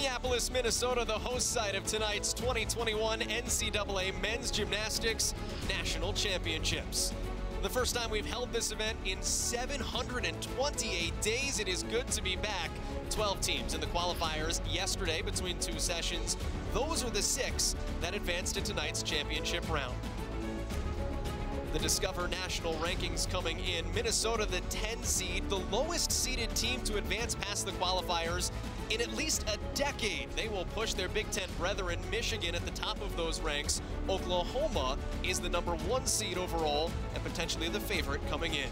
Minneapolis, Minnesota, the host site of tonight's 2021 NCAA Men's Gymnastics National Championships. The first time we've held this event in 728 days. It is good to be back. 12 teams in the qualifiers yesterday between two sessions. Those are the six that advanced to tonight's championship round. The Discover National rankings coming in. Minnesota, the 10 seed, the lowest seeded team to advance past the qualifiers in at least a decade. They will push their Big Ten brethren, Michigan, at the top of those ranks. Oklahoma is the number one seed overall and potentially the favorite coming in.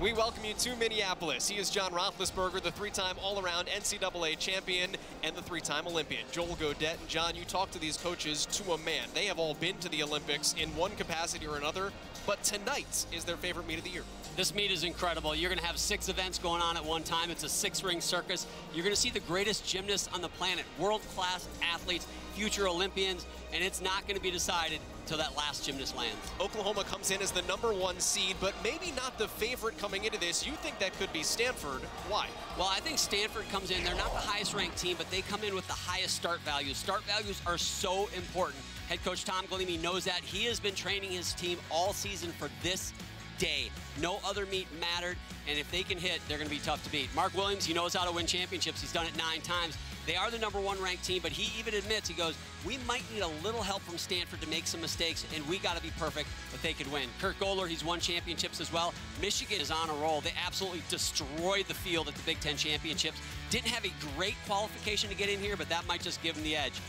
We welcome you to Minneapolis. He is John Roethlisberger, the three-time all-around NCAA champion and the three-time Olympian. Joel Godet and John, you talk to these coaches to a man. They have all been to the Olympics in one capacity or another, but tonight is their favorite meet of the year. This meet is incredible. You're going to have six events going on at one time. It's a six-ring circus. You're going to see the greatest gymnasts on the planet, world-class athletes, future Olympians, and it's not going to be decided until that last gymnast lands. Oklahoma comes in as the number one seed, but maybe not the favorite coming into this. You think that could be Stanford. Why? Well, I think Stanford comes in. They're not the highest ranked team, but they come in with the highest start values. Start values are so important. Head coach Tom Glielmi knows that. He has been training his team all season for this day. No other meet mattered, and if they can hit, they're going to be tough to beat. Mark Williams, he knows how to win championships. He's done it nine times. They are the number one ranked team, but he even admits, he goes, we might need a little help from Stanford to make some mistakes, and we got to be perfect, but they could win. Kurt Golder, he's won championships as well. Michigan is on a roll. They absolutely destroyed the field at the Big Ten championships. Didn't have a great qualification to get in here, but that might just give them the edge.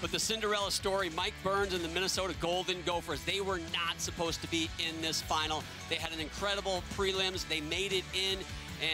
But the Cinderella story, Mike Burns and the Minnesota Golden Gophers, they were not supposed to be in this final. They had an incredible prelims. They made it in.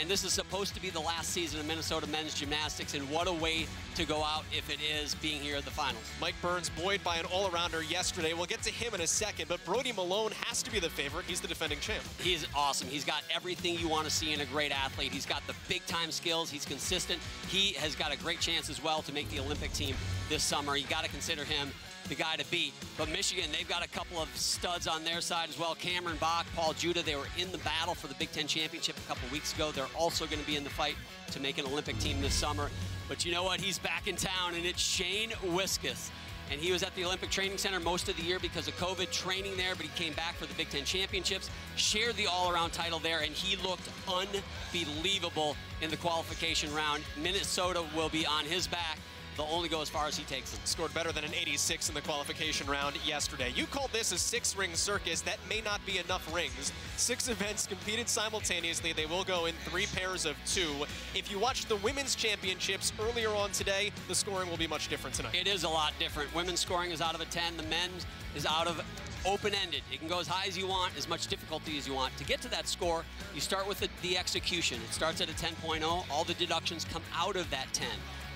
And this is supposed to be the last season of Minnesota men's gymnastics, and what a way to go out if it is being here at the finals. Mike Burns buoyed by an all-arounder yesterday. We'll get to him in a second, but Brody Malone has to be the favorite. He's the defending champ. He's awesome. He's got everything you want to see in a great athlete. He's got the big-time skills. He's consistent. He has got a great chance as well to make the Olympic team this summer. You got to consider him the guy to beat. But Michigan, they've got a couple of studs on their side as well. Cameron Bock, Paul Juda, they were in the battle for the Big Ten Championship a couple weeks ago. They're also going to be in the fight to make an Olympic team this summer. But you know what? He's back in town, and it's Shane Wiskus. And he was at the Olympic Training Center most of the year because of COVID training there, but he came back for the Big Ten Championships, shared the all-around title there, and he looked unbelievable in the qualification round. Minnesota will be on his back they'll only go as far as he takes them. Scored better than an 86 in the qualification round yesterday. You called this a six-ring circus. That may not be enough rings. Six events competed simultaneously. They will go in three pairs of two. If you watched the women's championships earlier on today, the scoring will be much different tonight. It is a lot different. Women's scoring is out of a 10. The men's is out of open-ended. It can go as high as you want, as much difficulty as you want. To get to that score, you start with the, the execution. It starts at a 10.0. All the deductions come out of that 10.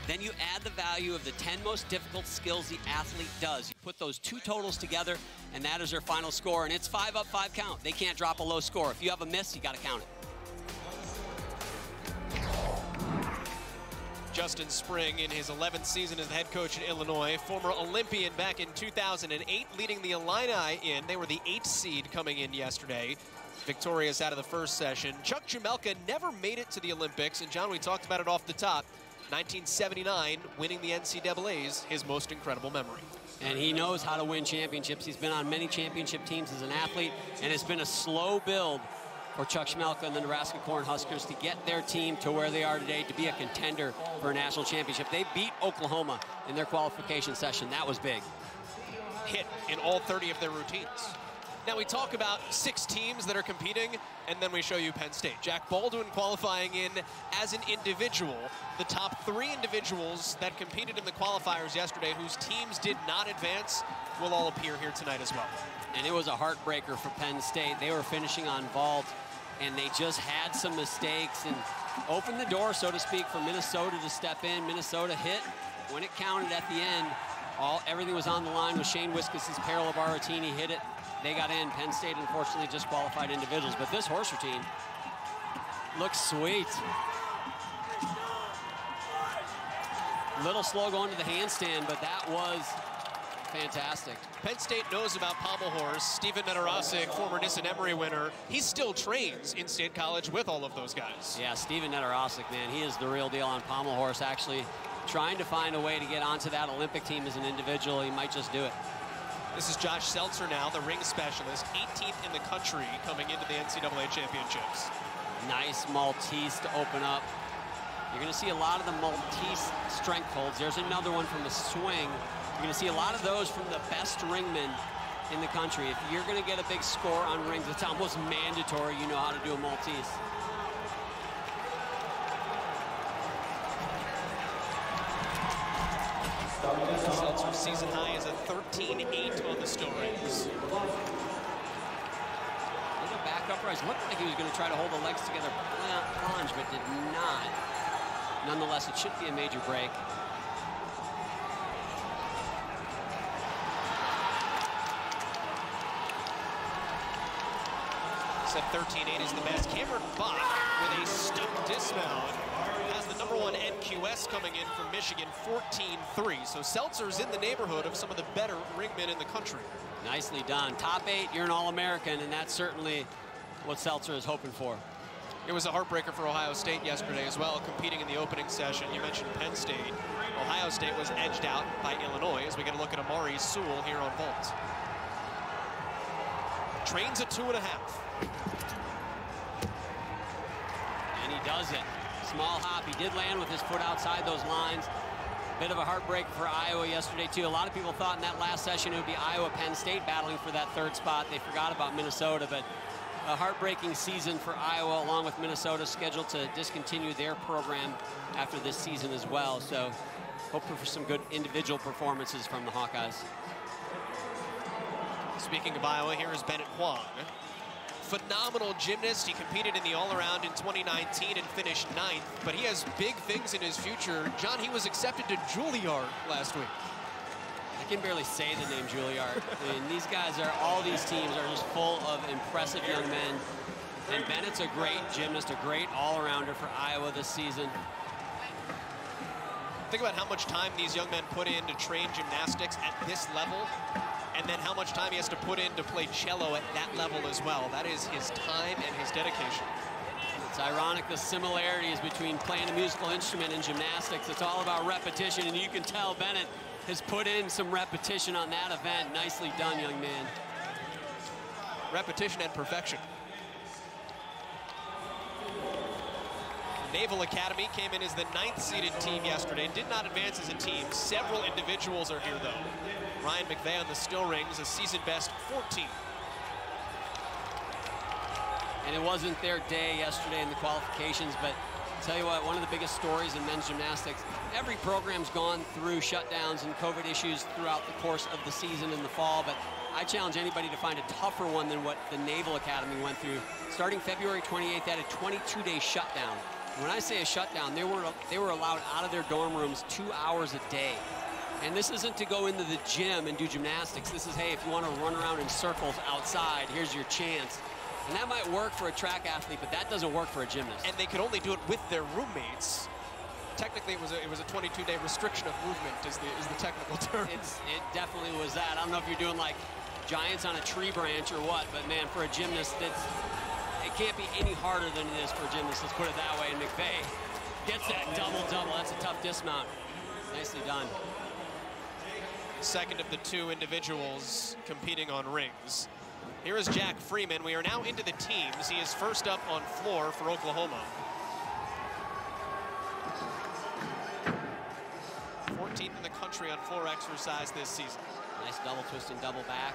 Then you add the value of the 10 most difficult skills the athlete does. You put those two totals together, and that is their final score. And it's five up, five count. They can't drop a low score. If you have a miss, you got to count it. Justin Spring in his 11th season as the head coach at Illinois, former Olympian back in 2008, leading the Illini in. They were the eighth seed coming in yesterday. Victorious out of the first session. Chuck Chmelka never made it to the Olympics, and John, we talked about it off the top. 1979, winning the NCAA's his most incredible memory. And he knows how to win championships. He's been on many championship teams as an athlete, and it's been a slow build for Chuck Chmelka and the Nebraska Cornhuskers to get their team to where they are today to be a contender for a national championship. They beat Oklahoma in their qualification session. That was big. Hit in all 30 of their routines. Now we talk about six teams that are competing, and then we show you Penn State. Jack Baldwin qualifying in as an individual. The top three individuals that competed in the qualifiers yesterday, whose teams did not advance, will all appear here tonight as well. And it was a heartbreaker for Penn State. They were finishing on vault, and they just had some mistakes and opened the door, so to speak, for Minnesota to step in. Minnesota hit when it counted at the end. All everything was on the line with Shane Wiskus' Parallel Baratini hit it they got in. Penn State, unfortunately, just qualified individuals. But this horse routine looks sweet. Little slow going to the handstand, but that was fantastic. Penn State knows about pommel horse. Stephen Nedoroscik, former Nissen Emery winner, he still trains in State College with all of those guys. Yeah, Stephen Nedoroscik, man, he is the real deal on pommel horse. Actually, trying to find a way to get onto that Olympic team as an individual, he might just do it. This is Josh Seltzer now, the ring specialist, 18th in the country coming into the NCAA championships. Nice Maltese to open up. You're going to see a lot of the Maltese strength holds. There's another one from the swing. You're going to see a lot of those from the best ringmen in the country. If you're going to get a big score on rings, it's almost mandatory you know how to do a Maltese. Season high is a 13-8 on the rings. Look at back uprise. Looked like he was going to try to hold the legs together plunge, but did not. Nonetheless, it should be a major break. Said 13-8 is the best. Cameron Bock with a stuck dismount one NQS coming in from Michigan, 14-3. So Seltzer's in the neighborhood of some of the better ringmen in the country. Nicely done. Top eight, you're an All-American, and that's certainly what Seltzer is hoping for. It was a heartbreaker for Ohio State yesterday as well, competing in the opening session. You mentioned Penn State. Ohio State was edged out by Illinois as we get a look at Amari Sewell here on vault. Trains at two and a half. And he does it. Small hop. He did land with his foot outside those lines. Bit of a heartbreak for Iowa yesterday, too. A lot of people thought in that last session it would be Iowa-Penn State battling for that third spot. They forgot about Minnesota, but a heartbreaking season for Iowa, along with Minnesota, scheduled to discontinue their program after this season as well. So hoping for some good individual performances from the Hawkeyes. Speaking of Iowa, here is Bennett Huang. Phenomenal gymnast. He competed in the all-around in 2019 and finished ninth, but he has big things in his future. John, he was accepted to Juilliard last week. I can barely say the name Juilliard. I mean, these guys are, all these teams are just full of impressive young men. And Bennett's a great gymnast, a great all-arounder for Iowa this season. Think about how much time these young men put in to train gymnastics at this level, and then how much time he has to put in to play cello at that level as well. That is his time and his dedication. It's ironic the similarities between playing a musical instrument and gymnastics. It's all about repetition, and you can tell Bennett has put in some repetition on that event. Nicely done, young man. Repetition and perfection. Naval Academy came in as the ninth seeded team yesterday. Did not advance as a team. Several individuals are here, though. Ryan McVeigh on the still rings, a season best 14. And it wasn't their day yesterday in the qualifications, but tell you what, one of the biggest stories in men's gymnastics, every program's gone through shutdowns and COVID issues throughout the course of the season in the fall, but I challenge anybody to find a tougher one than what the Naval Academy went through. Starting February 28th, they had a 22-day shutdown. When I say a shutdown, they were, they were allowed out of their dorm rooms two hours a day. And this isn't to go into the gym and do gymnastics. This is, hey, if you want to run around in circles outside, here's your chance. And that might work for a track athlete, but that doesn't work for a gymnast. And they could only do it with their roommates. Technically, it was a, it was a 22-day restriction of movement is the, is the technical term. It's, it definitely was that. I don't know if you're doing like giants on a tree branch or what, but man, for a gymnast, it's, it can't be any harder than it is for a gymnast, let's put it that way. And McVeigh gets that double-double. That's a tough dismount. Nicely done. Second of the two individuals competing on rings. Here is Jack Freeman. We are now into the teams. He is first up on floor for Oklahoma. 14th in the country on floor exercise this season. Nice double twist and double back.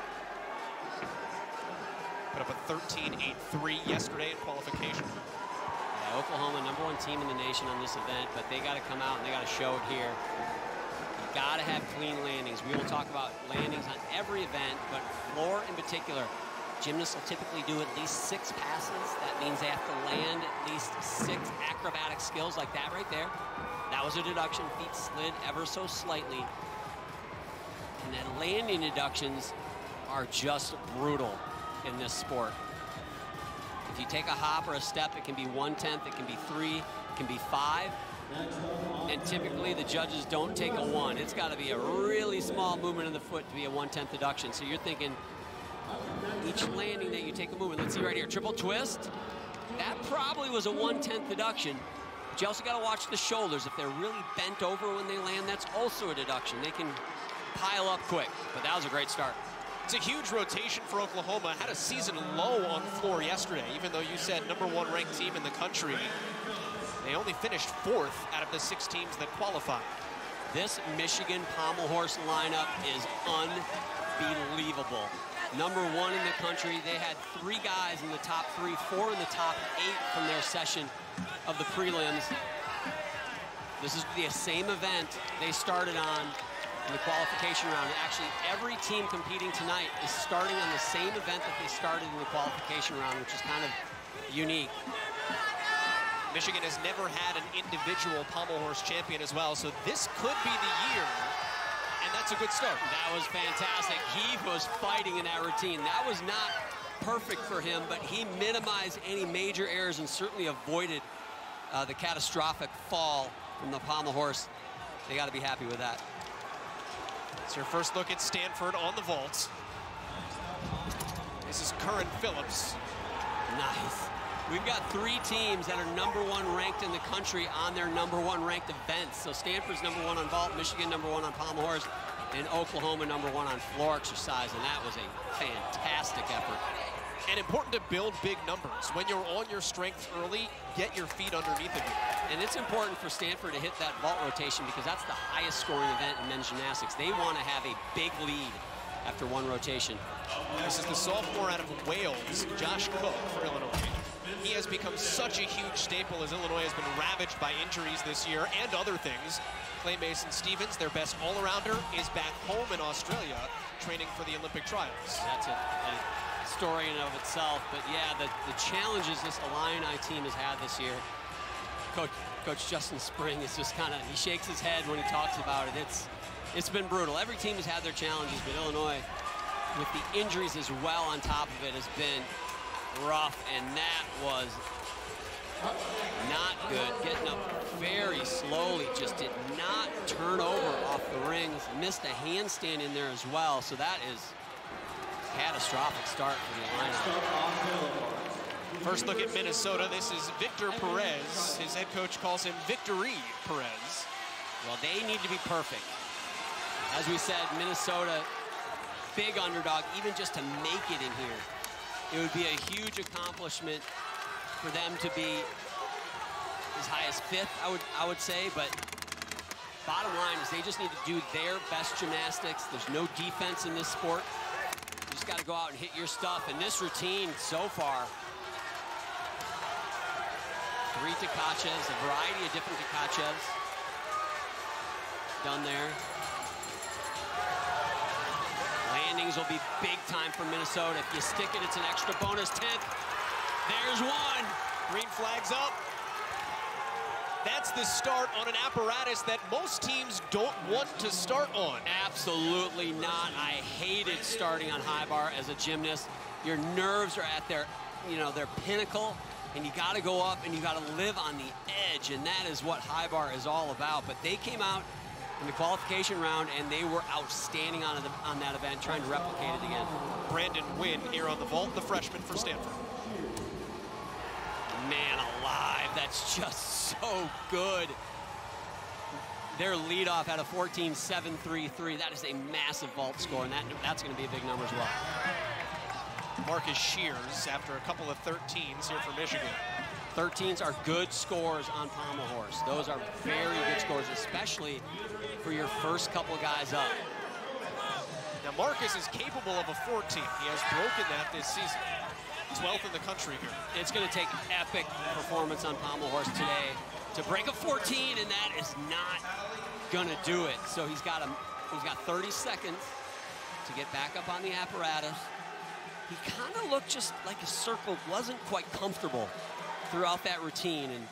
Put up a 13-8-3 yesterday in qualification. Yeah, Oklahoma, number one team in the nation on this event, but they got to come out and they got to show it here. You got to have clean landings. We will talk about landings on every event, but floor in particular, Gymnasts will typically do at least six passes. That means they have to land at least six acrobatic skills like that right there. That was a deduction. Feet slid ever so slightly. And then landing deductions are just brutal in this sport. If you take a hop or a step, it can be one-tenth, it can be three, can be five. And typically the judges don't take a one. It's got to be a really small movement of the foot to be a one-tenth deduction. So you're thinking each landing that you take a movement. Let's see right here, triple twist. That probably was a one-tenth deduction. But you also got to watch the shoulders. If they're really bent over when they land, that's also a deduction. They can pile up quick, but that was a great start. It's a huge rotation for Oklahoma. Had a season low on floor yesterday, even though you said number one ranked team in the country. They only finished fourth out of the six teams that qualified. This Michigan pommel horse lineup is unbelievable. Number one in the country. They had three guys in the top three, four in the top eight from their session of the prelims. This is the same event they started on in the qualification round. Actually, every team competing tonight is starting on the same event that they started in the qualification round, which is kind of unique. Michigan has never had an individual pommel horse champion as well, so this could be the year, and that's a good start. That was fantastic. He was fighting in that routine. That was not perfect for him, but he minimized any major errors and certainly avoided uh, the catastrophic fall from the pommel horse. They got to be happy with that. It's your first look at Stanford on the vault. This is Curran Phillips. Nice. We've got three teams that are number one ranked in the country on their number one ranked events. So Stanford's number one on vault, Michigan number one on pommel horse, and Oklahoma number one on floor exercise, and that was a fantastic effort. And important to build big numbers. When you're on your strength early, get your feet underneath of you. And it's important for Stanford to hit that vault rotation because that's the highest scoring event in men's gymnastics. They want to have a big lead after one rotation. This is the sophomore out of Wales, Josh Cook for Illinois. He has become such a huge staple as Illinois has been ravaged by injuries this year and other things. Clay Mason Stevens, their best all-arounder, is back home in Australia training for the Olympic trials. That's a, a story in and of itself. But yeah, the, the challenges this Illini team has had this year. Coach, Coach Justin Spring is just kind of, he shakes his head when he talks about it. It's, it's been brutal. Every team has had their challenges, but Illinois, with the injuries as well on top of it, has been rough, and that was not good. Getting up very slowly, just did not turn over off the rings. Missed a handstand in there as well, so that is catastrophic start for the Illini. First look at Minnesota. This is Victor Perez. His head coach calls him Victory Perez. Well, they need to be perfect. As we said, Minnesota, big underdog, even just to make it in here. It would be a huge accomplishment for them to be as high as fifth, I would, I would say, but bottom line is they just need to do their best gymnastics. There's no defense in this sport. You just got to go out and hit your stuff. And this routine so far, three Tkachevs, a variety of different Tkachevs done there. Will be big time for Minnesota. If you stick it, it's an extra bonus 10th. There's one. Green flags up. That's the start on an apparatus that most teams don't want to start on. Absolutely not. I hated starting on high bar as a gymnast. Your nerves are at their, you know, their pinnacle and you got to go up and you got to live on the edge, and that is what high bar is all about. But they came out in the qualification round, and they were outstanding on, the, on that event, trying to replicate it again. Brandon Wynn here on the vault, the freshman for Stanford. Man alive, that's just so good. Their leadoff at a 14-7-3-3. That is a massive vault score, and that, that's going to be a big number as well. Marcus Shears after a couple of 13s here for Michigan. 13s are good scores on pommel horse. Those are very good scores, especially for your first couple guys up. Now Marcus is capable of a 14. He has broken that this season. 12th in the country here. It's going to take epic performance on pommel horse today to break a 14, and that is not going to do it. So he's got a, he's got 30 seconds to get back up on the apparatus. He kind of looked just like his circle wasn't quite comfortable throughout that routine, and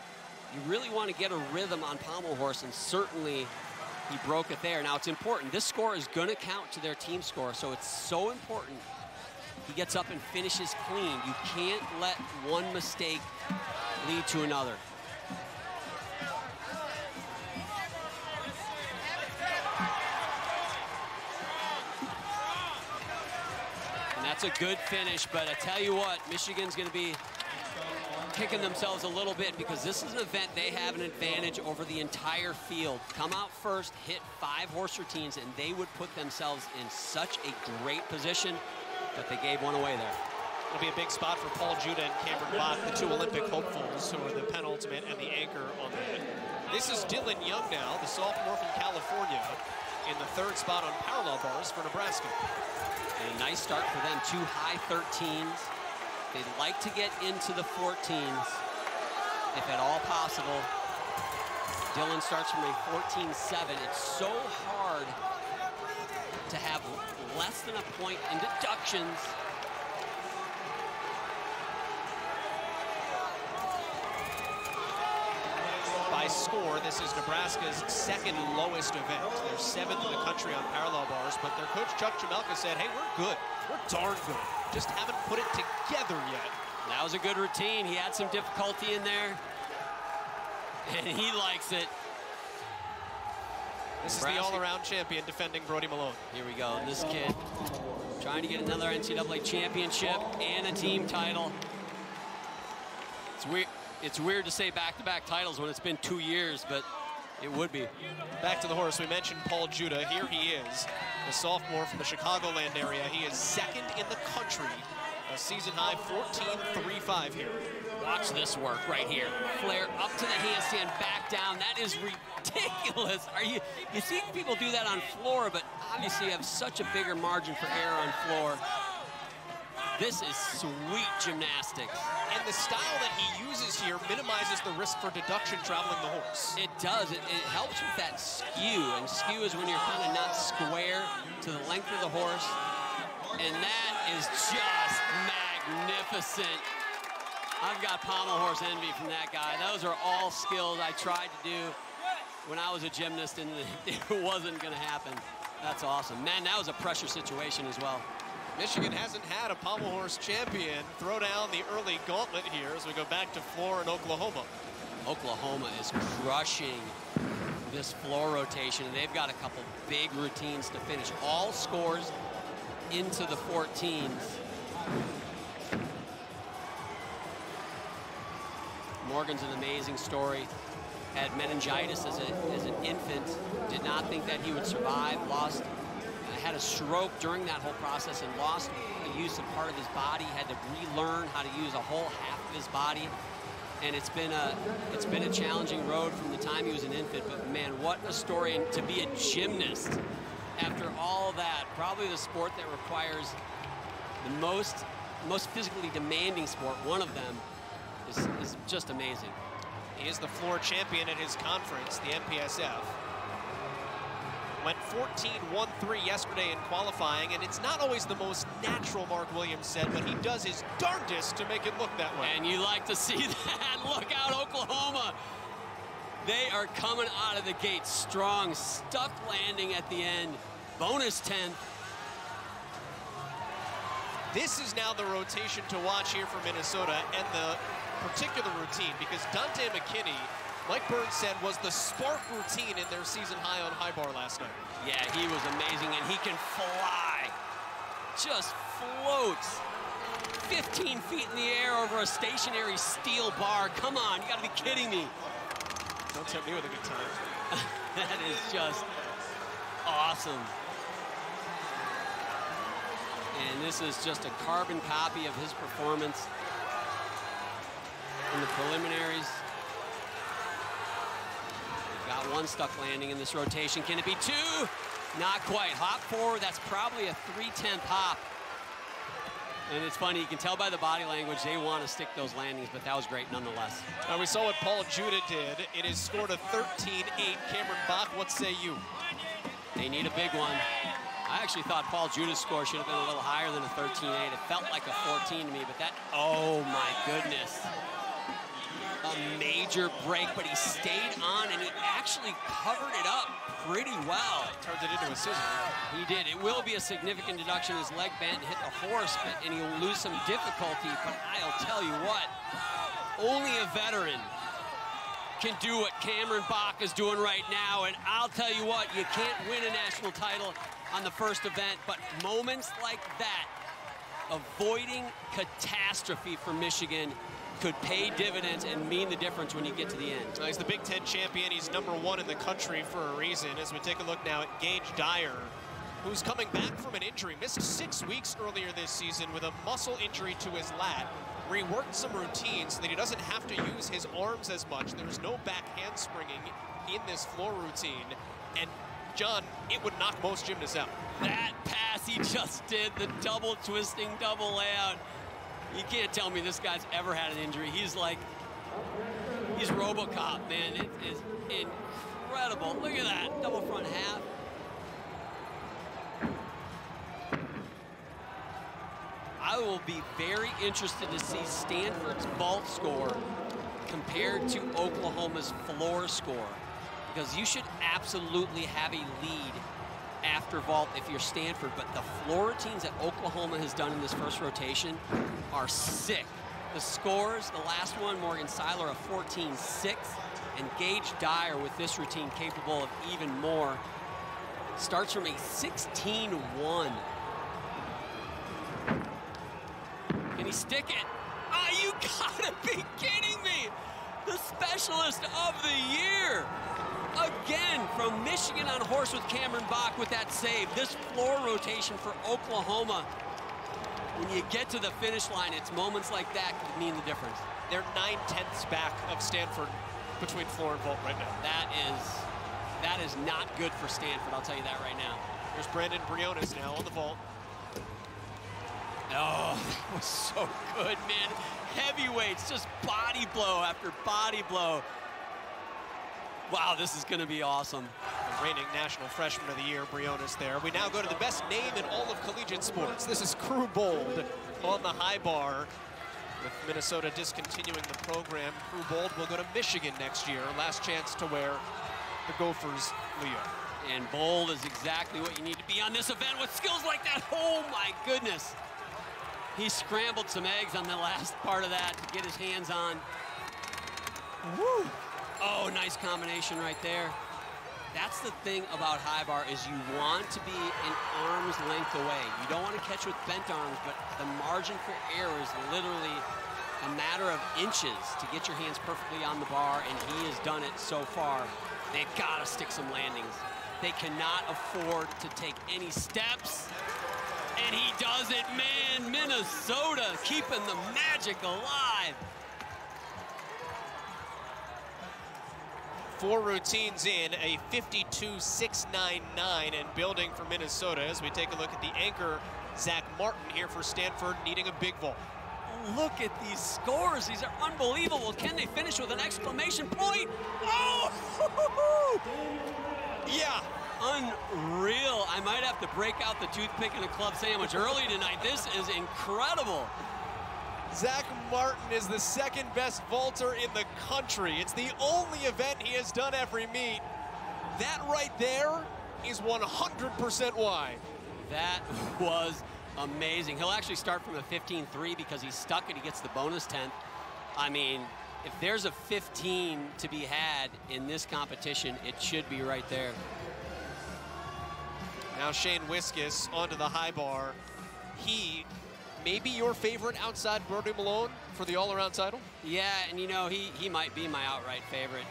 you really want to get a rhythm on pommel horse, and certainly he broke it there. Now, it's important. This score is going to count to their team score, so it's so important. He gets up and finishes clean. You can't let one mistake lead to another. And that's a good finish, but I tell you what, Michigan's going to be kicking themselves a little bit because this is an event they have an advantage over the entire field. Come out first, hit five horse routines, and they would put themselves in such a great position that they gave one away there. It'll be a big spot for Paul Juda and Cameron Bock, the two Olympic hopefuls who are the penultimate and the anchor on that. This is Dylan Young now, the sophomore from California, in the third spot on parallel bars for Nebraska. And a nice start for them, two high 13s. They'd like to get into the 14s, if at all possible. Dylan starts from a 14-7. It's so hard to have less than a point in deductions. By score, this is Nebraska's second lowest event. They're seventh in the country on parallel bars, but their coach Chuck Chmelka said, hey, we're good. We're darn good. Just haven't put it together yet. That was a good routine. He had some difficulty in there, and he likes it. This is the all-around champion defending Brody Malone. Here we go. This kid trying to get another NCAA championship and a team title. It's weird. It's weird to say back-to-back -back titles when it's been two years, but it would be. Back to the horse. We mentioned Paul Juda. Here he is, the sophomore from the Chicagoland area. He is second in the country. A season high 14-3-5 here. Watch this work right here. Flare up to the handstand, back down. That is ridiculous. Are you you see people do that on floor, but obviously you have such a bigger margin for error on floor. This is sweet gymnastics. And the style that he uses here minimizes the risk for deduction traveling the horse. It does. It, it helps with that skew. And skew is when you're kind of not square to the length of the horse. And that is just magnificent. I've got pommel horse envy from that guy. Those are all skills I tried to do when I was a gymnast and it wasn't going to happen. That's awesome. Man, that was a pressure situation as well. Michigan hasn't had a pommel horse champion throw down the early gauntlet here as we go back to floor in Oklahoma. Oklahoma is crushing this floor rotation, and they've got a couple big routines to finish. All scores into the 14s. Morgan's an amazing story. Had meningitis as, a, as an infant, did not think that he would survive, lost, had a stroke during that whole process and lost the use of part of his body, had to relearn how to use a whole half of his body. And it's been a it's been a challenging road from the time he was an infant, but man, what a story and to be a gymnast after all that, probably the sport that requires the most most physically demanding sport, one of them, is, is just amazing. He is the floor champion at his conference, the MPSF. Went 14-1-3 yesterday in qualifying, and it's not always the most natural, Mark Williams said, but he does his darndest to make it look that way. And you like to see that. Look out, Oklahoma. They are coming out of the gate strong, stuck landing at the end. Bonus 10. This is now the rotation to watch here for Minnesota and the particular routine because Dante McKinney, Mike Burns said, was the spark routine in their season high on high bar last night. Yeah, he was amazing, and he can fly. Just floats 15 feet in the air over a stationary steel bar. Come on, you gotta be kidding me. Don't tempt me with a good time. that is just awesome. And this is just a carbon copy of his performance in the preliminaries. Got one stuck landing in this rotation. Can it be two? Not quite. Hop forward, that's probably a 3-10th hop. And it's funny, you can tell by the body language they want to stick those landings, but that was great nonetheless. Now we saw what Paul Juda did. It is scored a 13-8. Cameron Bock, what say you? They need a big one. I actually thought Paul Juda's score should have been a little higher than a 13-8. It felt like a 14 to me, but that, oh my goodness. A major break, but he stayed on and he actually covered it up pretty well. Turned it into a scissor. He did. It will be a significant deduction. His leg bent and hit the horse, but, and he'll lose some difficulty. But I'll tell you what, only a veteran can do what Cameron Bock is doing right now. And I'll tell you what, you can't win a national title on the first event, but moments like that avoiding catastrophe for Michigan could pay dividends and mean the difference when you get to the end. he's the Big Ten champion. He's number one in the country for a reason. As we take a look now at Gage Dyer, who's coming back from an injury, missed six weeks earlier this season with a muscle injury to his lat, where he worked some routines so that he doesn't have to use his arms as much. There's no back handspringing in this floor routine. And John, it would knock most gymnasts out. That pass he just did, the double twisting, double layout. You can't tell me this guy's ever had an injury. He's like, he's Robocop, man. It is incredible. Look at that, double front half. I will be very interested to see Stanford's vault score compared to Oklahoma's floor score because you should absolutely have a lead after vault if you're Stanford, but the floor routines that Oklahoma has done in this first rotation are sick. The scores, the last one, Morgan Seiler, a 14-6, and Gage Dyer with this routine capable of even more, starts from a 16-1. Can he stick it? Ah, oh, you gotta be kidding me! The specialist of the year! Again from Michigan on horse with Cameron Bock with that save. This floor rotation for Oklahoma. When you get to the finish line, it's moments like that could mean the difference. They're nine-tenths back of Stanford between floor and vault right now. That is, that is not good for Stanford, I'll tell you that right now. There's Brandon Briones now on the vault. Oh, that was so good, man. Heavyweights, just body blow after body blow. Wow, this is going to be awesome. The reigning National Freshman of the Year, Briones there. We now go to the best name in all of collegiate sports. This is Crew Bold on the high bar. With Minnesota discontinuing the program, Crew Bold will go to Michigan next year. Last chance to wear the Gophers Leo. And Bold is exactly what you need to be on this event with skills like that. Oh my goodness. He scrambled some eggs on the last part of that to get his hands on. Woo! Oh, nice combination right there. That's the thing about high bar is you want to be an arm's length away. You don't want to catch with bent arms, but the margin for error is literally a matter of inches to get your hands perfectly on the bar, and he has done it so far. They've got to stick some landings. They cannot afford to take any steps. And he does it, man. Minnesota keeping the magic alive. Four routines in, a 52-699 and building for Minnesota as we take a look at the anchor, Zach Martin here for Stanford, needing a big vault. Look at these scores. These are unbelievable. Can they finish with an exclamation point? Oh! yeah. Unreal. I might have to break out the toothpick and a club sandwich early tonight. This is incredible. Zach Martin is the second best vaulter in the country. It's the only event he has done every meet. That right there is 100% why. That was amazing. He'll actually start from a 15-3 because he's stuck and he gets the bonus 10th. I mean, if there's a 15 to be had in this competition, it should be right there. Now Shane Wiskus onto the high bar. He maybe your favorite outside Brody Malone for the all-around title? Yeah, and you know, he, he might be my outright favorite.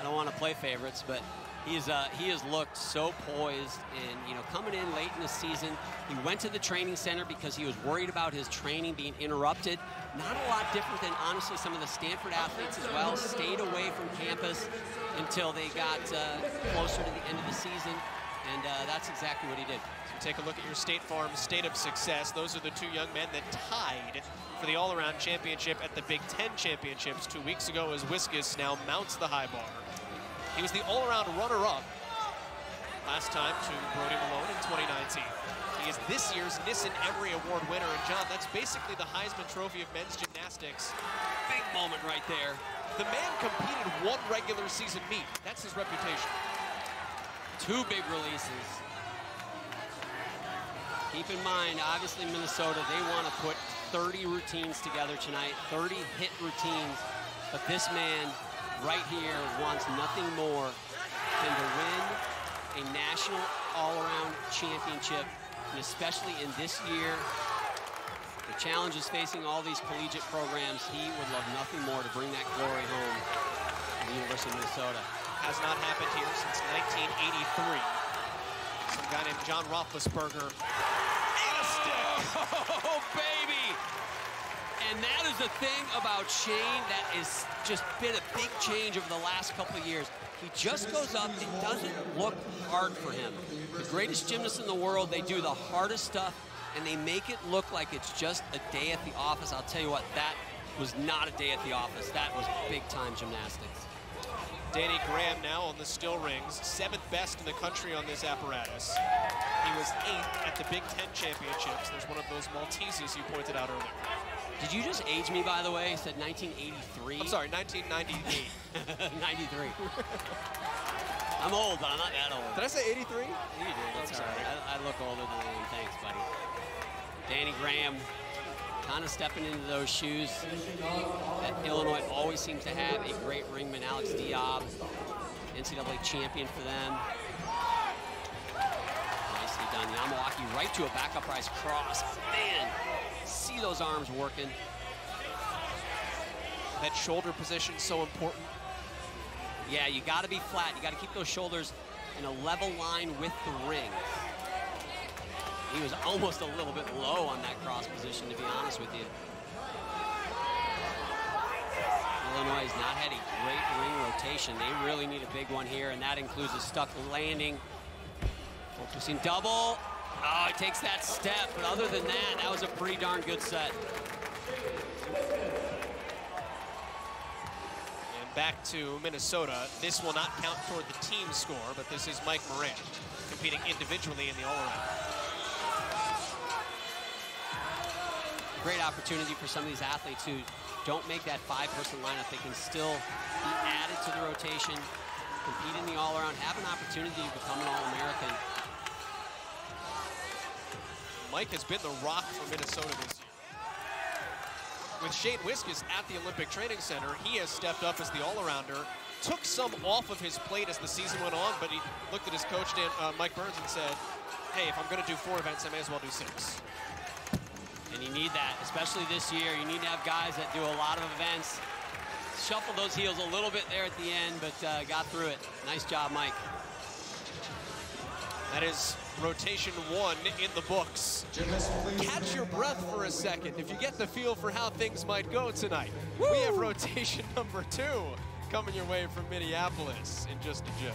I don't want to play favorites, but he's uh, he has looked so poised and, you know, coming in late in the season. He went to the training center because he was worried about his training being interrupted. Not a lot different than, honestly, some of the Stanford athletes as well. Stayed away from campus until they got uh, closer to the end of the season, and uh, that's exactly what he did. Take a look at your State Farm State of Success. Those are the two young men that tied for the all-around championship at the Big Ten Championships two weeks ago as Wiskus now mounts the high bar. He was the all-around runner-up last time to Brody Malone in 2019. He is this year's Nissen Emery Award winner. And John, that's basically the Heisman Trophy of men's gymnastics. Big moment right there. The man competed one regular season meet. That's his reputation. Two big releases. Keep in mind, obviously Minnesota, they want to put 30 routines together tonight, 30 hit routines. But this man right here wants nothing more than to win a national all-around championship, and especially in this year the challenges facing all these collegiate programs, he would love nothing more to bring that glory home to the University of Minnesota. Has not happened here since 1983. Some guy named John Roethlisberger. Oh, baby! And that is the thing about Shane that has just been a big change over the last couple of years. He just goes up. It doesn't look hard for him. The greatest gymnasts in the world, they do the hardest stuff, and they make it look like it's just a day at the office. I'll tell you what, that was not a day at the office. That was big-time gymnastics. Danny Graham now on the still rings, seventh best in the country on this apparatus. He was eighth at the Big Ten Championships. There's one of those Maltesers you pointed out earlier. Did you just age me, by the way? You said 1983? I'm sorry, 1998. 93. I'm old, but I'm not that old. Did I say 83? You did. That's all right. I, I look older than I am. Thanks, buddy. Danny Graham kind of stepping into those shoes that Illinois always seems to have. A great ringman, Alex Diab, NCAA champion for them. Nicely done. Yamawaki right to a back uprise cross. Man, see those arms working. That shoulder position so important. Yeah, you got to be flat. You got to keep those shoulders in a level line with the ring. He was almost a little bit low on that cross position, to be honest with you. Illinois has not had a great ring rotation. They really need a big one here, and that includes a stuck landing. Focusing double. Oh, he takes that step, but other than that, that was a pretty darn good set. And back to Minnesota. This will not count toward the team score, but this is Mike Moran competing individually in the all-around. Great opportunity for some of these athletes who don't make that five-person lineup. They can still be added to the rotation, compete in the all-around, have an opportunity to become an All-American. Mike has been the rock for Minnesota this year. With Shane Wiskus at the Olympic Training Center, he has stepped up as the all-arounder, took some off of his plate as the season went on, but he looked at his coach, Dan, uh, Mike Burns, and said, hey, if I'm going to do four events, I may as well do six. And you need that, especially this year. You need to have guys that do a lot of events. Shuffle those heels a little bit there at the end, but uh, got through it. Nice job, Mike. That is rotation one in the books. Catch your breath for a second if you get the feel for how things might go tonight. Woo! We have rotation number two coming your way from Minneapolis in just a jiff.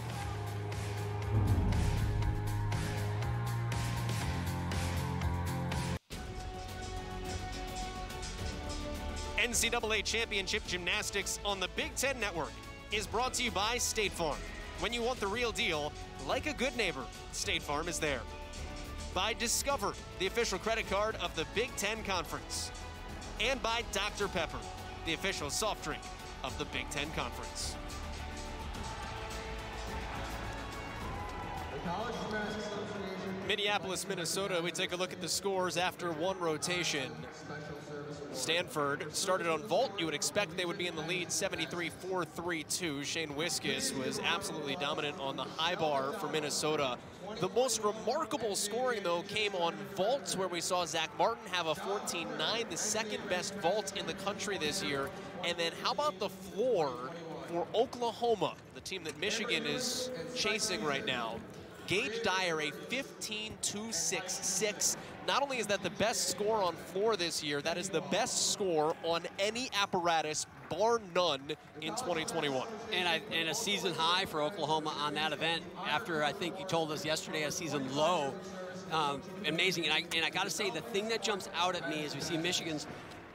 NCAA Championship Gymnastics on the Big Ten Network is brought to you by State Farm. When you want the real deal, like a good neighbor, State Farm is there. By Discover, the official credit card of the Big Ten Conference. And by Dr. Pepper, the official soft drink of the Big Ten Conference. Minneapolis, Minnesota, we take a look at the scores after one rotation. Stanford started on vault. You would expect they would be in the lead 73-4-3-2. Shane Wiskus was absolutely dominant on the high bar for Minnesota. The most remarkable scoring, though, came on vaults where we saw Zach Martin have a 14-9, the second best vault in the country this year. And then how about the floor for Oklahoma, the team that Michigan is chasing right now? Gage Dyer, a 15-2-6-6. Not only is that the best score on floor this year, that is the best score on any apparatus, bar none, in 2021. And, I, and a season high for Oklahoma on that event after, I think you told us yesterday, a season low. Um, amazing. And I, and I got to say, the thing that jumps out at me is we see Michigan's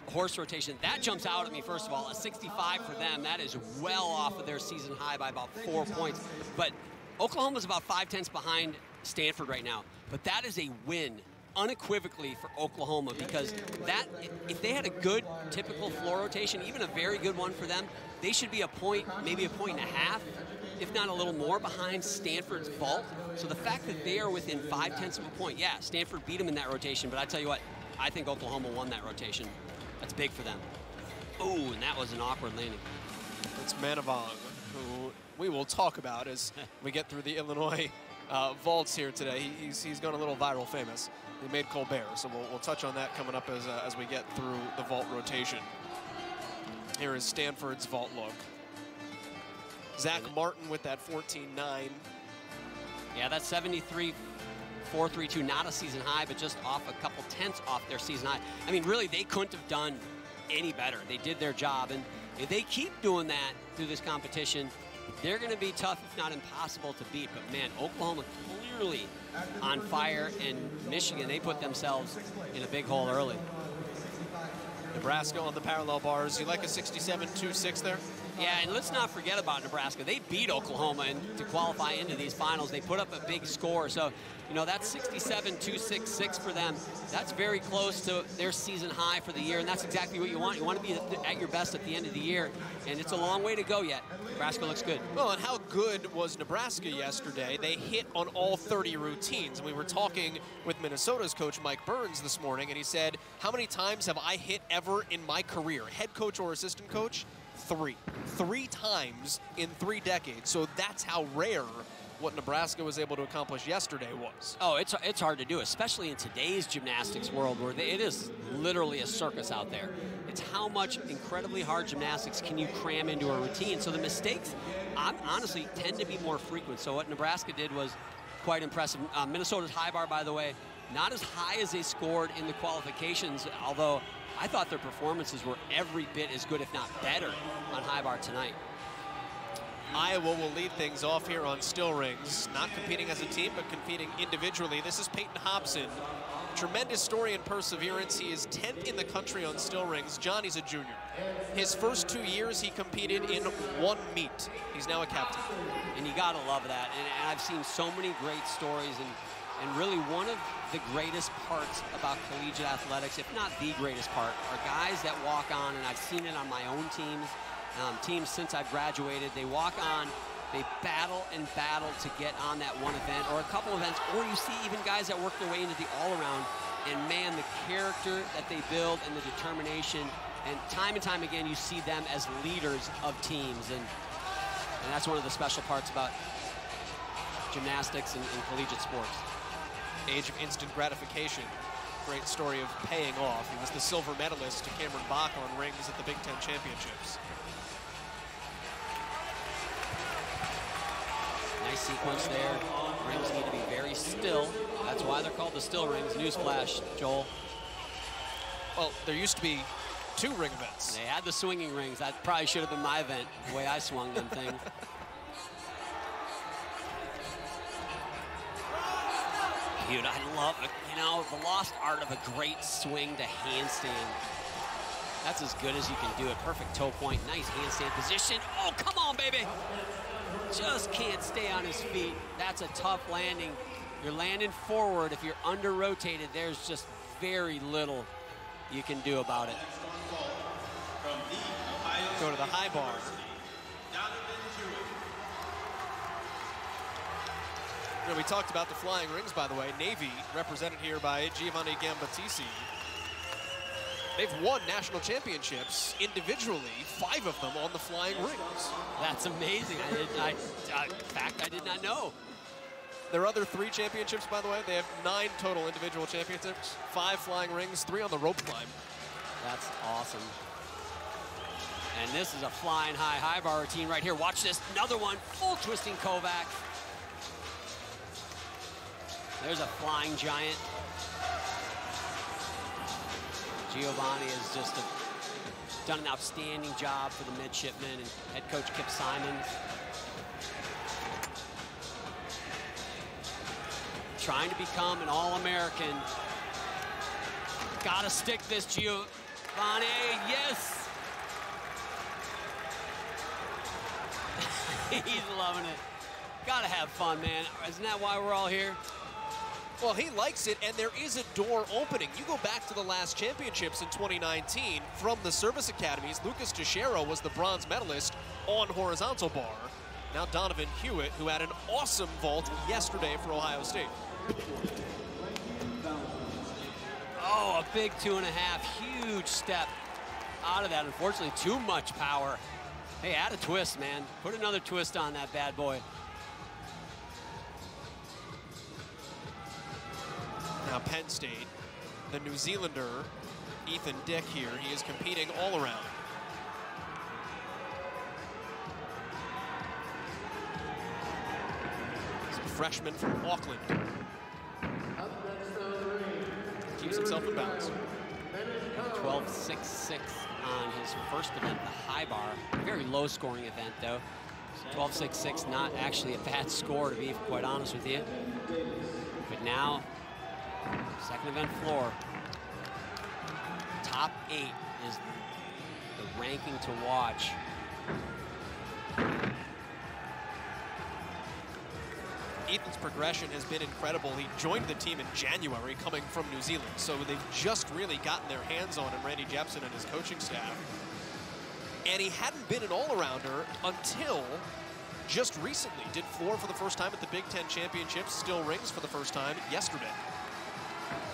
horse rotation. That jumps out at me, first of all. A 65 for them. That is well off of their season high by about four points. But Oklahoma's about five tenths behind Stanford right now, but that is a win unequivocally for Oklahoma because that if they had a good typical floor rotation, even a very good one for them, they should be a point, maybe a point and a half, if not a little more behind Stanford's vault. So the fact that they are within five tenths of a point, yeah, Stanford beat them in that rotation, but I tell you what, I think Oklahoma won that rotation. That's big for them. Oh, and that was an awkward landing. It's Manavong, who we will talk about as we get through the Illinois uh, vaults here today. He, he's, he's gone a little viral famous. He made Colbert, so we'll, we'll touch on that coming up as, uh, as we get through the vault rotation. Here is Stanford's vault look. Zach Martin with that 14-9. Yeah, that's 73 432, not a season high, but just off a couple tenths off their season high. I mean, really, they couldn't have done any better. They did their job, and if they keep doing that through this competition, they're going to be tough, if not impossible, to beat. But man, Oklahoma clearly on fire, and Michigan, they put themselves in a big hole early. Nebraska on the parallel bars. You like a 67-2-6 there? Yeah, and let's not forget about Nebraska. They beat Oklahoma and to qualify into these finals. They put up a big score. So, you know, that's 67-266 for them. That's very close to their season high for the year, and that's exactly what you want. You want to be at your best at the end of the year, and it's a long way to go yet. Nebraska looks good. Well, and how good was Nebraska yesterday? They hit on all 30 routines. We were talking with Minnesota's coach, Mike Burns, this morning, and he said, how many times have I hit ever in my career, head coach or assistant coach? Three. Three times in three decades. So that's how rare what Nebraska was able to accomplish yesterday was. Oh, it's, it's hard to do, especially in today's gymnastics world where it is literally a circus out there. It's how much incredibly hard gymnastics can you cram into a routine. So the mistakes, honestly, tend to be more frequent. So what Nebraska did was quite impressive. Uh, Minnesota's high bar, by the way, not as high as they scored in the qualifications, although I thought their performances were every bit as good, if not better, on high bar tonight. Iowa will lead things off here on still rings, not competing as a team, but competing individually. This is Peyton Hobson. Tremendous story and perseverance. He is 10th in the country on still rings. Johnny's a junior. His first two years, he competed in one meet. He's now a captain. And you gotta love that. And, and I've seen so many great stories and and really one of the greatest parts about collegiate athletics, if not the greatest part, are guys that walk on, and I've seen it on my own teams, um, teams since I've graduated. They walk on, they battle and battle to get on that one event or a couple events, or you see even guys that work their way into the all-around, and man, the character that they build and the determination, and time and time again, you see them as leaders of teams, and, and that's one of the special parts about gymnastics and, and collegiate sports age of instant gratification. Great story of paying off. He was the silver medalist to Cameron Bock on rings at the Big Ten Championships. Nice sequence there. Rings need to be very still. That's why they're called the still rings. Newsflash, Joel. Well, there used to be two ring events. They had the swinging rings. That probably should have been my event, the way I swung them things. Dude, I love. You know, the lost art of a great swing to handstand. That's as good as you can do it. Perfect toe point, nice handstand position. Oh, come on, baby. Just can't stay on his feet. That's a tough landing. You're landing forward. If you're under rotated, there's just very little you can do about it. Go to the high bar. You know, we talked about the flying rings, by the way. Navy, represented here by Giovanni Gambatisi. They've won national championships individually, five of them on the flying rings. That's amazing. I did, I, I, fact, I did not know. Their other three championships, by the way, they have nine total individual championships, five flying rings, three on the rope climb. That's awesome. And this is a flying high high bar routine right here. Watch this, another one, full twisting Kovac. There's a flying giant. Giovanni has just a, done an outstanding job for the midshipmen and head coach Kip Simons. Trying to become an All-American. Gotta stick this, Giovanni. Yes! He's loving it. Gotta have fun, man. Isn't that why we're all here? Well, he likes it, and there is a door opening. You go back to the last championships in 2019 from the service academies. Lucas Gichero was the bronze medalist on horizontal bar. Now Donovan Hewitt, who had an awesome vault yesterday for Ohio State. Oh, a big two and a half, huge step out of that. Unfortunately, too much power. Hey, add a twist, man. Put another twist on that bad boy. Now Penn State, the New Zealander, Ethan Dick here, he is competing all around. He's a freshman from Auckland. Keeps himself in balance. Twelve six on his first event, the high bar. Very low scoring event though. 12-6-6, not actually a bad score to be quite honest with you. But now, second event floor. Top eight is the ranking to watch. Ethan's progression has been incredible. He joined the team in January coming from New Zealand, so they've just really gotten their hands on him, Randy Jepson and his coaching staff. And he hadn't been an all-arounder until just recently. Did floor for the first time at the Big Ten Championships, still rings for the first time yesterday.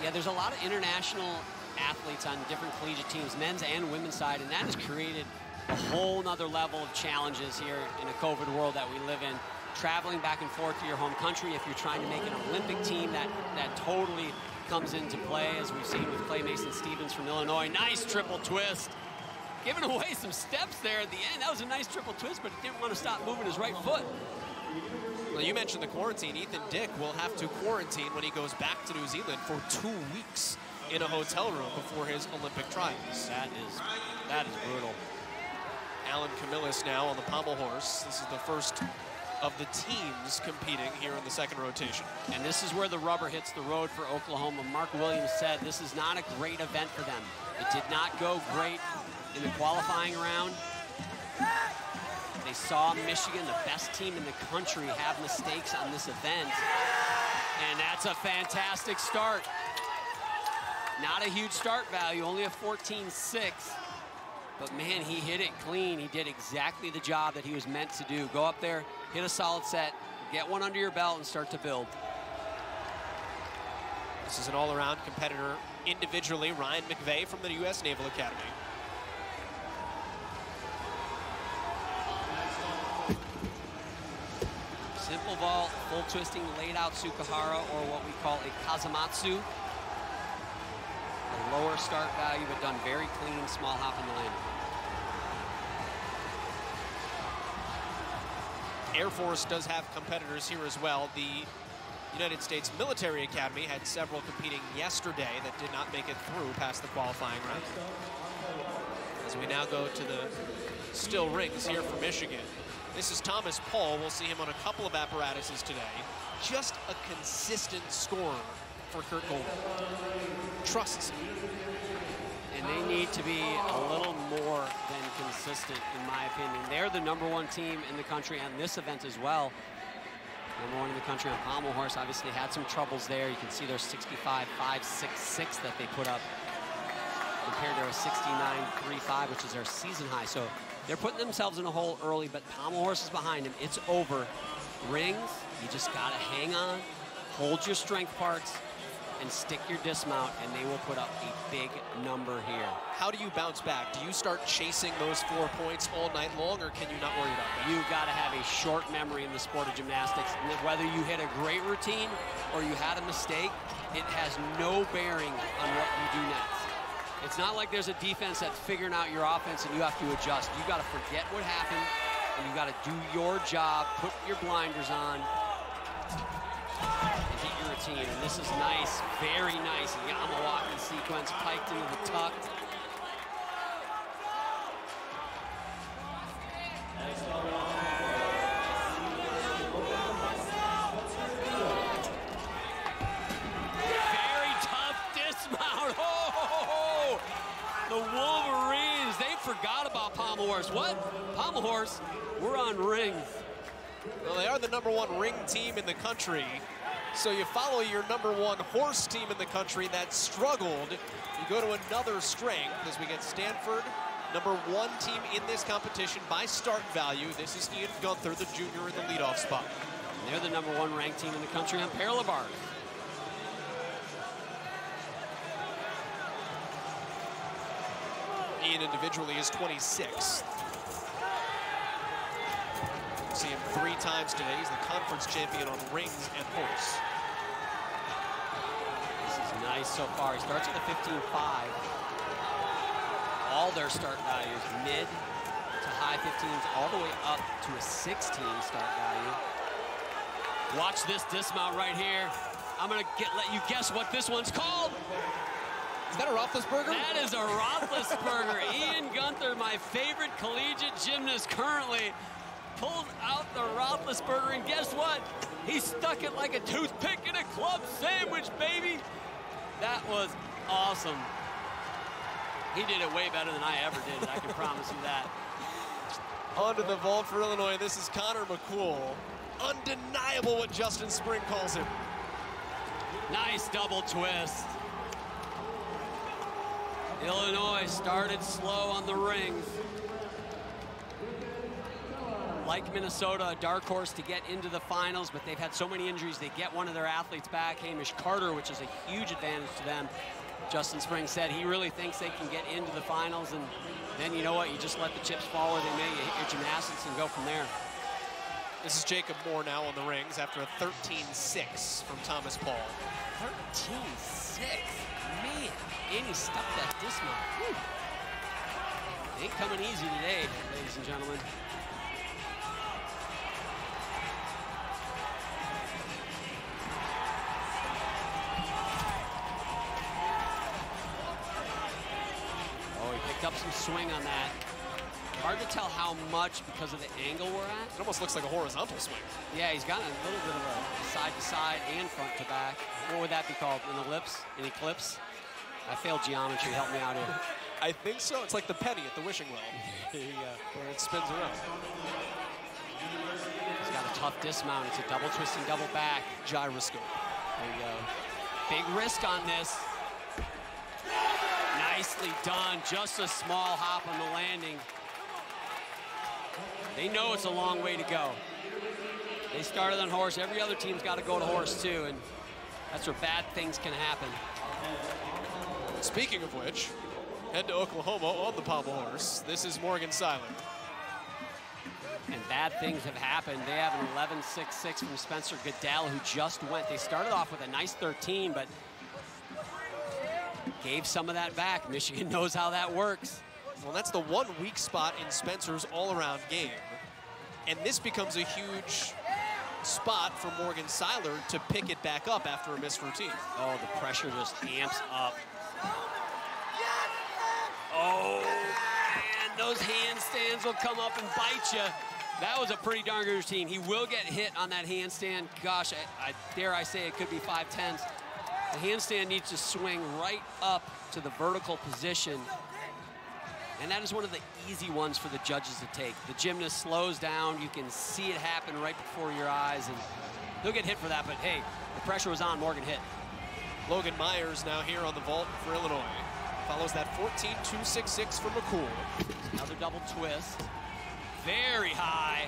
Yeah, there's a lot of international athletes on different collegiate teams, men's and women's side, and that has created a whole nother level of challenges here in a COVID world that we live in traveling back and forth to your home country. If you're trying to make an Olympic team, that, that totally comes into play, as we've seen with Clay Mason Stephens from Illinois. Nice triple twist. Giving away some steps there at the end. That was a nice triple twist, but he didn't want to stop moving his right foot. Well, you mentioned the quarantine. Ethan Dick will have to quarantine when he goes back to New Zealand for two weeks in a hotel room before his Olympic trials. That is, that is brutal. Alan Camillus now on the pommel horse. This is the first of the teams competing here in the second rotation. And this is where the rubber hits the road for Oklahoma. Mark Williams said this is not a great event for them. It did not go great in the qualifying round. They saw Michigan, the best team in the country, have mistakes on this event. And that's a fantastic start. Not a huge start value, only a 14-6. But man, he hit it clean. He did exactly the job that he was meant to do. Go up there, hit a solid set, get one under your belt, and start to build. This is an all-around competitor individually, Ryan McVeigh from the U.S. Naval Academy. Simple vault, full twisting, laid out Tsukahara, or what we call a Kasamatsu. A lower start value, but done very clean, small hop in the landing. Air Force does have competitors here as well. The United States Military Academy had several competing yesterday that did not make it through past the qualifying round. As we now go to the still rings here for Michigan. This is Thomas Paul. We'll see him on a couple of apparatuses today. Just a consistent scorer for Kurt Golder. Trusts him. And they need to be a little more than consistent, in my opinion. They're the number one team in the country on this event as well. Number one in the country on pommel horse. Obviously had some troubles there. You can see their 65 5 6 6 that they put up compared to a 69 3 5, which is their season high. So they're putting themselves in a hole early, but pommel horse is behind them. It's over. Rings, you just got to hang on, hold your strength parts, and stick your dismount, and they will put up a big number here. How do you bounce back? Do you start chasing those four points all night long, or can you not worry about that? You've got to have a short memory in the sport of gymnastics. Whether you hit a great routine or you had a mistake, it has no bearing on what you do next. It's not like there's a defense that's figuring out your offense and you have to adjust. You got to forget what happened and you got to do your job, put your blinders on, and hit your routine. And this is nice, very nice. Yamawaki sequence piked into the tuck. Very tough dismount. Oh, the Wolverines, they forgot about Pommel Horse. What? Pommel Horse, we're on ring. Well, they are the number one ring team in the country. So you follow your number one horse team in the country that struggled. You go to another strength as we get Stanford, number one team in this competition by start value. This is Ian Gunther, the junior in the leadoff spot. And they're the number one ranked team in the country on parallel bars. Ian individually is 26. See him three times today. He's the conference champion on rings and horse. This is nice so far. He starts at a 15.5. All their start values, mid to high 15s, all the way up to a 16 start value. Watch this dismount right here. I'm gonna get let you guess what this one's called. Is that a Roethlisberger? That is a Roethlisberger. Ian Gunther, my favorite collegiate gymnast currently, pulled out the Roethlisberger, and guess what? He stuck it like a toothpick in a club sandwich, baby. That was awesome. He did it way better than I ever did, I can promise you that. Onto the vault for Illinois. This is Connor McCool. Undeniable what Justin Spring calls him. Nice double twist. Illinois started slow on the rings. Like Minnesota, a dark horse to get into the finals, but they've had so many injuries, they get one of their athletes back, Hamish Carter, which is a huge advantage to them. Justin Spring said he really thinks they can get into the finals, and then you know what, you just let the chips fall where they may, you hit your gymnastics and go from there. This is Jacob Moore now on the rings after a 13-6 from Thomas Paul. 13-6, man. And he stuck that dismount. Whew. Ain't coming easy today, ladies and gentlemen. Oh, he picked up some swing on that. Hard to tell how much because of the angle we're at. It almost looks like a horizontal swing. Yeah, he's got a little bit of a side to side and front to back. What would that be called? An ellipse? An eclipse? I failed geometry. Help me out here. I think so. It's like the penny at the wishing well. you. Uh, where it spins around. He's got a tough dismount. It's a double twisting, double back. Gyroscope. There you go. Big risk on this. Nicely done. Just a small hop on the landing. They know it's a long way to go. They started on horse. Every other team's got to go to horse too, and that's where bad things can happen. Speaking of which, head to Oklahoma on the pommel horse. This is Morgan Seiler. And bad things have happened. They have an 11-6-6 from Spencer Goodell, who just went. They started off with a nice 13, but gave some of that back. Michigan knows how that works. Well, that's the one weak spot in Spencer's all-around game. And this becomes a huge spot for Morgan Seiler to pick it back up after a missed routine. Oh, the pressure just amps up. Oh, those handstands will come up and bite you. That was a pretty darn good routine. He will get hit on that handstand. Gosh, I, I dare I say it could be five tenths. The handstand needs to swing right up to the vertical position. And that is one of the easy ones for the judges to take. The gymnast slows down. You can see it happen right before your eyes. And he'll get hit for that. But hey, the pressure was on. Morgan hit. Logan Myers now here on the vault for Illinois. Follows that 14-266 from McCool. Another double twist. Very high.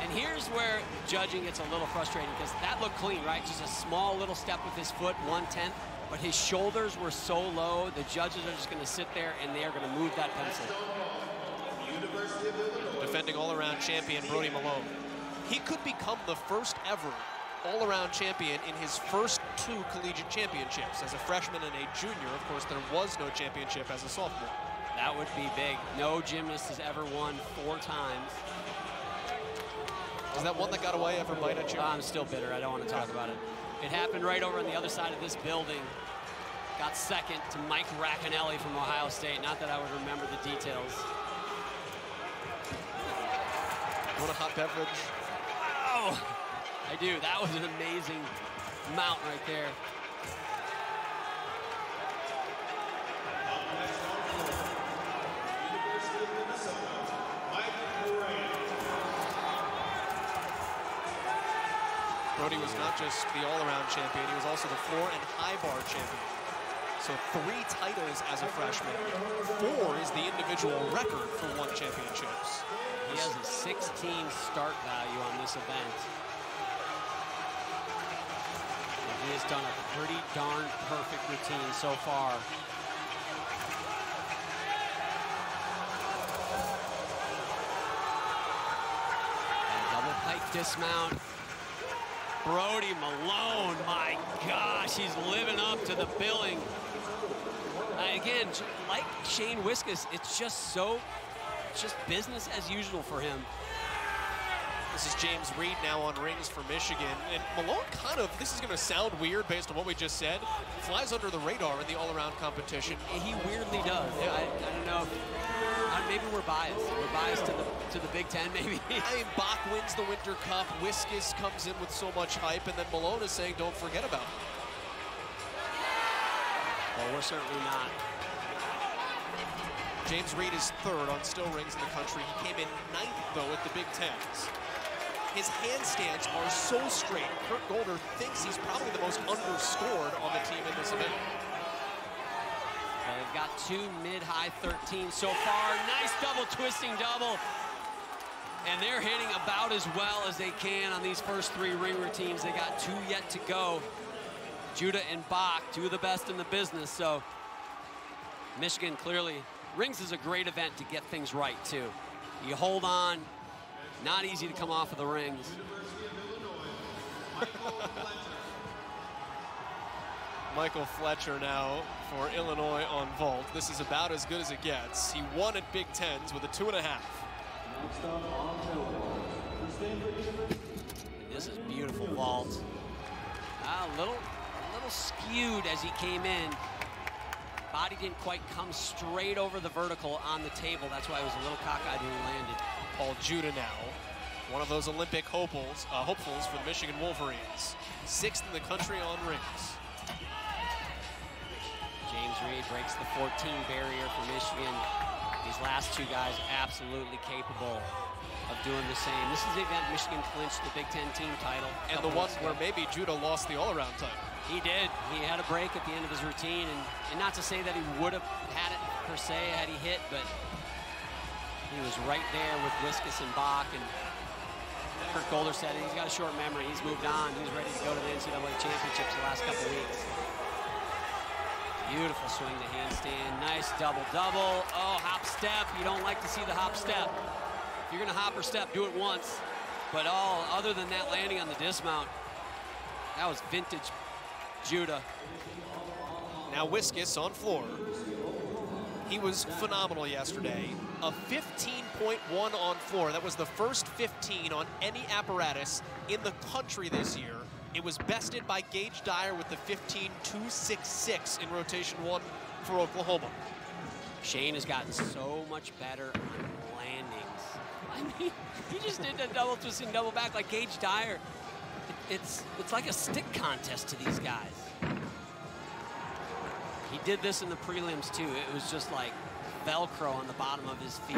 And here's where judging gets a little frustrating because that looked clean, right? Just a small little step with his foot, one-tenth. But his shoulders were so low, the judges are just going to sit there and they are going to move that pencil. Defending all-around champion Brody Malone. He could become the first ever all-around champion in his first two collegiate championships. As a freshman and a junior, of course, there was no championship as a sophomore. That would be big. No gymnast has ever won four times. Is that one that got away ever bite at you? I'm still bitter. I don't want to talk about it. It happened right over on the other side of this building. Got second to Mike Racanelli from Ohio State. Not that I would remember the details. Want a hot beverage? Wow! I do. That was an amazing mount right there. Brody was not just the all-around champion, he was also the floor and high bar champion. So three titles as a freshman. Four is the individual record for one championships. He has a 16 start value on this event. And he has done a pretty darn perfect routine so far. And double pike dismount. Brody Malone, my gosh, he's living up to the billing. Again, like Shane Wiskus, it's just so, just business as usual for him. This is James Reed now on rings for Michigan. And Malone kind of, this is going to sound weird based on what we just said, flies under the radar in the all-around competition. He weirdly does. Yeah. I, I don't know. If, uh, maybe we're biased. We're biased to the to the Big Ten, maybe. I mean, Bock wins the Winter Cup. Wiskus comes in with so much hype, and then Malone is saying, don't forget about him. Well, we're certainly not. James Reed is third on still rings in the country. He came in ninth, though, at the Big Tens. His handstands are so straight. Kurt Golder thinks he's probably the most underscored on the team in this event. Well, they've got two mid-high 13 so far. Nice double twisting double. And they're hitting about as well as they can on these first three ring routines. They got two yet to go. Juda and Bock, two of the best in the business. So Michigan clearly, rings is a great event to get things right too. You hold on, not easy to come off of the rings. Michael Fletcher now for Illinois on vault. This is about as good as it gets. He won at Big Tens with a two and a half. This is beautiful vault. Ah, a little, a little skewed as he came in. Body didn't quite come straight over the vertical on the table. That's why it was a little cockeyed when he landed. Paul Juda now, one of those Olympic hopefuls, uh, hopefuls for the Michigan Wolverines. Sixth in the country on rings. James Reed breaks the 14 barrier for Michigan. These last two guys absolutely capable of doing the same. This is the event Michigan clinched the Big Ten team title. And the one where maybe Juda lost the all-around title. He did. He had a break at the end of his routine, and, and not to say that he would have had it per se had he hit, but he was right there with Wiskus and Bock, and Kurt Golder said he's got a short memory. He's moved on. He's ready to go to the NCAA championships the last couple weeks. Beautiful swing to handstand. Nice double-double. Oh, hop step. You don't like to see the hop step. If you're going to hop or step, do it once. But all other than that landing on the dismount, that was vintage Juda. Now Wiskus on floor. He was phenomenal yesterday. A 15.1 on floor. That was the first 15 on any apparatus in the country this year. It was bested by Gage Dyer with the 15.266 in rotation one for Oklahoma. Shane has gotten so much better on landings. I mean, he just did a double twisting double back like Gage Dyer. It, it's, it's like a stick contest to these guys. He did this in the prelims too. It was just like Velcro on the bottom of his feet.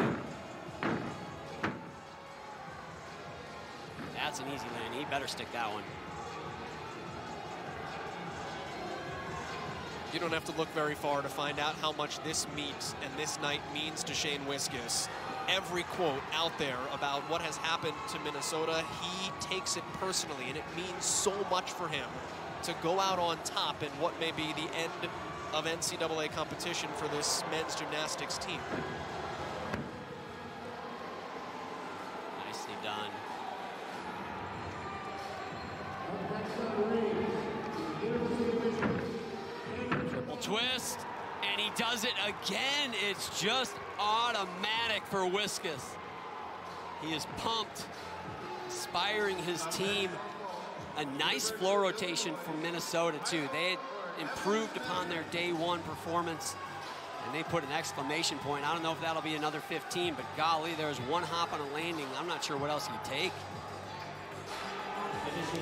That's an easy land. He better stick that one. You don't have to look very far to find out how much this meet and this night means to Shane Wiskus. Every quote out there about what has happened to Minnesota, he takes it personally, and it means so much for him to go out on top in what may be the end of NCAA competition for this men's gymnastics team. Nicely done. Triple twist, and he does it again. It's just automatic for Wiskus. He is pumped, inspiring his team. A nice floor rotation from Minnesota, too. They improved upon their day one performance, and they put an exclamation point. I don't know if that'll be another 15, but golly, there was one hop on a landing. I'm not sure what else he'd take.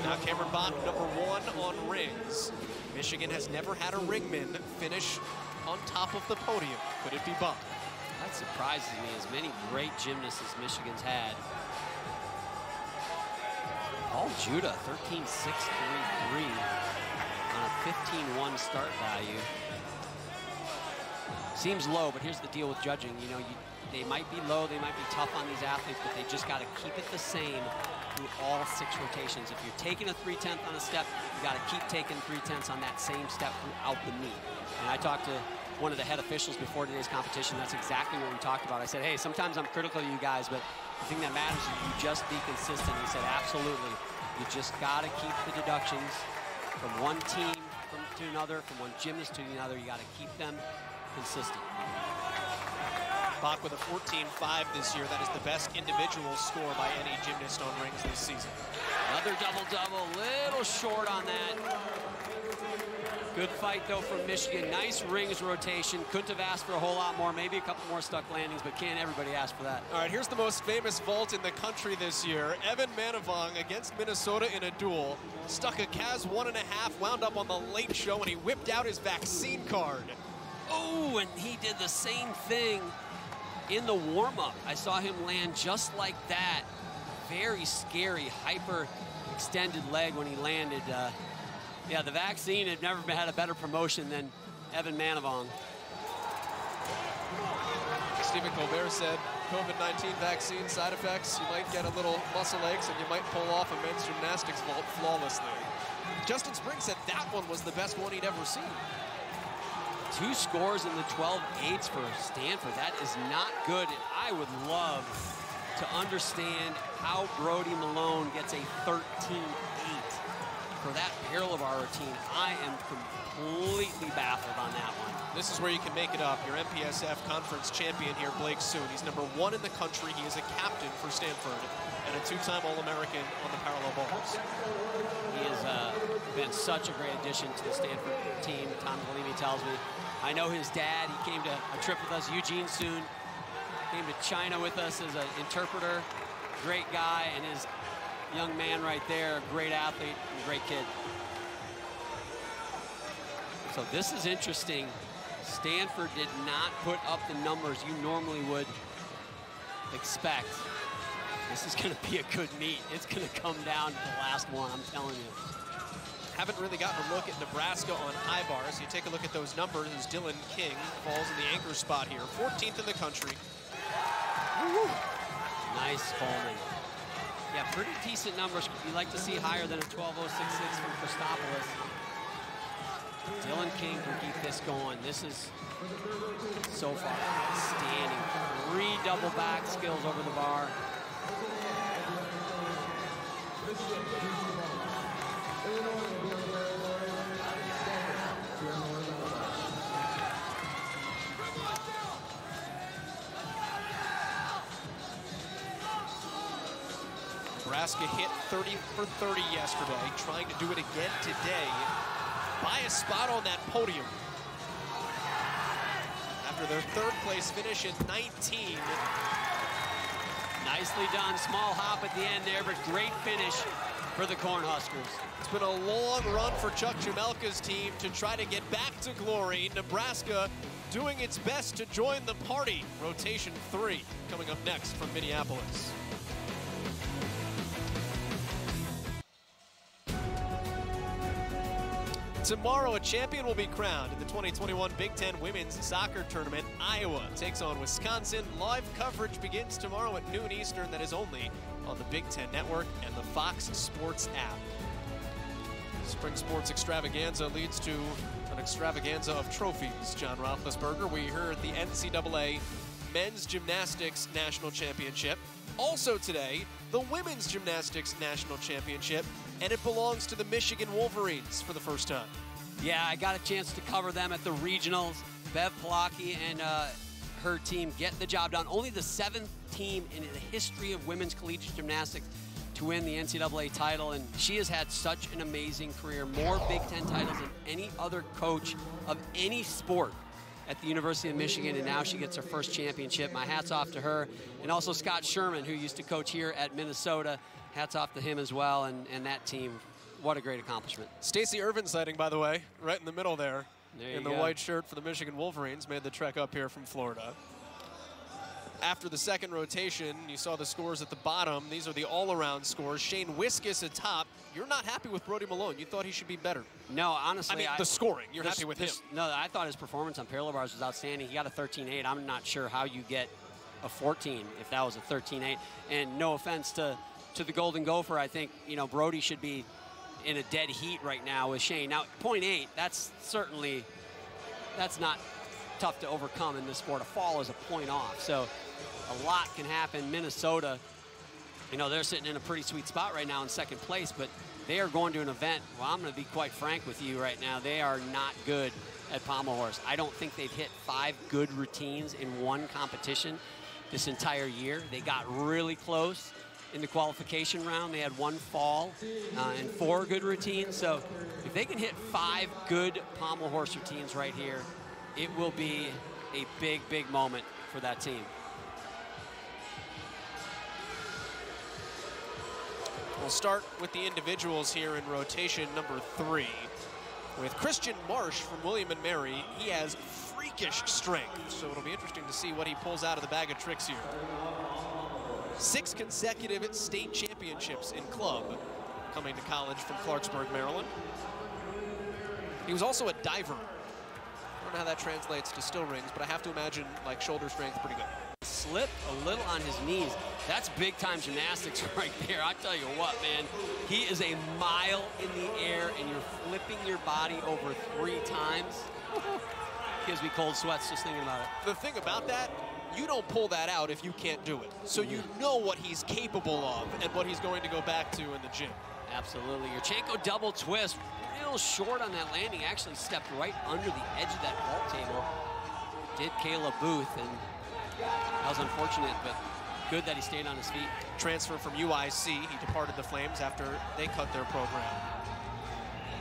Now Cameron Bock, number one on rings. Michigan has never had a ringman finish on top of the podium. Could it be Bock? That surprises me, as many great gymnasts as Michigan's had. Paul Juda, 13.633 on a 15-1 start value. Seems low, but here's the deal with judging. You know, you, they might be low, they might be tough on these athletes, but they just got to keep it the same through all six rotations. If you're taking a three-tenth on a step, you got to keep taking three-tenths on that same step throughout the meet. And I talked to one of the head officials before today's competition. That's exactly what we talked about. I said, hey, sometimes I'm critical of you guys, but the thing that matters is you just be consistent. He said, absolutely. You just got to keep the deductions from one team to another, from one gymnast to another. You got to keep them consistent. Bock with a 14-5 this year. That is the best individual score by any gymnast on rings this season. Another double-double, little short on that. Good fight, though, from Michigan. Nice rings rotation. Couldn't have asked for a whole lot more. Maybe a couple more stuck landings, but can't everybody ask for that. All right, here's the most famous vault in the country this year. Evan Manavong against Minnesota in a duel. Stuck a Kaz one and a half, wound up on the late show, and he whipped out his vaccine card. Oh, and he did the same thing in the warm-up. I saw him land just like that. Very scary, hyper extended leg when he landed. Uh, yeah, the vaccine had never had a better promotion than Evan Manavong. Stephen Colbert said COVID-19 vaccine side effects, you might get a little muscle aches and you might pull off a men's gymnastics vault flawlessly. Justin Spring said that one was the best one he'd ever seen. Two scores in the 12 eights for Stanford. That is not good. And I would love to understand how Brody Malone gets a 13 for that Parallel routine, I am completely baffled on that one. This is where you can make it up. Your MPSF conference champion here, Blake Sun. He's number one in the country. He is a captain for Stanford and a two-time All-American on the parallel bars. He has uh, been such a great addition to the Stanford team, Tom Glielmi tells me. I know his dad. He came to a trip with us, Eugene Sun. Came to China with us as an interpreter. Great guy, and his young man right there—a great athlete, great kid. So this is interesting. Stanford did not put up the numbers you normally would expect. This is going to be a good meet. It's going to come down to the last one, I'm telling you. Haven't really gotten a look at Nebraska on high bars. You take a look at those numbers as Dylan King falls in the anchor spot here. 14th in the country. Woo. Nice Coleman. Yeah, pretty decent numbers. You like to see higher than a 12.066 from Christopoulos. Dylan King can keep this going. This is so far outstanding. Three double back skills over the bar. Nebraska hit 30 for 30 yesterday, trying to do it again today. Buy a spot on that podium. After their third place finish at 19. Nicely done, small hop at the end there, but great finish for the Cornhuskers. It's been a long run for Chuck Chmelka's team to try to get back to glory. Nebraska doing its best to join the party. Rotation three coming up next from Minneapolis. Tomorrow, a champion will be crowned in the 2021 Big Ten Women's Soccer Tournament. Iowa takes on Wisconsin. Live coverage begins tomorrow at noon Eastern. That is only on the Big Ten Network and the Fox Sports app. Spring Sports Extravaganza leads to an extravaganza of trophies. John Roethlisberger, we heard the NCAA Men's Gymnastics National Championship. Also today, the Women's Gymnastics National Championship and it belongs to the Michigan Wolverines for the first time. Yeah, I got a chance to cover them at the regionals. Bev Plocki and uh, her team get the job done. Only the seventh team in the history of women's collegiate gymnastics to win the NCAA title, and she has had such an amazing career. More Big Ten titles than any other coach of any sport at the University of Michigan, and now she gets her first championship. My hat's off to her. And also Scott Sherman, who used to coach here at Minnesota hats off to him as well and, and that team. What a great accomplishment. Stacey Ervin sighting, by the way, right in the middle there. there in the go. white shirt for the Michigan Wolverines, made the trek up here from Florida. After the second rotation, you saw the scores at the bottom. These are the all-around scores. Shane Wiskus atop. You're not happy with Brody Malone. You thought he should be better. No, honestly. I mean, I, the scoring. You're this, happy with this, him. No, I thought his performance on parallel bars was outstanding. He got a 13-8. I'm not sure how you get a 14 if that was a 13-8. And no offense to to the Golden Gopher, I think, you know, Brody should be in a dead heat right now with Shane. Now, point eight, that's certainly, that's not tough to overcome in this sport. A fall is a point off. So a lot can happen. Minnesota You know, they're sitting in a pretty sweet spot right now in second place, but they are going to an event. Well, I'm going to be quite frank with you right now. They are not good at pommel. I don't think they've hit five good routines in one competition this entire year. They got really close in the qualification round. They had one fall uh, and four good routines. So if they can hit five good pommel horse routines right here, it will be a big, big moment for that team. We'll start with the individuals here in rotation number three. With Christian Marsh from William & Mary, he has freakish strength, so it'll be interesting to see what he pulls out of the bag of tricks here. Six consecutive state championships in club, coming to college from Clarksburg, Maryland. He was also a diver. I don't know how that translates to still rings, but I have to imagine like shoulder strength pretty good. Slip a little on his knees. That's big time gymnastics right there. I tell you what, man, he is a mile in the air and you're flipping your body over three times. Gives me cold sweats just thinking about it. The thing about that, you don't pull that out if you can't do it. So you know what he's capable of and what he's going to go back to in the gym. Absolutely. Yurchenko double twist, real short on that landing, actually stepped right under the edge of that vault table. Did Caleb Booth, and that was unfortunate, but good that he stayed on his feet. Transfer from UIC, he departed the Flames after they cut their program.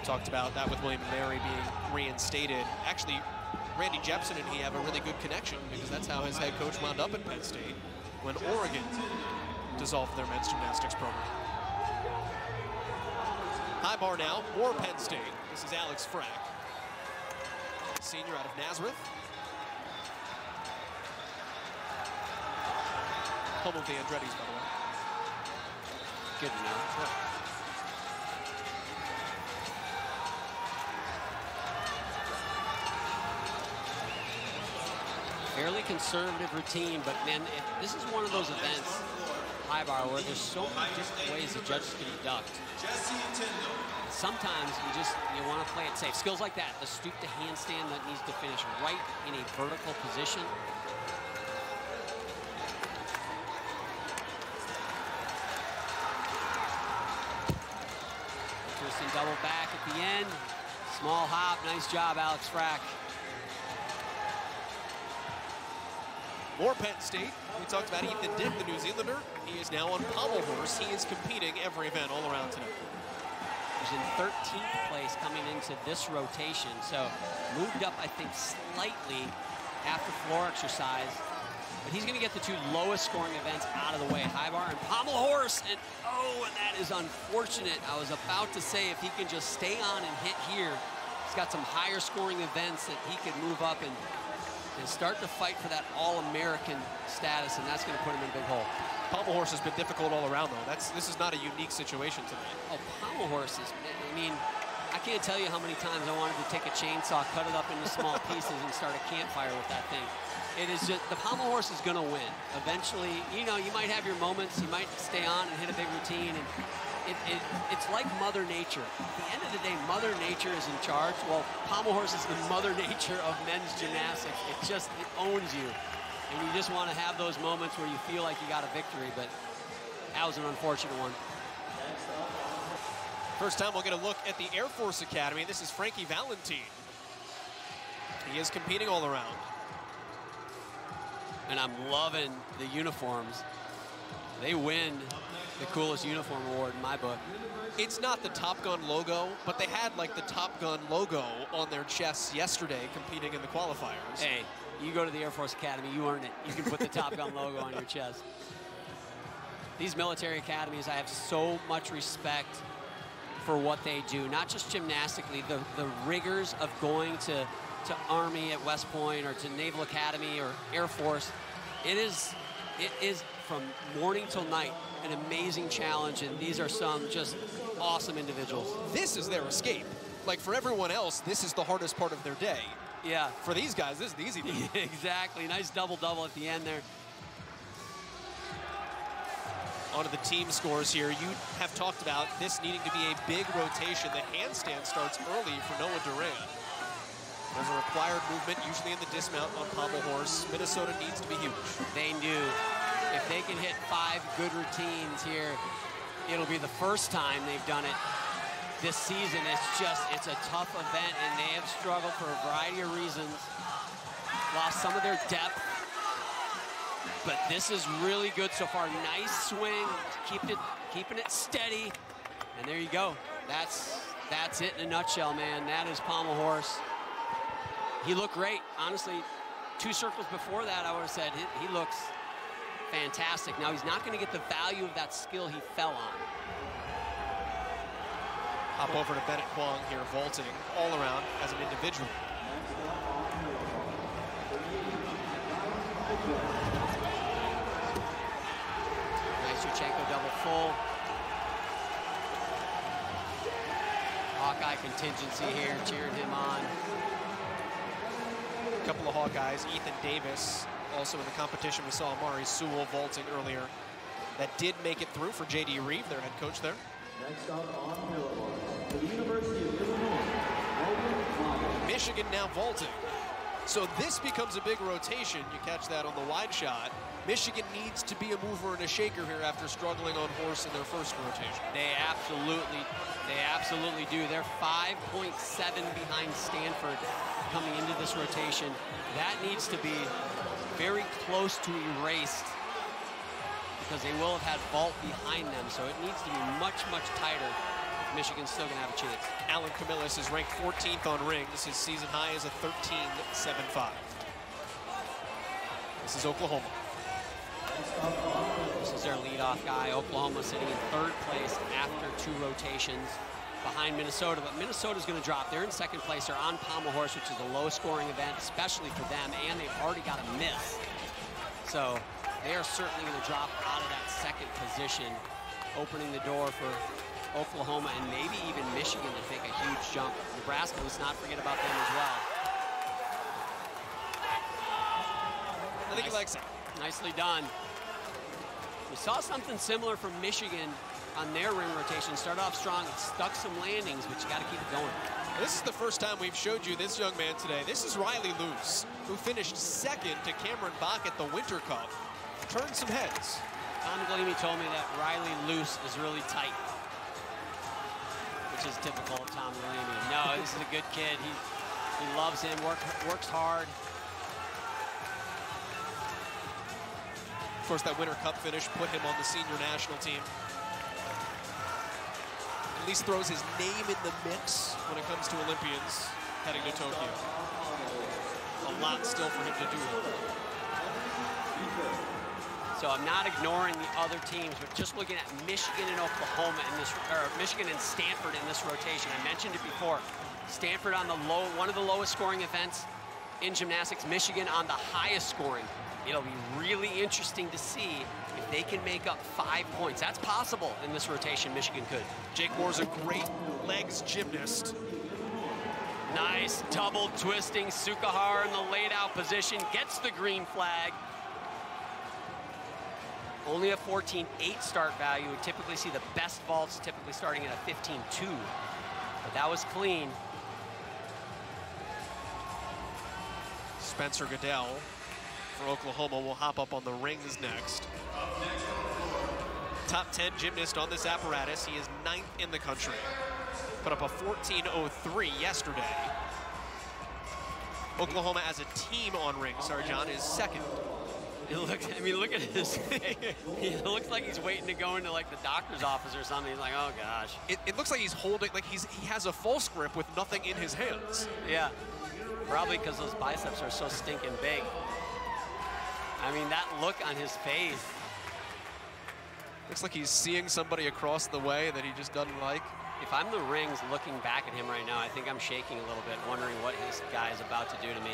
Talked about that with William & Mary being reinstated. Actually, Randy Jepson and he have a really good connection because that's how his head coach wound up at Penn State when Oregon dissolved their men's gymnastics program. High bar now, more Penn State. This is Alex Frack, senior out of Nazareth. Home of the Andretti's, by the way. Good to know. Fairly conservative routine, but man, this is one of those events, high bar, where there's so many different ways the judges can deduct. Sometimes you just, you want to play it safe. Skills like that, the stoop to handstand that needs to finish right in a vertical position. Double back at the end. Small hop, nice job, Alex Frack. More Penn State. We talked about Ethan Dick, the New Zealander. He is now on pommel horse. He is competing every event all around today. He's in 13th place coming into this rotation. So moved up, I think, slightly after floor exercise. But he's going to get the two lowest scoring events out of the way. High bar and pommel horse. And oh, and that is unfortunate. I was about to say if he can just stay on and hit here, he's got some higher scoring events that he could move up and and start to fight for that All-American status, and that's going to put him in a big hole. Pommel horse has been difficult all around, though. That's This is not a unique situation tonight. Oh, pommel horses, I mean, I can't tell you how many times I wanted to take a chainsaw, cut it up into small pieces, and start a campfire with that thing. It is just, the pommel horse is going to win. Eventually, you know, you might have your moments, you might stay on and hit a big routine, and it, it, it's like Mother Nature. At the end of the day, Mother Nature is in charge. Well, pommel horse is the Mother Nature of men's gymnastics. It just it owns you. And you just want to have those moments where you feel like you got a victory, but that was an unfortunate one. First time we'll get a look at the Air Force Academy. This is Frankie Valentine. He is competing all around. And I'm loving the uniforms. They win the coolest uniform award in my book. It's not the Top Gun logo, but they had like the Top Gun logo on their chests yesterday competing in the qualifiers. Hey, you go to the Air Force Academy, you earn it. You can put the Top Gun logo on your chest. These military academies, I have so much respect for what they do, not just gymnastically, the, the rigors of going to, to Army at West Point or to Naval Academy or Air Force. It is, it is from morning till night an amazing challenge, and these are some just awesome individuals. This is their escape. Like for everyone else, this is the hardest part of their day. Yeah. For these guys, this is the easy thing. exactly. Nice double-double at the end there. Onto the team scores here. You have talked about this needing to be a big rotation. The handstand starts early for Noah Duran. There's a required movement, usually in the dismount on pommel horse. Minnesota needs to be huge. They knew if they can hit five good routines here, it'll be the first time they've done it this season. It's just, it's a tough event, and they have struggled for a variety of reasons. Lost some of their depth, but this is really good so far. Nice swing, keep it, keeping it steady, and there you go. That's that's it in a nutshell, man. That is Pommel Horse. He looked great, honestly. Two circles before that, I would have said he, he looks fantastic. Now he's not going to get the value of that skill he fell on. Hop over to Bennett Huang here, vaulting all around as an individual. Nice Yurchenko double full. Hawkeye contingency here, cheering him on. A couple of Hawkeyes, Ethan Davis, also in the competition. We saw Amari Sewell vaulting earlier. That did make it through for J.D. Reive, their head coach there. Next up on the University of Illinois, Michigan now vaulting. So this becomes a big rotation. You catch that on the wide shot. Michigan needs to be a mover and a shaker here after struggling on horse in their first rotation. They absolutely, they absolutely do. They're 5.7 behind Stanford coming into this rotation. That needs to be very close to erased because they will have had vault behind them. So it needs to be much, much tighter Michigan's still going to have a chance. Alan Camillus is ranked 14th on rings. His season high is a 13.75. This is Oklahoma. This is their leadoff guy. Oklahoma sitting in third place after two rotations behind Minnesota, but Minnesota's going to drop. They're in second place. They're on Pommel Horse, which is a low-scoring event, especially for them, and they've already got a miss. So they are certainly going to drop out of that second position, opening the door for Oklahoma, and maybe even Michigan to take a huge jump. Nebraska, let's not forget about them as well. I think nice, he likes it. Nicely done. We saw something similar from Michigan on their ring rotation. Started off strong, stuck some landings, but you got to keep it going. This is the first time we've showed you this young man today. This is Riley Loos, who finished second to Cameron Bock at the Winter Cup. Turned some heads. Tom Glielmi told me that Riley Loos is really tight which is typical of Tom Glielmi. No, this is a good kid. He, he loves him, work, works hard. Of course, that Winter Cup finish put him on the senior national team. At least throws his name in the mix when it comes to Olympians heading to Tokyo. A lot still for him to do. So I'm not ignoring the other teams, but just looking at Michigan and Oklahoma in this, or Michigan and Stanford in this rotation. I mentioned it before. Stanford on the low, one of the lowest scoring events in gymnastics. Michigan on the highest scoring. It'll be really interesting to see if they can make up five points. That's possible in this rotation, Michigan could. Jake Moore's a great legs gymnast. Nice double twisting. Tsukahara in the laid out position, gets the green flag. Only a 14-8 start value. We typically see the best vaults typically starting at a 15-2. But that was clean. Spencer Goodell for Oklahoma will hop up on the rings next. Top 10 gymnast on this apparatus. He is ninth in the country. Put up a 14.03 yesterday. Oklahoma as a team on rings, sorry, John, is second. He looks, I mean, look at his He looks like he's waiting to go into like the doctor's office or something. He's like, oh gosh. It, it looks like he's holding, like he's he has a false grip with nothing in his hands. Yeah, probably because those biceps are so stinking big. I mean, that look on his face. Looks like he's seeing somebody across the way that he just doesn't like. If I'm the rings looking back at him right now, I think I'm shaking a little bit, wondering what his guy is about to do to me.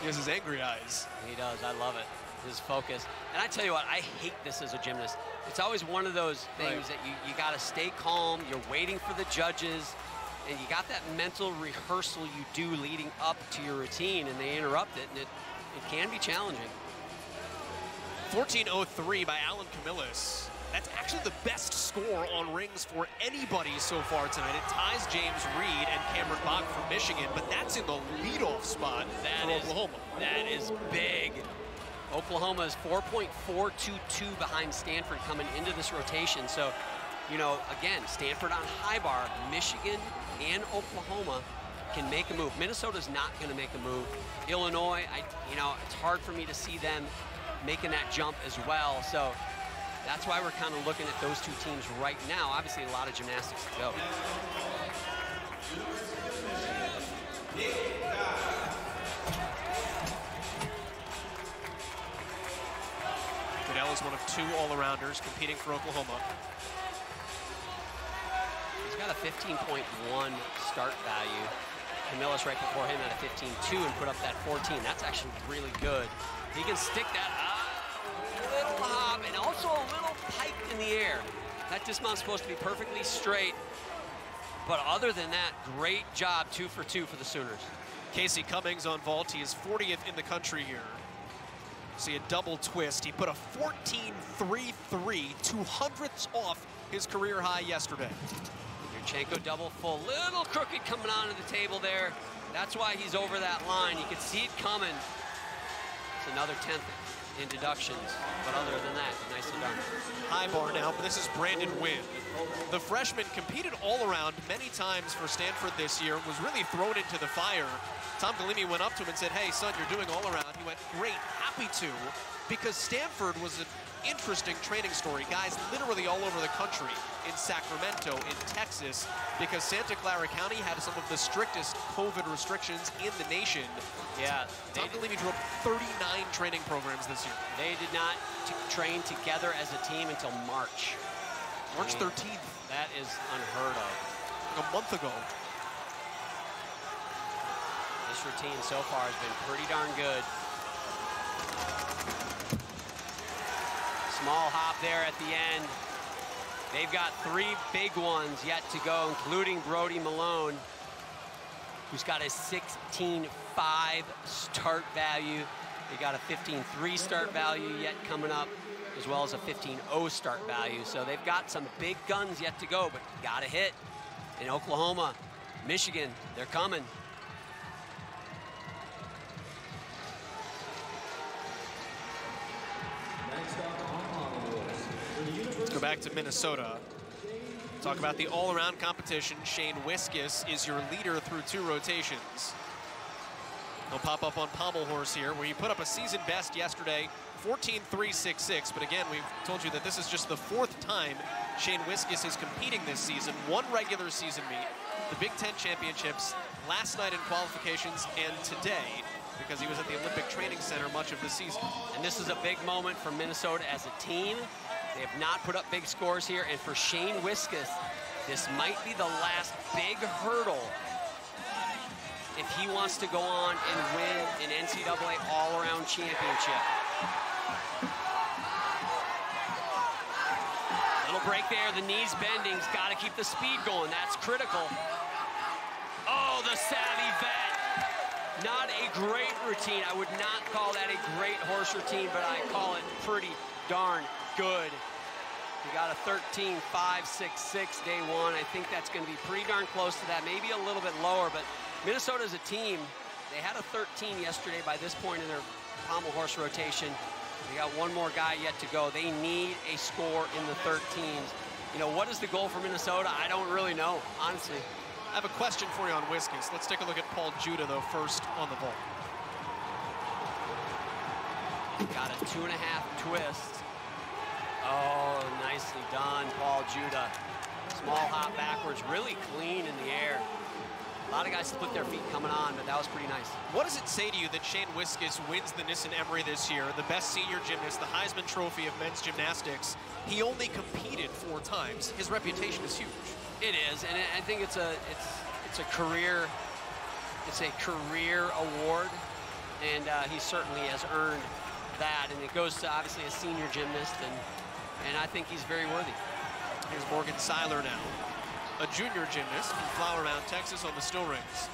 He has his angry eyes. He does. I love it. His focus. And I tell you what, I hate this as a gymnast. It's always one of those things right. that you, you got to stay calm. You're waiting for the judges. And you got that mental rehearsal you do leading up to your routine, and they interrupt it, and it, it can be challenging. 14.03 by Alan Camillus. That's actually the best score on rings for anybody so far tonight. It ties James Reed and Cameron Bock from Michigan, but that's in the leadoff spot that for is, Oklahoma. That is big. Oklahoma is 4.422 behind Stanford coming into this rotation. So, you know, again, Stanford on high bar, Michigan and Oklahoma can make a move. Minnesota's not going to make a move. Illinois, I, you know, it's hard for me to see them making that jump as well. So that's why we're kind of looking at those two teams right now. Obviously, a lot of gymnastics to go. Goodell is one of two all-arounders competing for Oklahoma. He's got a 15.1 start value. Camillus right before him at a 15-2 and put up that 14. That's actually really good. He can stick that uh, little hop and also a little pike in the air. That dismount's supposed to be perfectly straight. But other than that, great job two for two for the Sooners. Casey Cummings on vault. He is 40th in the country here. See a double twist. He put a 14-3-3, two hundredths off his career high yesterday. Yurchenko double full, little crooked coming onto the table there. That's why he's over that line. You can see it coming. It's another 10th in deductions, but other than that, nicely done. High bar now, but this is Brandon Wynn. The freshman competed all around many times for Stanford this year, was really thrown into the fire. Tom Glielmi went up to him and said, hey, son, you're doing all around. He went, great, happy to, because Stanford was an interesting training story. Guys literally all over the country, in Sacramento, in Texas, because Santa Clara County had some of the strictest COVID restrictions in the nation. Yeah. Tom Glielmi drew up 39 training programs this year. They did not train together as a team until March. March 13th. That is unheard of. Like a month ago. This routine so far has been pretty darn good. Small hop there at the end. They've got three big ones yet to go, including Brody Malone, who's got a 16-5 start value. They got a 15-3 start value yet coming up, as well as a 15-0 start value. So they've got some big guns yet to go, but got to hit. In Oklahoma, Michigan, they're coming. Let's go back to Minnesota. Talk about the all-around competition. Shane Wiskus is your leader through two rotations. He'll pop up on pommel horse here, where he put up a season best yesterday, 14-3-6-6. But again, we've told you that this is just the fourth time Shane Wiskus is competing this season. One regular season meet, the Big Ten Championships, last night in qualifications, and today because he was at the Olympic Training Center much of the season. And this is a big moment for Minnesota as a team. They have not put up big scores here, and for Shane Wiskus, this might be the last big hurdle if he wants to go on and win an NCAA all-around championship. Little break there, the knees bending's got to keep the speed going, that's critical. Oh, the savvy vet. Not a great routine. I would not call that a great horse routine, but I call it pretty darn good. He got a 13, 5, 6, 6 day one. I think that's going to be pretty darn close to that, maybe a little bit lower, but Minnesota as a team, they had a 13 yesterday by this point in their pommel horse rotation. They got one more guy yet to go. They need a score in the 13s. You know, what is the goal for Minnesota? I don't really know, honestly. I have a question for you on Wiskus. Let's take a look at Paul Juda, though, first on the vault. Got a two and a half twist. Oh, nicely done, Paul Juda. Small hop backwards, really clean in the air. A lot of guys put their feet coming on, but that was pretty nice. What does it say to you that Shane Wiskus wins the Nissen Emery this year, the best senior gymnast, the Heisman Trophy of men's gymnastics? He only competed four times. His reputation is huge. It is, and I think it's a it's it's a career it's a career award, and uh, he certainly has earned that. And it goes to obviously a senior gymnast, and and I think he's very worthy. Here's Morgan Seiler now, a junior gymnast from Flower Mound, Texas, on the still rings.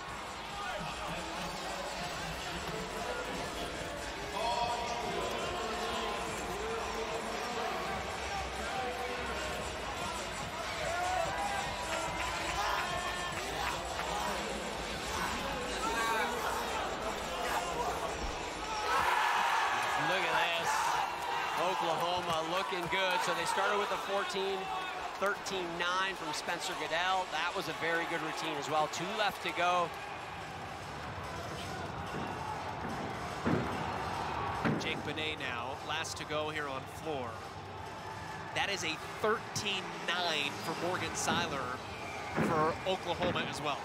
So they started with a 14, 13-9 from Spencer Goodell. That was a very good routine as well. Two left to go. Jake Benet now, last to go here on floor. That is a 13-9 for Morgan Seiler for Oklahoma as well.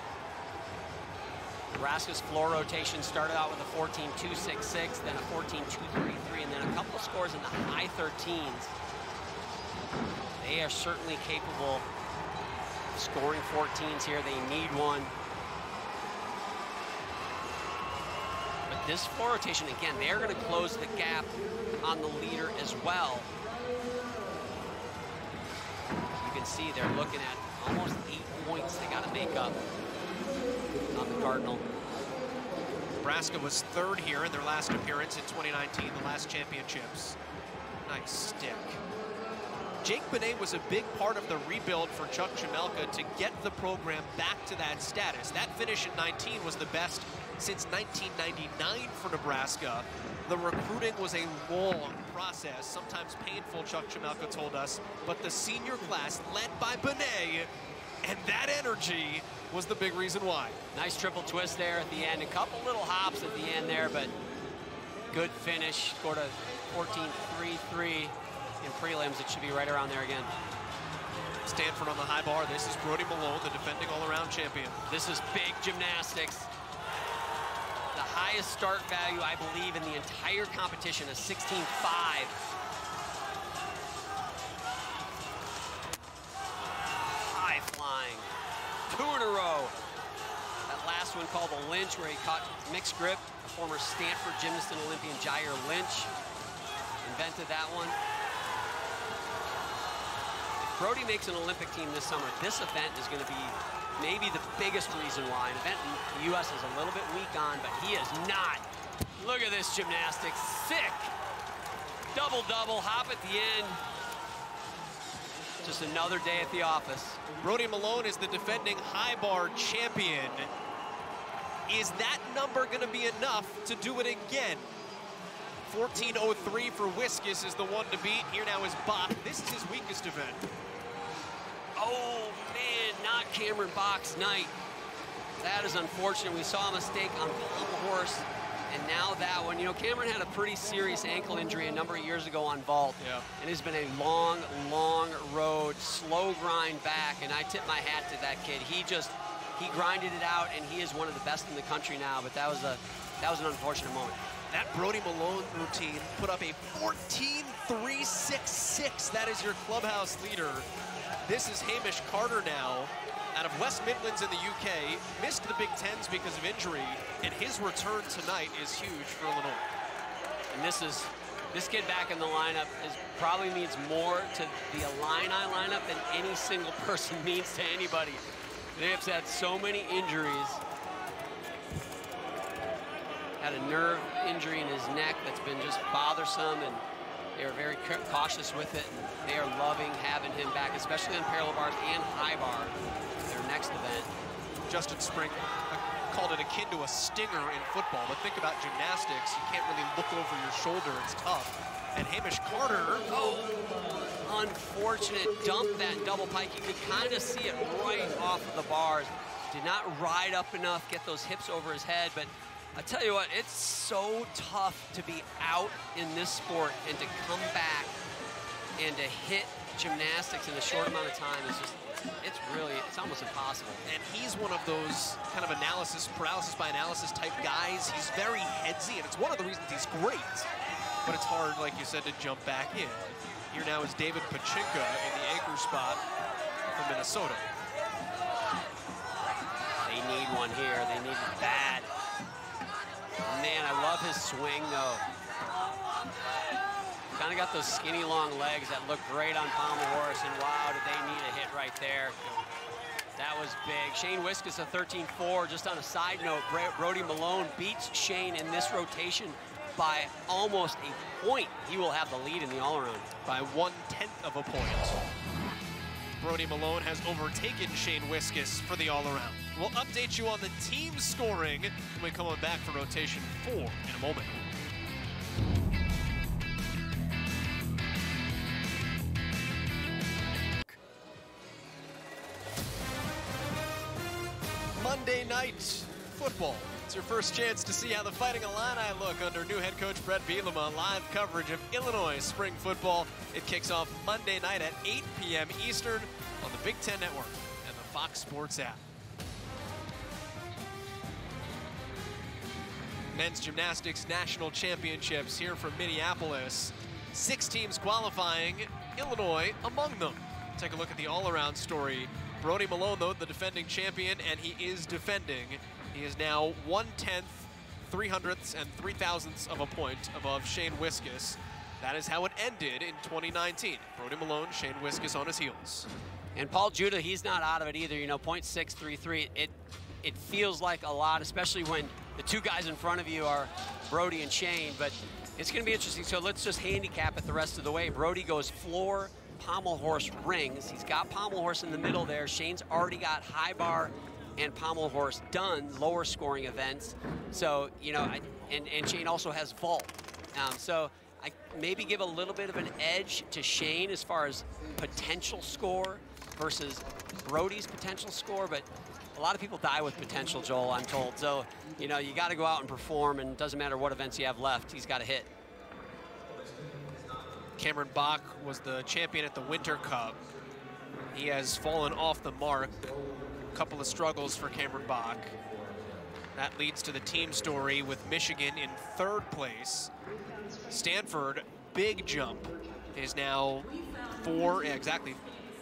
Nebraska's floor rotation started out with a 14-2-6-6, then a 14-2-3-3, and then a couple scores in the high 13s. They are certainly capable of scoring 14s here. They need one. But this floor rotation, again, they're going to close the gap on the leader as well. You can see they're looking at almost eight points they got to make up on the Cardinal. Nebraska was third here in their last appearance in 2019, the last championships. Nice stick. Jake Benet was a big part of the rebuild for Chuck Chmelka to get the program back to that status. That finish in 19 was the best since 1999 for Nebraska. The recruiting was a long process, sometimes painful, Chuck Chmelka told us, but the senior class led by Benet and that energy was the big reason why. Nice triple twist there at the end. A couple little hops at the end there, but good finish. Scored a 14-3-3 in prelims. It should be right around there again. Stanford on the high bar. This is Brody Malone, the defending all-around champion. This is big gymnastics. The highest start value, I believe, in the entire competition, a 16-5. High flying. Two in a row. That last one called the Lynch, where he caught mixed grip. A former Stanford gymnast and Olympian Jair Lynch invented that one. Brody makes an Olympic team this summer, this event is going to be maybe the biggest reason why. An event the U.S. is a little bit weak on, but he is not. Look at this gymnastics. Sick. Double-double, hop at the end. Just another day at the office. Brody Malone is the defending high bar champion. Is that number going to be enough to do it again? 14.03 for Wiskus is the one to beat. Here now is Bock. This is his weakest event. Oh, man, not Cameron Bock's night. That is unfortunate. We saw a mistake on Pommel Horse, and now that one. You know, Cameron had a pretty serious ankle injury a number of years ago on vault. Yeah. And it's been a long, long road, slow grind back, and I tip my hat to that kid. He just, he grinded it out, and he is one of the best in the country now, but that was a, that was an unfortunate moment. That Brody Malone routine put up a 14-3-6-6. That is your clubhouse leader. This is Hamish Carter now out of West Midlands in the UK. Missed the Big Tens because of injury, and his return tonight is huge for Illinois. And this is, this kid back in the lineup is probably means more to the Illini lineup than any single person means to anybody. They have had so many injuries. Had a nerve injury in his neck that's been just bothersome, and they are very cautious with it. They are loving having him back, especially on parallel bars and high bar, their next event. Justin Spring uh, called it akin to a stinger in football, but think about gymnastics. You can't really look over your shoulder. It's tough. And Hamish Carter, oh, unfortunate dump that double pike. You could kind of see it right off of the bars. Did not ride up enough, get those hips over his head, but I tell you what, it's so tough to be out in this sport and to come back and to hit gymnastics in a short amount of time is just, it's really, it's almost impossible. And he's one of those kind of analysis, paralysis by analysis type guys. He's very headsy, and it's one of the reasons he's great. But it's hard, like you said, to jump back in. Here now is David Pachinka in the anchor spot from Minnesota. They need one here. They need it bad. Man, I love his swing, though. Kind of got those skinny, long legs that look great on Pommel Horse, and wow, did they need a hit right there. That was big. Shane Wiskus a 13-4. Just on a side note, Brody Malone beats Shane in this rotation by almost a point. He will have the lead in the all-around. By one-tenth of a point. Brody Malone has overtaken Shane Wiskus for the all-around. We'll update you on the team scoring when we come on back for rotation four in a moment. Monday night football. It's your first chance to see how the Fighting Illini look under new head coach Bret Bielema. Live coverage of Illinois spring football. It kicks off Monday night at 8 p.m. Eastern on the Big Ten Network and the Fox Sports app. Men's Gymnastics National Championships here from Minneapolis. Six teams qualifying, Illinois among them. Take a look at the all-around story. Brody Malone, though, the defending champion, and he is defending. He is now one-tenth, three hundredths, and three thousandths of a point above Shane Wiskus. That is how it ended in 2019. Brody Malone, Shane Wiskus on his heels. And Paul Juda, he's not out of it either. You know, 0.633. It it feels like a lot, especially when the two guys in front of you are Brody and Shane. But it's going to be interesting. So let's just handicap it the rest of the way. Brody goes floor, pommel horse, rings. He's got pommel horse in the middle there. Shane's already got high bar and pommel horse done, lower scoring events. So, you know, I, and, and Shane also has vault. Um, so I maybe give a little bit of an edge to Shane as far as potential score versus Brody's potential score, but a lot of people die with potential, Joel, I'm told. So, you know, you got to go out and perform, and it doesn't matter what events you have left, he's got to hit. Cameron Bock was the champion at the Winter Cup. He has fallen off the mark. A couple of struggles for Cameron Bock. That leads to the team story with Michigan in third place. Stanford, big jump, is now four, yeah, exactly,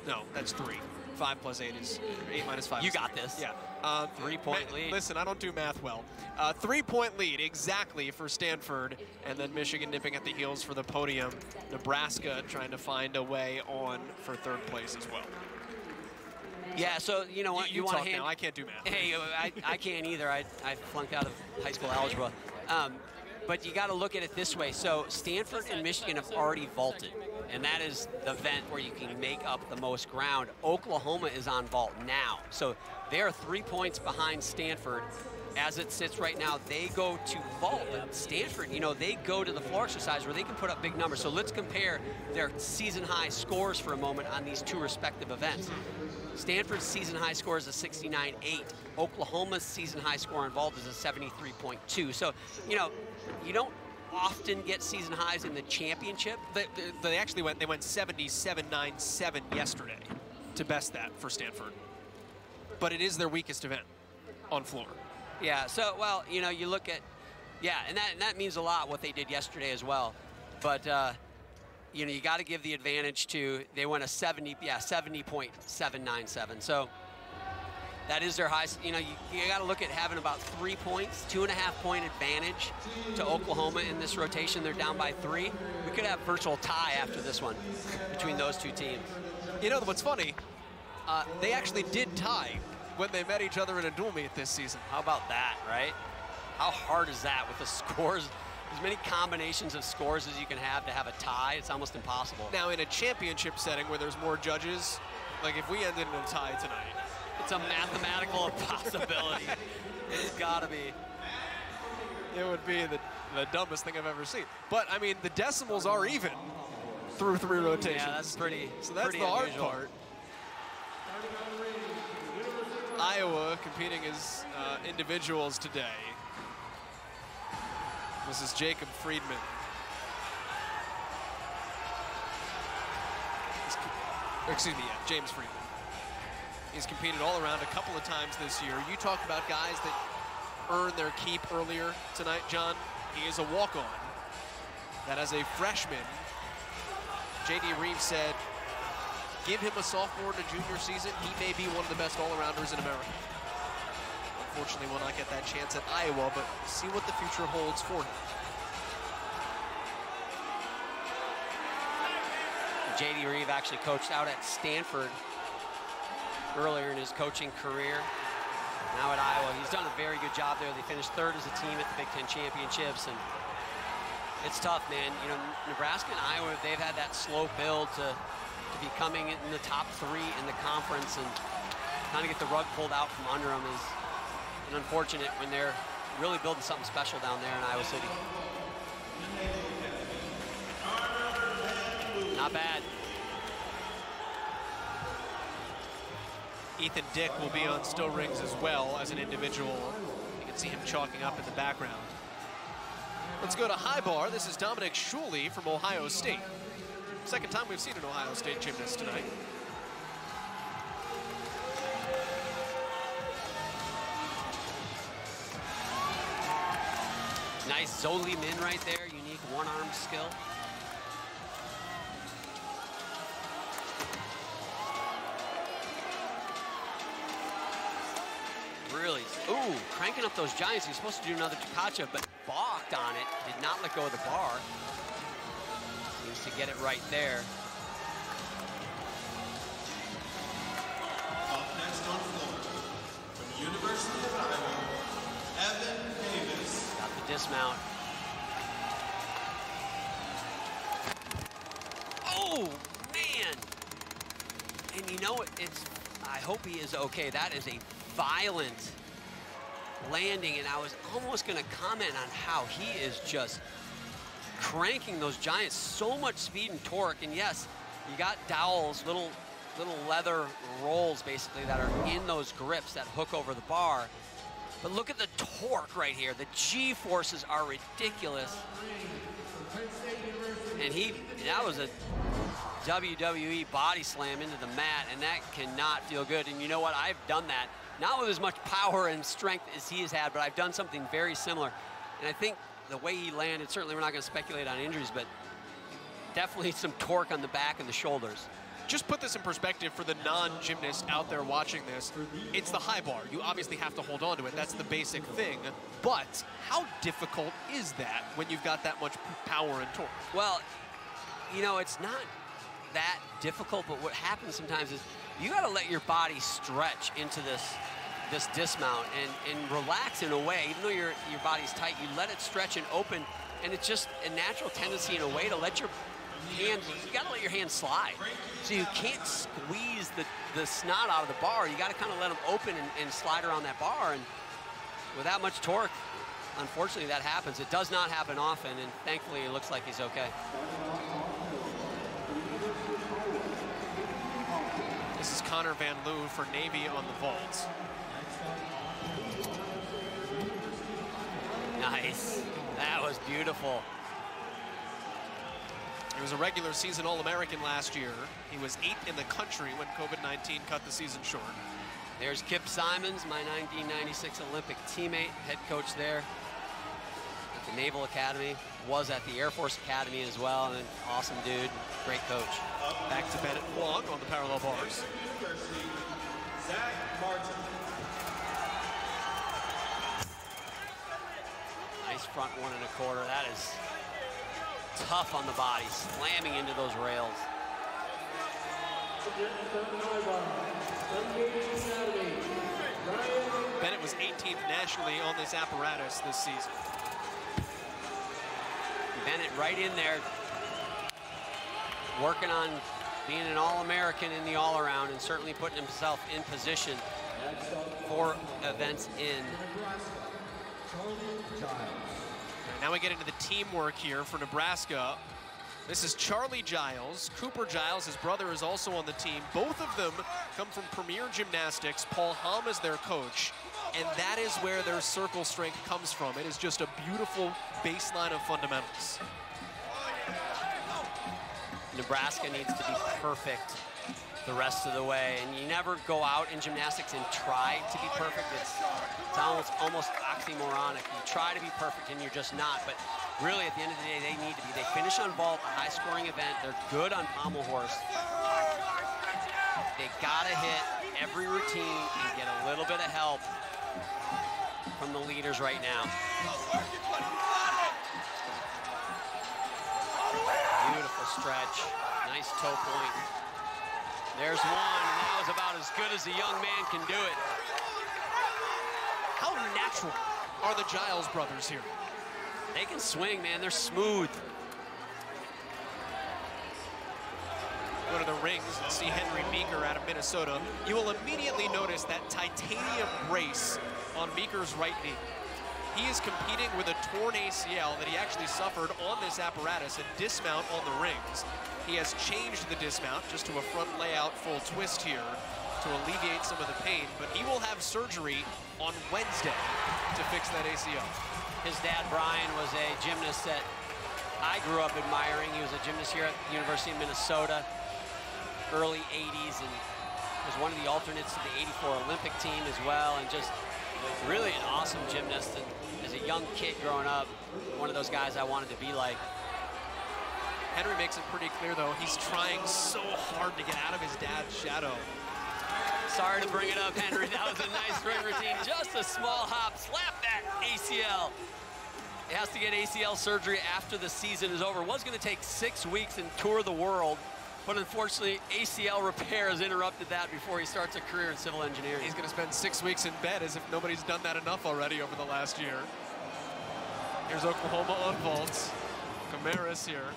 no, that's three. Five plus eight is eight minus five. You got this. Yeah. Uh, Three-point lead. Listen, I don't do math well. Uh, three-point lead exactly for Stanford, and then Michigan nipping at the heels for the podium. Nebraska trying to find a way on for third place as well. Yeah, so you know what? You, you, want talk to hand. now. I can't do math. Hey, I, I can't either. I, I flunked out of high school algebra. Um, but you got to look at it this way. So Stanford and Michigan have already vaulted, and that is the event where you can make up the most ground. Oklahoma is on vault now, so they are three points behind Stanford. As it sits right now, they go to vault. But Stanford, you know, they go to the floor exercise where they can put up big numbers. So let's compare their season high scores for a moment on these two respective events. Stanford's season high score is a 69.8. Oklahoma's season high score in vault is a 73.2. So, you know, you don't often get season highs in the championship. They, they actually went they went 77.97 yesterday to best that for Stanford. But it is their weakest event on floor. Yeah, so, well, you know, you look at, yeah, and that, and that means a lot what they did yesterday as well. But, uh, you know, you got to give the advantage to, they went a 70, yeah, 70.797. So that is their highest, you know, you, you got to look at having about three points, two and a half point advantage to Oklahoma in this rotation. They're down by three. We could have virtual tie after this one between those two teams. You know, what's funny, uh, they actually did tie when they met each other in a dual meet this season. How about that, right? How hard is that with the scores? As many combinations of scores as you can have to have a tie, it's almost impossible. Now, in a championship setting where there's more judges, like if we ended in a tie tonight, it's a mathematical impossibility. it's got to be. It would be the, the dumbest thing I've ever seen. But, I mean, the decimals are even through three rotations. Yeah, that's pretty So that's pretty the hard part. Iowa competing as uh, individuals today. This is Jacob Friedman. Excuse me, yeah, James Friedman. He's competed all around a couple of times this year. You talked about guys that earned their keep earlier tonight, John. He is a walk-on. That as a freshman, J.D. Reeves said, give him a sophomore and a junior season, he may be one of the best all-arounders in America. Unfortunately, will not get that chance at Iowa, but see what the future holds for him. J.D. Reive actually coached out at Stanford earlier in his coaching career. Now at Iowa, he's done a very good job there. They finished third as a team at the Big Ten championships, and it's tough, man. You know, Nebraska and Iowa, they've had that slow build to, to be coming in the top three in the conference, and kind of get the rug pulled out from under them is an unfortunate when they're really building something special down there in Iowa City. Not bad. Ethan Dick will be on still rings as well as an individual. You can See him chalking up in the background. Let's go to high bar. This is Dominic Shuley from Ohio State. Second time we've seen an Ohio State gymnast tonight. Nice Zoli Min right there, unique one-arm skill. Really, ooh, cranking up those giants. He's supposed to do another Tkachev, but balked on it. Did not let go of the bar. Needs to get it right there. Up next on floor, from the University of Iowa, Evan Davis. Got the dismount. Oh, man. And you know, it, it's, I hope he is okay. That is a violent landing, and I was almost gonna comment on how he is just cranking those giants, so much speed and torque, and yes, you got dowels, little little leather rolls basically that are in those grips that hook over the bar. But look at the torque right here. The G forces are ridiculous. And he, that was a WWE body slam into the mat, and that cannot feel good. And you know what? I've done that. Not with as much power and strength as he has had, but I've done something very similar. And I think the way he landed, certainly we're not going to speculate on injuries, but definitely some torque on the back and the shoulders. Just put this in perspective for the non-gymnast out there watching this. It's the high bar. You obviously have to hold on to it. That's the basic thing. But how difficult is that when you've got that much power and torque? Well, you know, it's not that difficult, but what happens sometimes is you got to let your body stretch into this this dismount and, and relax in a way. Even though your your body's tight, you let it stretch and open, and it's just a natural tendency in a way to let your hands. You got to let your hands slide, so you can't squeeze the the snot out of the bar. You got to kind of let them open and, and slide around that bar, and without much torque. Unfortunately, that happens. It does not happen often, and thankfully, it looks like he's okay. This is Connor Van Loo for Navy on the vault. Nice. That was beautiful. He was a regular season All-American last year. He was eighth in the country when COVID-19 cut the season short. There's Kip Simons, my 1996 Olympic teammate, head coach there at the Naval Academy. Was at the Air Force Academy as well, and an awesome dude, great coach. Back to Bennett Huang on the parallel bars. Zach Martin. Nice front one and a quarter. That is tough on the body, slamming into those rails. Bennett was 18th nationally on this apparatus this season. Bennett right in there, working on being an All-American in the all-around and certainly putting himself in position for events in. Now we get into the teamwork here for Nebraska. This is Charlie Giles. Cooper Giles, his brother, is also on the team. Both of them come from Premier Gymnastics. Paul Hom is their coach. And that is where their circle strength comes from. It is just a beautiful baseline of fundamentals. Nebraska needs to be perfect the rest of the way. And you never go out in gymnastics and try to be perfect. It's, it's almost, almost oxymoronic. You try to be perfect and you're just not. But really, at the end of the day, they need to be. They finish on vault, a high-scoring event. They're good on pommel horse. They gotta hit every routine and get a little bit of help from the leaders right now. Beautiful stretch. Nice toe point. There's one, and that was about as good as a young man can do it. How natural are the Giles brothers here? They can swing, man. They're smooth. Go to the rings and see Henry Meeker out of Minnesota. You will immediately notice that titanium brace on Meeker's right knee. He is competing with a torn ACL that he actually suffered on this apparatus, a dismount on the rings. He has changed the dismount just to a front layout full twist here to alleviate some of the pain, but he will have surgery on Wednesday. to fix that ACL. His dad, Brian, was a gymnast that I grew up admiring. He was a gymnast here at the University of Minnesota, early 80s, and was one of the alternates to the 84 Olympic team as well, and just really an awesome gymnast. And as a young kid growing up, one of those guys I wanted to be like. Henry makes it pretty clear, though, he's trying so hard to get out of his dad's shadow. Sorry to bring it up, Henry. That was a nice ring routine. Just a small hop. Slap that ACL. He has to get ACL surgery after the season is over. Was going to take six weeks and tour the world, but unfortunately, ACL repair has interrupted that before he starts a career in civil engineering. He's going to spend six weeks in bed as if nobody's done that enough already over the last year. Here's Oklahoma on vaults. Camaras here.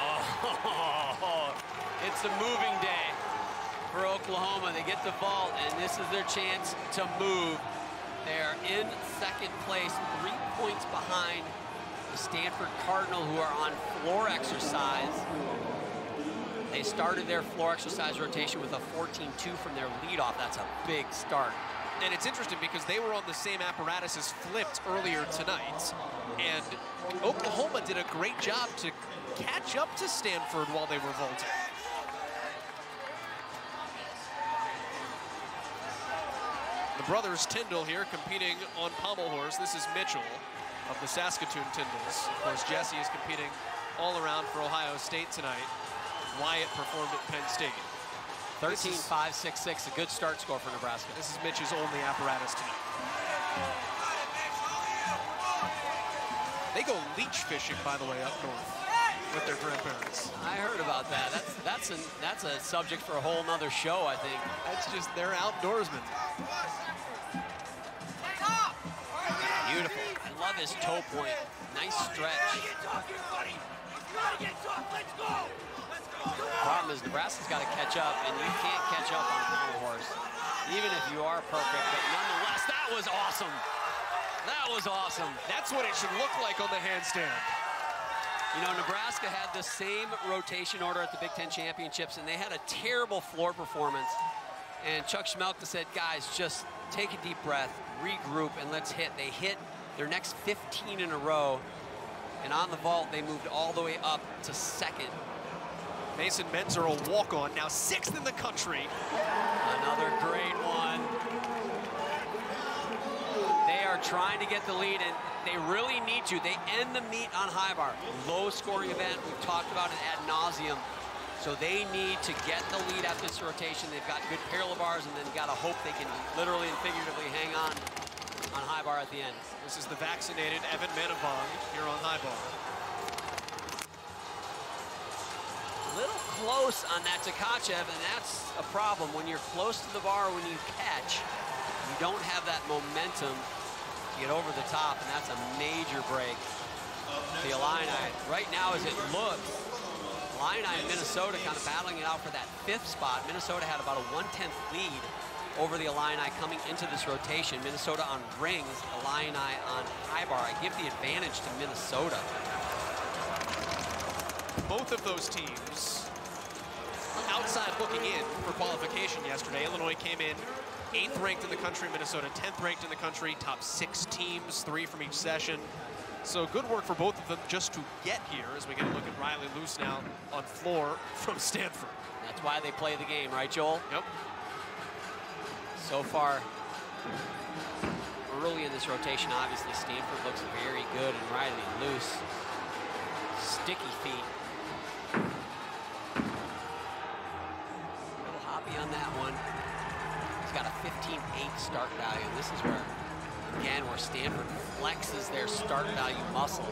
Oh, it's a moving day for Oklahoma. They get the vault, and this is their chance to move. They are in second place, three points behind the Stanford Cardinal, who are on floor exercise. They started their floor exercise rotation with a 14-2 from their leadoff. That's a big start. And it's interesting because they were on the same apparatus as flipped earlier tonight. And Oklahoma did a great job to catch up to Stanford while they were vaulting. The brothers Tyndall here competing on pommel horse. This is Mitchell of the Saskatoon Tyndalls. Of course, Jesse is competing all around for Ohio State tonight. Wyatt performed at Penn State. 13, 5, 6, 6, a good start score for Nebraska. This is Mitch's only apparatus tonight. They go leech fishing, by the way, up north with their grandparents. I heard about that. That's that's a that's a subject for a whole nother show, I think. That's just they're outdoorsmen. Beautiful. I love his toe point. Nice stretch. Problem is Nebraska's got to catch up, and you can't catch up on a horse, even if you are perfect. But nonetheless, that was awesome. That was awesome. That's what it should look like on the handstand. You know, Nebraska had the same rotation order at the Big Ten Championships, and they had a terrible floor performance. And Chuck Chmelka said, guys, just take a deep breath, regroup, and let's hit. They hit their next 15 in a row, and on the vault, they moved all the way up to second. Mason Menzer, a walk-on, now sixth in the country. Another great one. They are trying to get the lead, and they really need to. They end the meet on high bar. Low scoring event. We've talked about it ad nauseum. So they need to get the lead at this rotation. They've got good parallel bars, and then got to hope they can literally and figuratively hang on on high bar at the end. This is the vaccinated Evan Manavong here on high bar. Little close on that Tkachev, and that's a problem. When you're close to the bar, when you catch, you don't have that momentum to get over the top, and that's a major break. The Illini, right now as it looks, Illini and Minnesota kind of battling it out for that fifth spot. Minnesota had about a one-tenth lead over the Illini coming into this rotation. Minnesota on rings, Illini on high bar. I give the advantage to Minnesota. Both of those teams outside looking in for qualification yesterday. Illinois came in eighth ranked in the country, Minnesota 10th ranked in the country, top six teams, three from each session. So good work for both of them just to get here as we get a look at Riley Loos now on floor from Stanford. That's why they play the game, right, Joel? Yep. So far, early in this rotation, obviously Stanford looks very good and Riley Loos. Sticky feet. Start value. This is where, again, where Stanford flexes their start value muscle.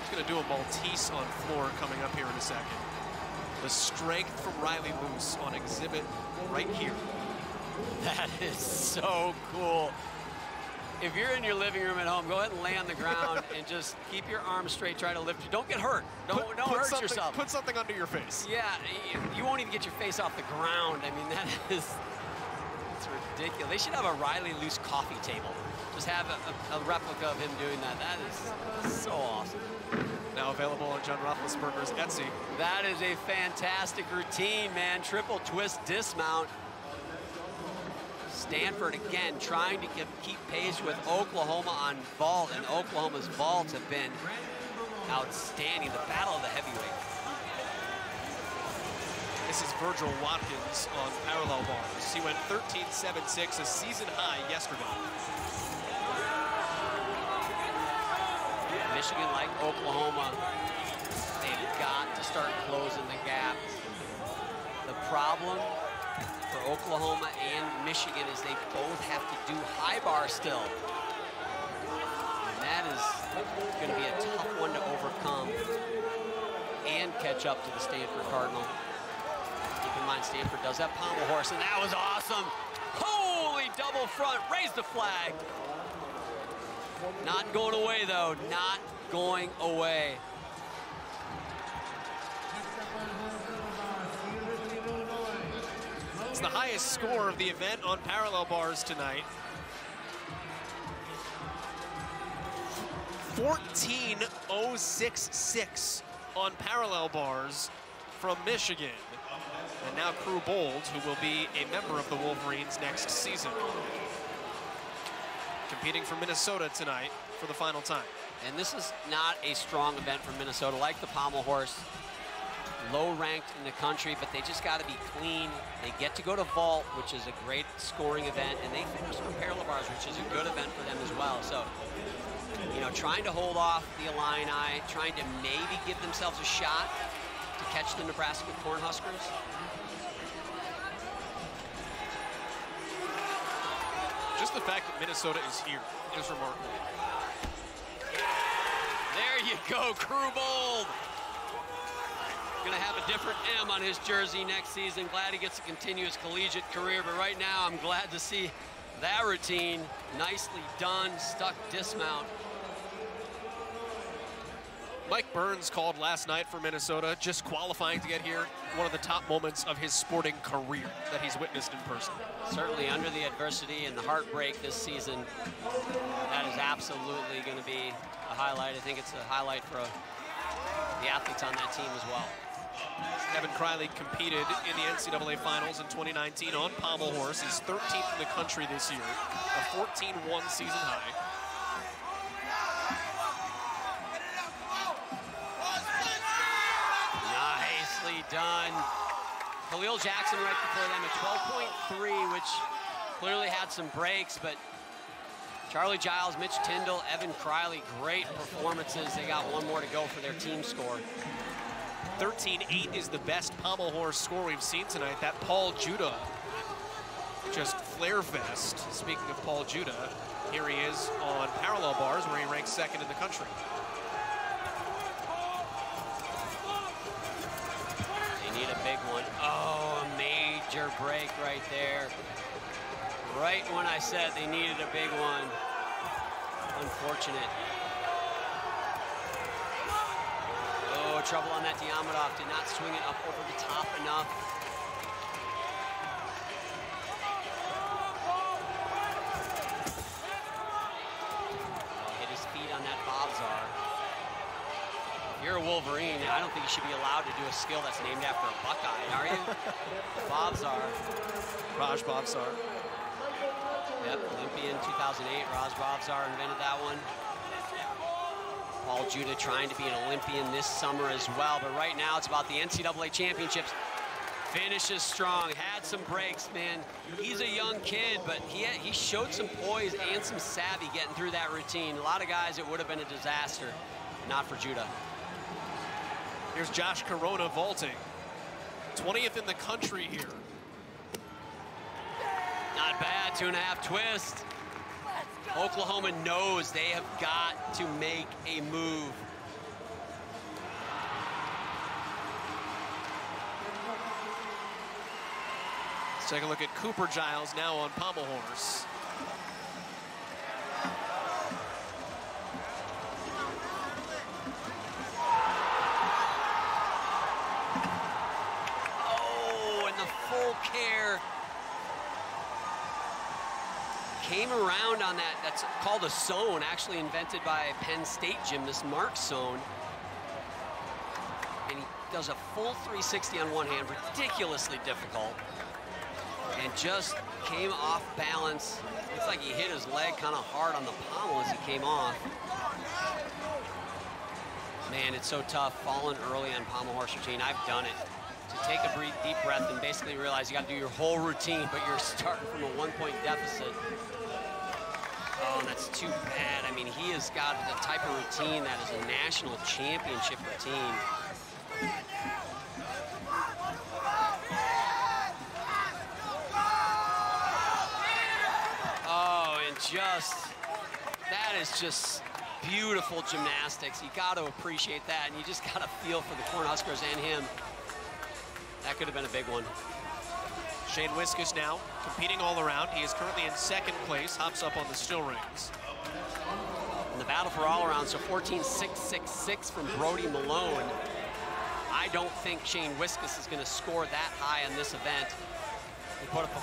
He's going to do a Maltese on floor coming up here in a second. The strength from Riley Loos on exhibit right here. That is so cool. If you're in your living room at home, go ahead and lay on the ground and just keep your arms straight. Try to lift you. Don't get hurt. Don't, Put- don't put hurt yourself. Put something under your face. yeah, you, you won't even get your face off the ground. I mean, that is it's ridiculous. They should have a Riley Loos coffee table. Just have a, a, a replica of him doing that. That is so awesome. Now available on John Roethlisberger's Etsy. That is a fantastic routine, man. Triple twist dismount. Stanford again trying to keep, keep pace with Oklahoma on vault, and Oklahoma's vaults have been outstanding. The battle of the heavyweights. This is Virgil Watkins on parallel bars. He went 13-7-6, a season high yesterday. Michigan, like Oklahoma, they've got to start closing the gap. The problem for Oklahoma and Michigan is they both have to do high bar still. And that is going to be a tough one to overcome and catch up to the Stanford Cardinal. Keep in mind, Stanford does have pommel horse, and that was awesome. Holy double front, raise the flag. Not going away, though. Not going away. The highest score of the event on parallel bars tonight. 14.066 on parallel bars from Michigan. And now Crew Bold, who will be a member of the Wolverines next season. Competing for Minnesota tonight for the final time. And this is not a strong event for Minnesota, like the pommel horse. Low ranked in the country, but they just got to be clean. They get to go to vault, which is a great scoring event, and they finish on parallel bars, which is a good event for them as well. So, you know, trying to hold off the Illini, trying to maybe give themselves a shot to catch the Nebraska Cornhuskers. Just the fact that Minnesota is here is remarkable. There you go, Crew Bold. Gonna have a different M on his jersey next season. Glad he gets to continue his collegiate career, but right now I'm glad to see that routine nicely done, stuck dismount. Mike Burns called last night for Minnesota, just qualifying to get here, one of the top moments of his sporting career that he's witnessed in person. Certainly under the adversity and the heartbreak this season, that is absolutely going to be a highlight. I think it's a highlight for the athletes on that team as well. Evan Criley competed in the NCAA Finals in 2019 on pommel horse. He's 13th in the country this year, a 14-1 season high. Nicely done. Khalil Jackson right before them at 12.3, which clearly had some breaks, but Charlie Giles, Mitch Tyndall, Evan Criley, great performances. They got one more to go for their team score. 13-8 is the best pommel horse score we've seen tonight. That Paul Juda, just flare fest. Speaking of Paul Juda, here he is on parallel bars where he ranks second in the country. They need a big one. Oh, a major break right there. Right when I said they needed a big one. Unfortunate. Oh, trouble on that Diamidov. Did not swing it up over the top enough. Oh, hit his feet on that Bhavsar. If you're a Wolverine, I don't think you should be allowed to do a skill that's named after a Buckeye, are you? Bhavsar. Raj Bhavsar. Yep, Olympian 2008. Raj Bhavsar invented that one. Paul Juda trying to be an Olympian this summer as well, but right now it's about the NCAA championships. Finishes strong, had some breaks, man. He's a young kid, but he, had, he showed some poise and some savvy getting through that routine. A lot of guys, it would have been a disaster. Not for Judah. Here's Josh Corona vaulting. 20th in the country here. Not bad, two and a half twist. Oklahoma knows they have got to make a move. Let's take a look at Cooper Giles now on pommel horse. Oh, and the full Kehre came around on that. That's called a Sohn, actually invented by Penn State gymnast Mark Sohn. And he does a full 360 on one hand, ridiculously difficult. and just came off balance. Looks like he hit his leg kind of hard on the pommel as he came off. Man, it's so tough falling early on pommel horse routine. I've done it. Take a breathe, deep breath and basically realize you got to do your whole routine, but you're starting from a one-point deficit. Oh, that's too bad. I mean, he has got the type of routine that is a national championship routine. Oh, and just, that is just beautiful gymnastics. You got to appreciate that, and you just got to feel for the Cornhuskers and him. Could have been a big one. Shane Wiskus now competing all around. He is currently in second place, hops up on the still rings. In the battle for all around, so 14-6-6-6 from Brody Malone. I don't think Shane Wiskus is going to score that high on this event. He put up a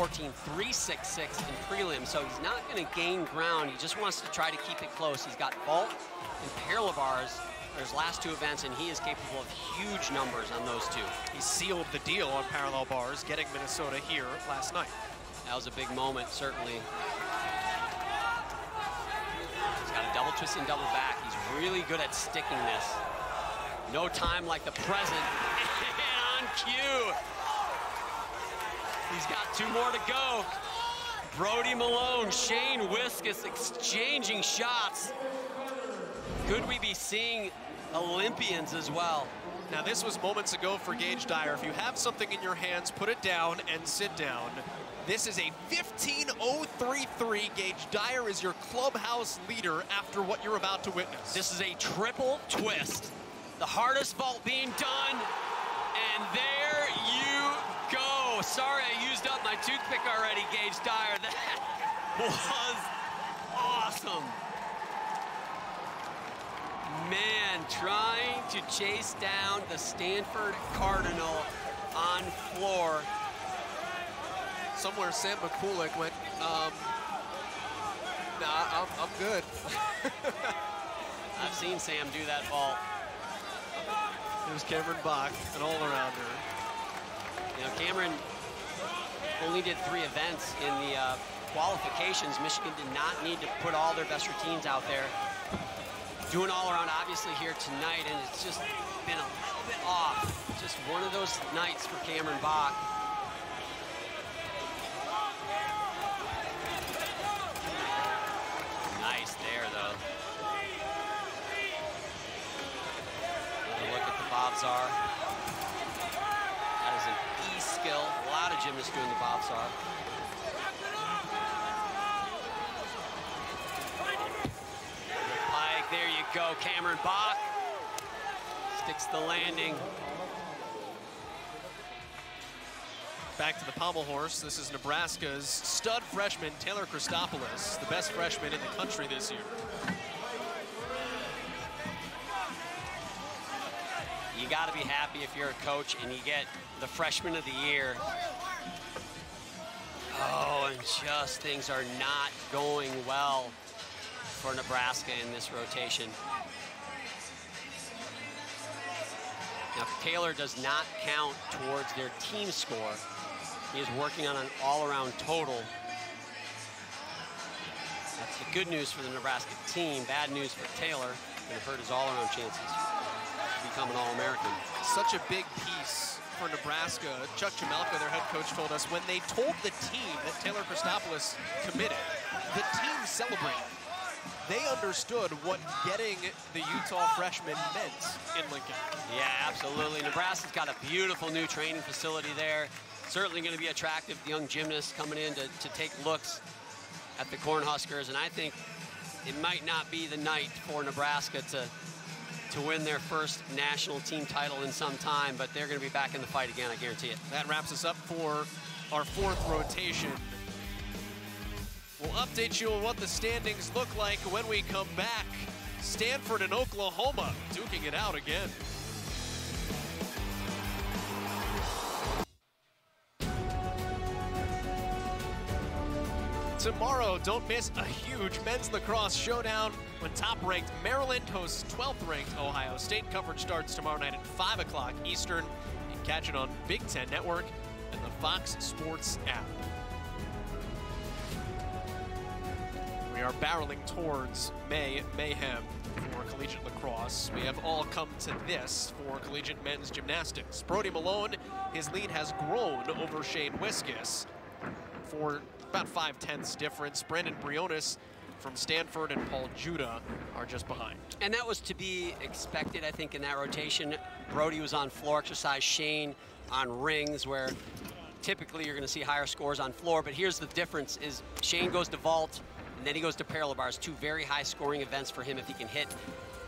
14-3-6-6 in prelim, so he's not going to gain ground. He just wants to try to keep it close. He's got vault and parallel bars his last two events, and he is capable of huge numbers on those two. He sealed the deal on parallel bars, getting Minnesota here last night. That was a big moment, certainly. He's got a double twist and double back. He's really good at sticking this. No time like the present. on cue. He's got two more to go. Brody Malone, Shane Wiskus exchanging shots. Could we be seeing Olympians as well? Now this was moments ago for Gage Dyer. If you have something in your hands, put it down and sit down. This is a 15.033. Gage Dyer is your clubhouse leader after what you're about to witness. This is a triple twist. The hardest vault being done, and there you go. Sorry I used up my toothpick already, Gage Dyer. That was awesome. Man, trying to chase down the Stanford Cardinal on floor. Somewhere Sam Mikulak went, um, nah, I'm, I'm good. I've seen Sam do that vault. It was Cameron Bock, an all-arounder. You know, Cameron only did three events in the uh, qualifications. Michigan did not need to put all their best routines out there. Doing all around, obviously, here tonight, and it's just been a little bit off. Just one of those nights for Cameron Bock. Nice there, though. Another look at the Bhavsar. That is an E skill. A lot of gymnasts doing the Bhavsar. Like, there you go, Cameron Bock. Sticks the landing. Back to the pommel horse. This is Nebraska's stud freshman, Taylor Christopoulos, the best freshman in the country this year. You got to be happy if you're a coach and you get the freshman of the year. Oh, and just things are not going well for Nebraska in this rotation. Now, Taylor does not count towards their team score. He is working on an all-around total. That's the good news for the Nebraska team. Bad news for Taylor. Going to hurt his all-around chances to become an All-American. Such a big piece for Nebraska. Chuck Chmelka, their head coach, told us when they told the team that Taylor Christopoulos committed, the team celebrated. They understood what getting the Utah freshman meant in Lincoln. Yeah, absolutely. Nebraska's got a beautiful new training facility there. Certainly going to be attractive to young gymnasts coming in to, to take looks at the Cornhuskers. And I think it might not be the night for Nebraska to, to win their first national team title in some time, but they're going to be back in the fight again, I guarantee it. That wraps us up for our fourth rotation. We'll update you on what the standings look like when we come back. Stanford and Oklahoma duking it out again. Tomorrow, don't miss a huge men's lacrosse showdown when top-ranked Maryland hosts 12th-ranked Ohio State. Coverage starts tomorrow night at 5 o'clock Eastern. You can catch it on Big Ten Network and the Fox Sports app. We are barreling towards May Mayhem for collegiate lacrosse. We have all come to this for collegiate men's gymnastics. Brody Malone, his lead has grown over Shane Wiskus for about five tenths difference. Brandon Briones from Stanford and Paul Juda are just behind. And that was to be expected, I think, in that rotation. Brody was on floor exercise, Shane on rings, where typically you're going to see higher scores on floor. But here's the difference: is Shane goes to vault, and then he goes to parallel bars, two very high scoring events for him if he can hit.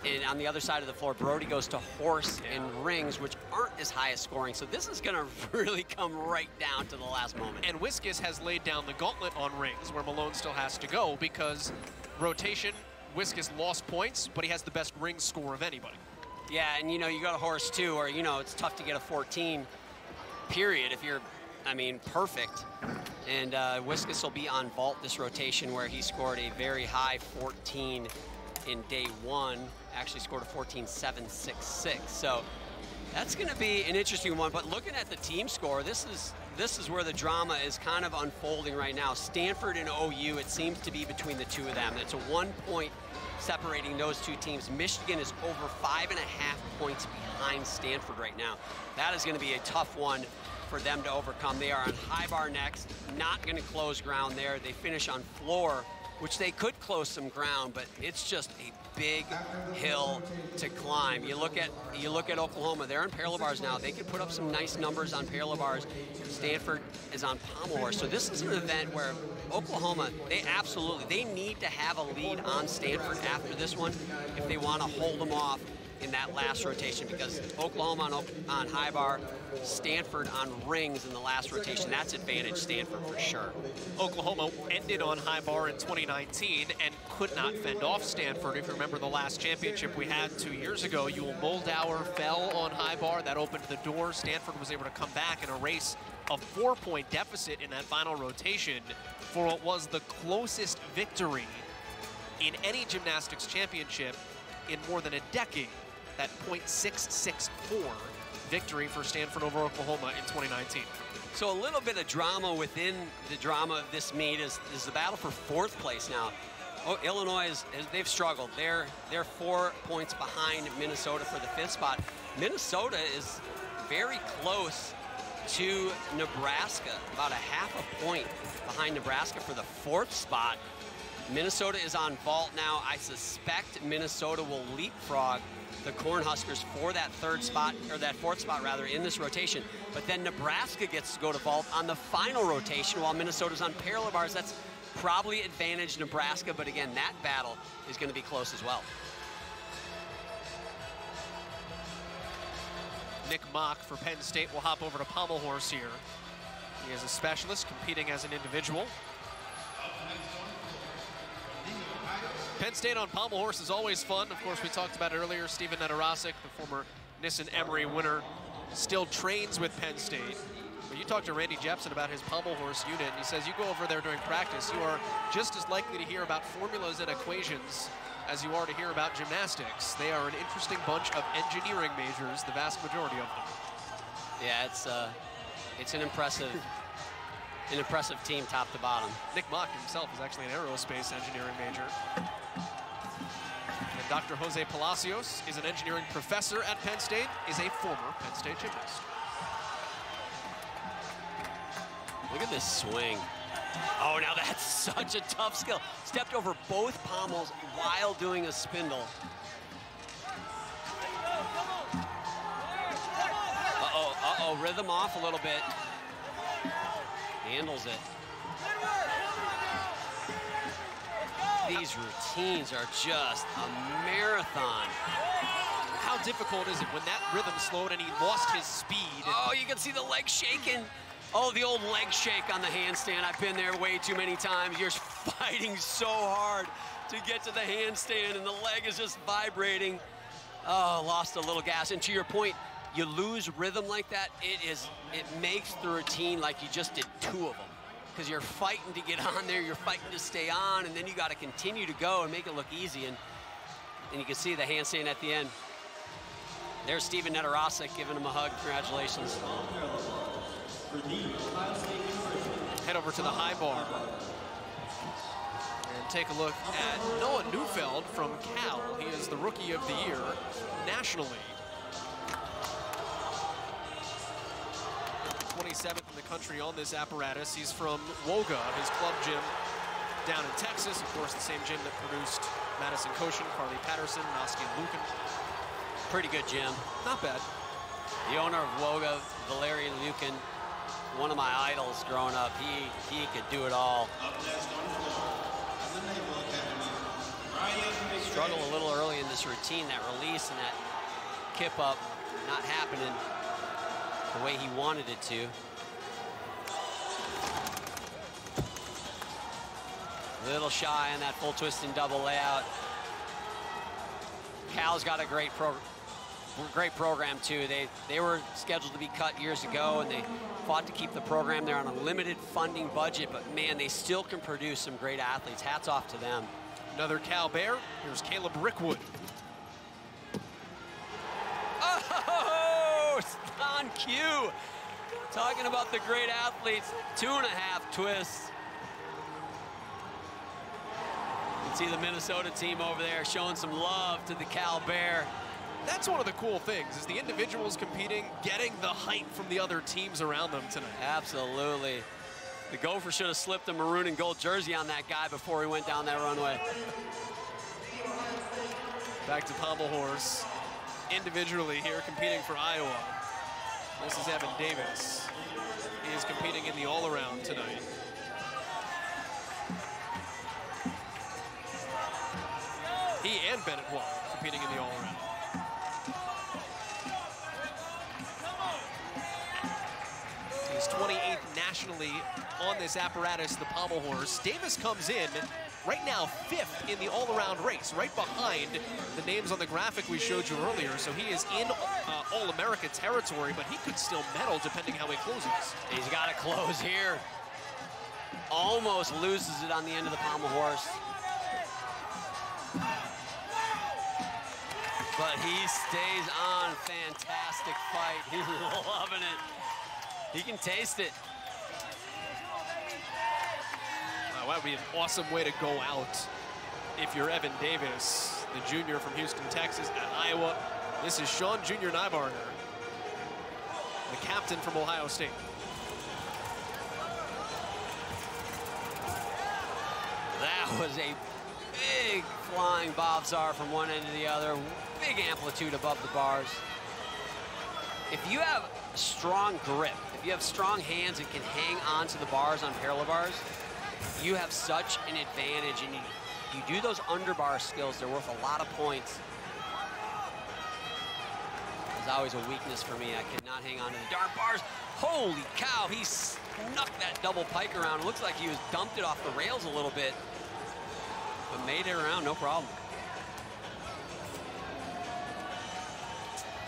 And on the other side of the floor, Brody goes to horse yeah. and rings, which aren't as high as scoring. So this is going to really come right down to the last moment. And Wiskus has laid down the gauntlet on rings, where Malone still has to go because rotation, Wiskus lost points, but he has the best ring score of anybody. Yeah, and you know, you got a horse too, or you know, it's tough to get a 14 period if you're, I mean, perfect. And uh, will be on vault this rotation where he scored a very high 14 in day one, actually scored a 14.766. So that's going to be an interesting one. But looking at the team score, this is this is where the drama is kind of unfolding right now. Stanford and OU, it seems to be between the two of them. It's a one point separating those two teams. Michigan is over five and a half points behind Stanford right now. That is going to be a tough one for them to overcome. They are on high bar next, not going to close ground there. They finish on floor, which they could close some ground, but it's just a big hill to climb. You look at you look at Oklahoma, they're on parallel bars now. They could put up some nice numbers on parallel bars. Stanford is on pommel. So this is an event where Oklahoma, they absolutely, they need to have a lead on Stanford after this one if they want to hold them off in that last rotation because Oklahoma on, on high bar, Stanford on rings in the last rotation. That's advantage Stanford for sure. Oklahoma ended on high bar in 2019 and could not fend off Stanford. If you remember the last championship we had two years ago, Yul Moldauer fell on high bar. That opened the door. Stanford was able to come back in a race a four-point deficit in that final rotation for what was the closest victory in any gymnastics championship in more than a decade that .664 victory for Stanford over Oklahoma in 2019. So a little bit of drama within the drama of this meet is, is the battle for fourth place now. Oh, Illinois, is, they've struggled. They're, they're four points behind Minnesota for the fifth spot. Minnesota is very close to Nebraska, about a half a point behind Nebraska for the fourth spot. Minnesota is on vault now. I suspect Minnesota will leapfrog the Cornhuskers for that third spot, or that fourth spot rather, in this rotation. But then Nebraska gets to go to vault on the final rotation while Minnesota's on parallel bars. That's probably advantage Nebraska, but again, that battle is going to be close as well. Nick Mock for Penn State will hop over to pommel horse here. He is a specialist competing as an individual. Penn State on pommel horse is always fun. Of course, we talked about it earlier. Stephen Nedoroscik, the former Nissen Emery winner, still trains with Penn State. But you talked to Randy Jepson about his pommel horse unit, and he says you go over there during practice, you are just as likely to hear about formulas and equations as you are to hear about gymnastics. They are an interesting bunch of engineering majors, the vast majority of them. Yeah, it's uh, it's an impressive an impressive team top to bottom. Nick Mock himself is actually an aerospace engineering major. Dr. Jose Palacios is an engineering professor at Penn State, is a former Penn State gymnast. Look at this swing. Oh, now that's such a tough skill. Stepped over both pommels while doing a spindle. Uh-oh, uh-oh, rhythm off a little bit. Handles it. These routines are just a marathon. How difficult is it when that rhythm slowed and he lost his speed? Oh, you can see the leg shaking. Oh, the old leg shake on the handstand. I've been there way too many times. You're fighting so hard to get to the handstand and the leg is just vibrating. Oh, lost a little gas. And to your point, you lose rhythm like that, it is it makes the routine like you just did two of them. Because you're fighting to get on there, you're fighting to stay on, and then you got to continue to go and make it look easy. And, and you can see the handstand at the end. There's Stephen Nedoroscik giving him a hug. Congratulations. Head over to the high bar and take a look at Noah Neufeld from Cal. He is the Rookie of the Year nationally. 27th in the country on this apparatus. He's from WOGA, his club gym down in Texas. Of course, the same gym that produced Madison Kocian, Carly Patterson, Nastia Liukin. Pretty good gym. Not bad. The owner of WOGA, Valeri Liukin, one of my idols growing up. He he could do it all. Struggle a little early in this routine, that release and that kip up not happening the way he wanted it to. A little shy on that full twist and double layout. Cal's got a great program great program too. They they were scheduled to be cut years ago, and they fought to keep the program. They're on a limited funding budget, but man, they still can produce some great athletes. Hats off to them. Another Cal Bear. Here's Caleb Rickwood. Oh, on cue. Talking about the great athletes. Two and a half twists. You can see the Minnesota team over there showing some love to the Cal Bear. That's one of the cool things, is the individuals competing, getting the hype from the other teams around them tonight. Absolutely. The Gopher should have slipped a maroon and gold jersey on that guy before he went down that runway. Back to Pommel Horse, individually here competing for Iowa. This is Evan Davis. He is competing in the all-around tonight. He and Bennett Huang competing in the all-around. He's 28th nationally on this apparatus, the pommel horse. Davis comes in right now fifth in the all-around race, right behind the names on the graphic we showed you earlier. So he is in uh, All-America territory, but he could still medal depending how he closes. He's got to close here. Almost loses it on the end of the pommel horse. But he stays on. Fantastic fight. He's loving it. He can taste it. Wow, that would be an awesome way to go out if you're Evan Davis, the junior from Houston, Texas, at Iowa. This is Sean Jr. Neighbarger, the captain from Ohio State. That was a big flying Bhavsar from one end to the other. Big amplitude above the bars. If you have a strong grip, if you have strong hands and can hang on to the bars on parallel bars, you have such an advantage. And you, you do those underbar skills, they're worth a lot of points. It's always a weakness for me. I could not hang on to the darn bars. Holy cow, he snuck that double pike around. Looks like he was dumped it off the rails a little bit, but made it around, no problem.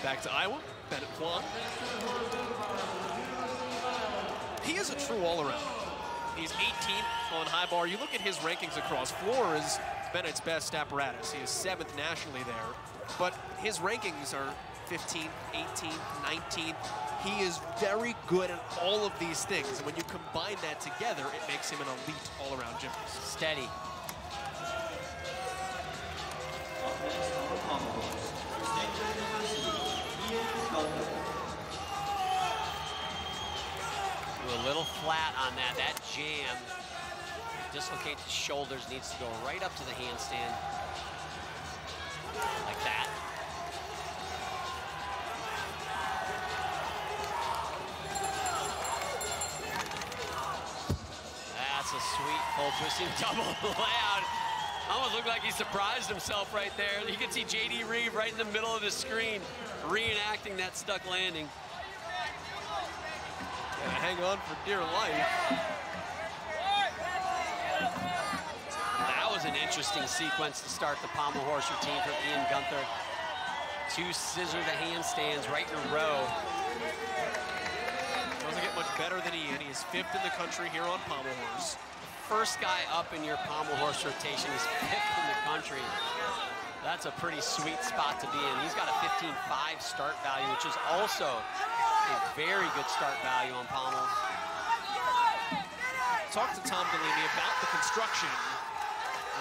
Back to Iowa, Bennett Huang. He is a true all-around. He's 18th on high bar. You look at his rankings across. Floor is Bennett's best apparatus. He is seventh nationally there. But his rankings are 15th, 18th, 19th. He is very good at all of these things. And when you combine that together, it makes him an elite all-around gymnast. Steady. A little flat on that. That jam dislocates his shoulders, needs to go right up to the handstand. Like that. That's a sweet full twisting double layout. Almost looked like he surprised himself right there. You can see JD Reive right in the middle of the screen reenacting that stuck landing. Gotta hang on for dear life. That was an interesting sequence to start the pommel horse routine from Ian Gunther. Two scissor the handstands right in a row. Doesn't get much better than Ian. He is fifth in the country here on pommel horse. First guy up in your pommel horse rotation is fifth in the country. That's a pretty sweet spot to be in. He's got a 15-5 start value, which is also a very good start value on pommels. Talk to Tom Glielmi about the construction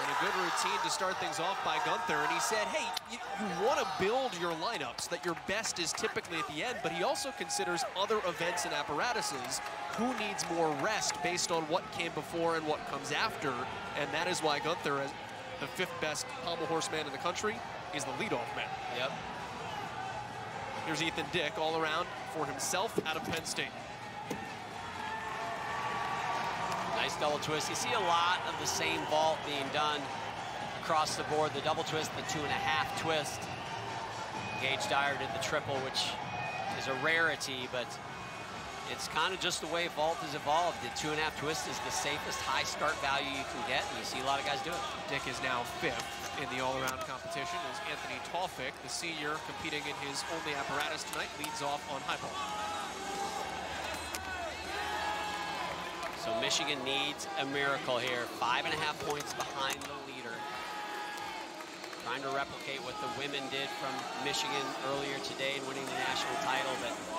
and a good routine to start things off by Gunther. And he said, hey, you, you want to build your lineups that your best is typically at the end, but he also considers other events and apparatuses who needs more rest based on what came before and what comes after. And that is why Gunther, as the fifth best pommel horseman in the country, is the leadoff man. Yep. Here's Ethan Dick all around for himself out of Penn State. Nice double twist. You see a lot of the same vault being done across the board. The double twist, the two and a half twist. Gage Dyer did the triple, which is a rarity, but it's kind of just the way vault has evolved. The two and a half twist is the safest high start value you can get, and you see a lot of guys do it. Dick is now fifth in the all-around competition as Anthony Tawfik, the senior competing in his only apparatus tonight, leads off on high ball. So Michigan needs a miracle here. Five and a half points behind the leader. Trying to replicate what the women did from Michigan earlier today in winning the national title, but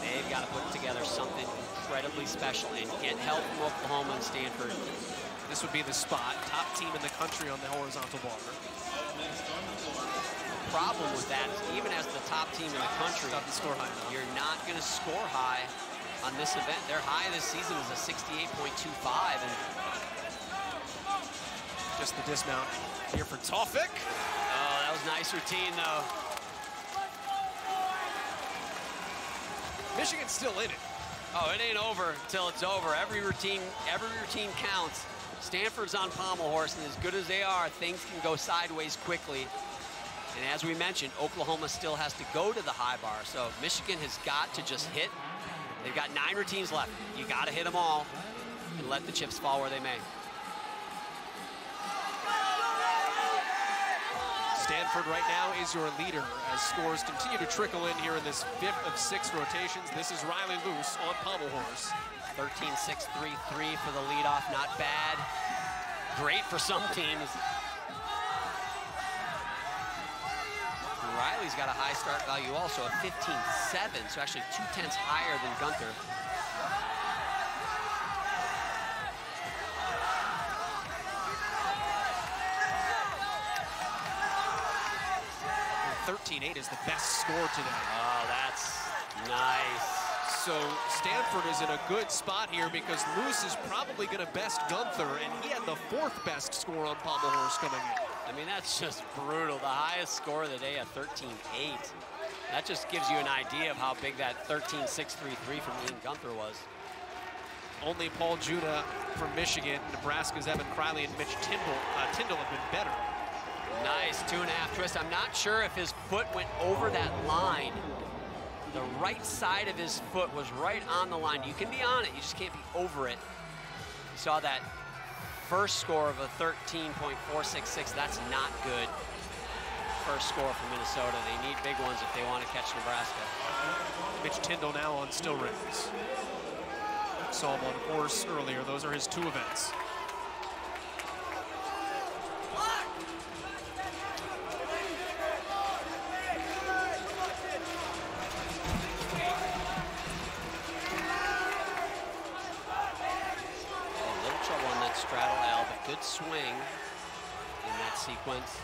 they've got to put together something incredibly special and get help from Oklahoma and Stanford. This would be the spot. Top team in the country on the horizontal bar. The problem with that is even as the top team in the country, the score high you're not going to score high on this event. Their high this season is a 68.25, and Just the dismount here for Tawfik. oh, that was nice routine though. Michigan's still in it. Oh, it ain't over until it's over. Every routine, every routine counts. Stanford's on pommel horse, and as good as they are, things can go sideways quickly. And as we mentioned, Oklahoma still has to go to the high bar. So Michigan has got to just hit. They've got nine routines left. You got to hit them all and let the chips fall where they may. Stanford right now is your leader as scores continue to trickle in here in this fifth of six rotations. This is Riley Loos on pommel horse. 13-6-3-3 for the leadoff, not bad. Great for some teams. Riley's got a high start value also, a 15-7, so actually two tenths higher than Gunther. Thirteen eight is the best score today. Oh, that's nice. So Stanford is in a good spot here because Loos is probably going to best Gunther, and he had the fourth best score on pommel coming in. I mean, that's just brutal. The highest score of the day, a 13-8. That just gives you an idea of how big that 13-6-3-3 from Ian Gunther was. Only Paul Juda from Michigan, Nebraska's Evan Criley, and Mitch Tyndall, uh, Tyndall have been better. Nice two and a half twist. I'm not sure if his foot went over that line. The right side of his foot was right on the line. You can be on it, you just can't be over it. You saw that first score of a 13.466. That's not good. First score for Minnesota. They need big ones if they want to catch Nebraska. Mitch Tyndall now on still rings. Saw him on horse earlier. Those are his two events. Good swing in that sequence.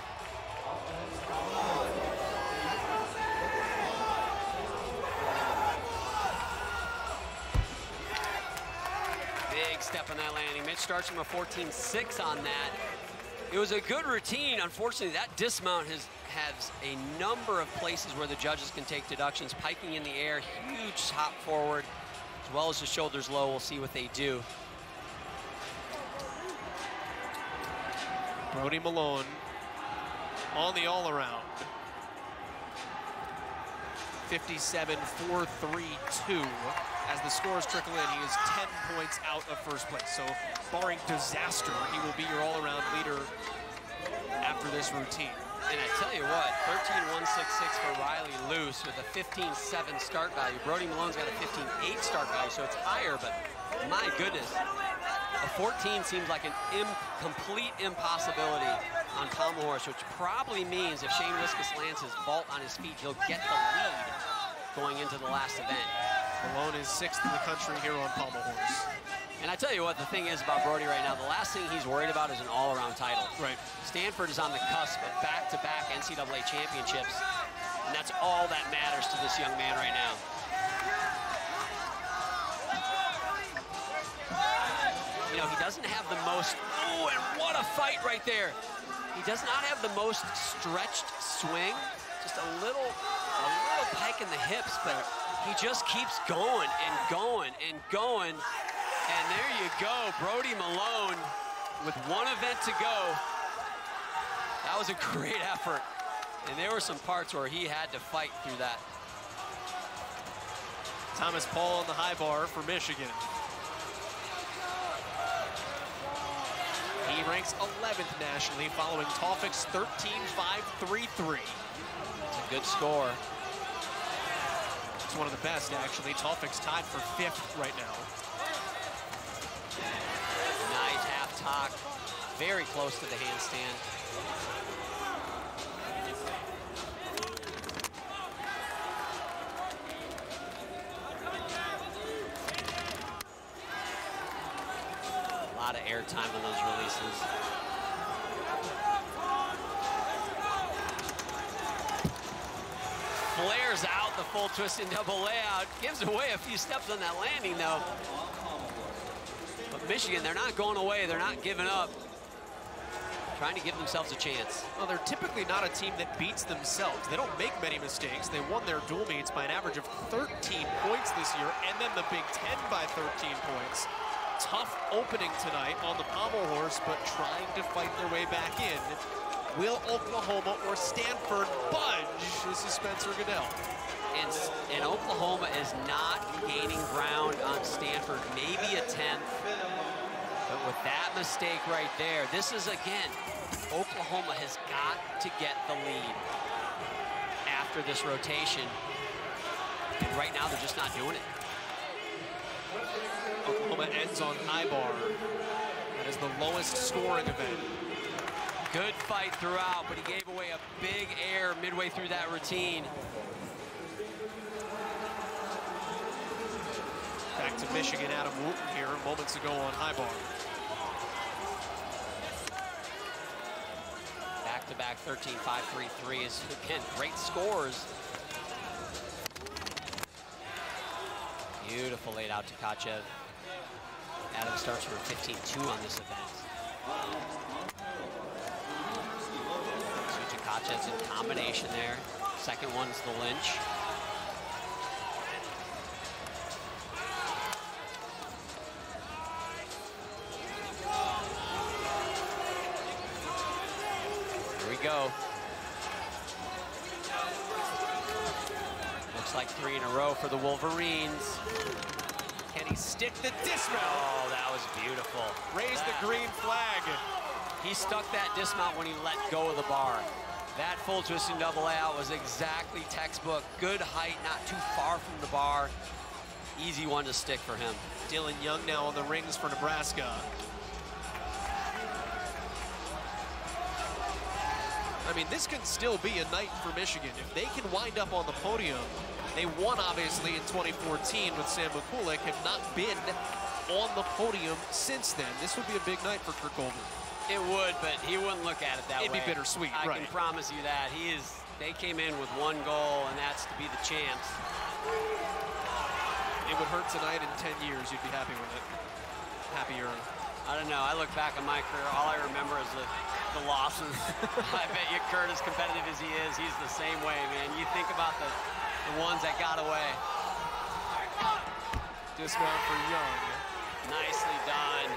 Big step on that landing. Mitch starts from a 14-6 on that. It was a good routine. Unfortunately, that dismount has, has a number of places where the judges can take deductions. Piking in the air, huge hop forward, as well as the shoulders low. We'll see what they do. Brody Malone on the all-around. 57-4-3-2. As the scores trickle in, he is 10 points out of first place. So barring disaster, he will be your all-around leader after this routine. And I tell you what, 13-166 for Riley Loos with a 15-7 start value. Brody Malone's got a 15-8 start value, so it's higher, but my goodness. A 14 seems like an complete impossibility on Pommel Horse, which probably means if Shane Wiskus lands his vault on his feet, he'll get the lead going into the last event. Malone is sixth in the country here on Pommel Horse. And I tell you what, the thing is about Brody right now, the last thing he's worried about is an all-around title. Right. Stanford is on the cusp of back-to-back -back NCAA championships, and that's all that matters to this young man right now. Know, he doesn't have the most, oh, and what a fight right there. He does not have the most stretched swing, just a little, a little pike in the hips, but he just keeps going and going and going and there you go, Brody Malone with one event to go. That was a great effort. And there were some parts where he had to fight through that. Thomas Paul on the high bar for Michigan. He ranks 11th nationally following Tawfik's 13-5-3-3. It's a good score. It's one of the best, actually. Tawfik's tied for fifth right now. Nice half tock. Very close to the handstand. Lot of airtime on those releases. Flares out the full twisting double layout. Gives away a few steps on that landing, though. But Michigan, they're not going away. They're not giving up. Trying to give themselves a chance. Well, they're typically not a team that beats themselves. They don't make many mistakes. They won their dual meets by an average of 13 points this year, and then the Big Ten by 13 points. Tough opening tonight on the pommel horse, but trying to fight their way back in. Will Oklahoma or Stanford budge? This is Spencer Goodell. And, and Oklahoma is not gaining ground on Stanford, maybe a tenth. But with that mistake right there, this is, again, Oklahoma has got to get the lead after this rotation. And right now, they're just not doing it. Oklahoma ends on high bar. That is the lowest scoring event. Good fight throughout, but he gave away a big air midway through that routine. Back to Michigan, Adam Wooten here moments ago on high bar. Back-to-back 13-5-3-3 is, again, great scores. Beautiful laid out to Tkachev. Adam starts for 15-2 on this event. So Tkachev's in combination there. Second one's the Lynch. Here we go. Looks like three in a row for the Wolverines. Can he stick the dismount? Oh, that was beautiful. Raise that, the green flag. He stuck that dismount when he let go of the bar. That full twisting double layout was exactly textbook. Good height, not too far from the bar. Easy one to stick for him. Dylan Young now on the rings for Nebraska. I mean, this can still be a night for Michigan. If they can wind up on the podium, they won, obviously, in 2014 with Sam Mikulak, have not been on the podium since then. This would be a big night for Kurt Golder. It would, but he wouldn't look at it that It'd way. It'd be bittersweet, I right. can promise you that. He is, they came in with one goal, and that's to be the champs. It would hurt tonight in 10 years. You'd be happy with it. Happier. I don't know. I look back on my career, all I remember is the, the losses. I bet you Kurt, as competitive as he is, he's the same way, man. You think about the, the ones that got away. Dismount for Young. Nicely done.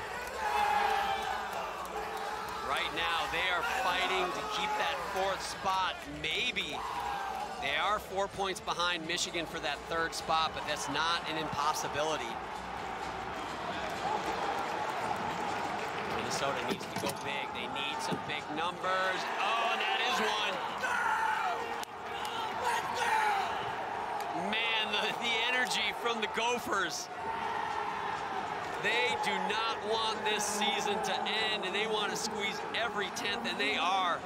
Right now, they are fighting to keep that fourth spot. Maybe they are four points behind Michigan for that third spot, but that's not an impossibility. Minnesota needs to go big. They need some big numbers. Oh, and that is one. Man, the, the energy from the Gophers. they do not want this season to end, and they want to squeeze every tenth, and they are.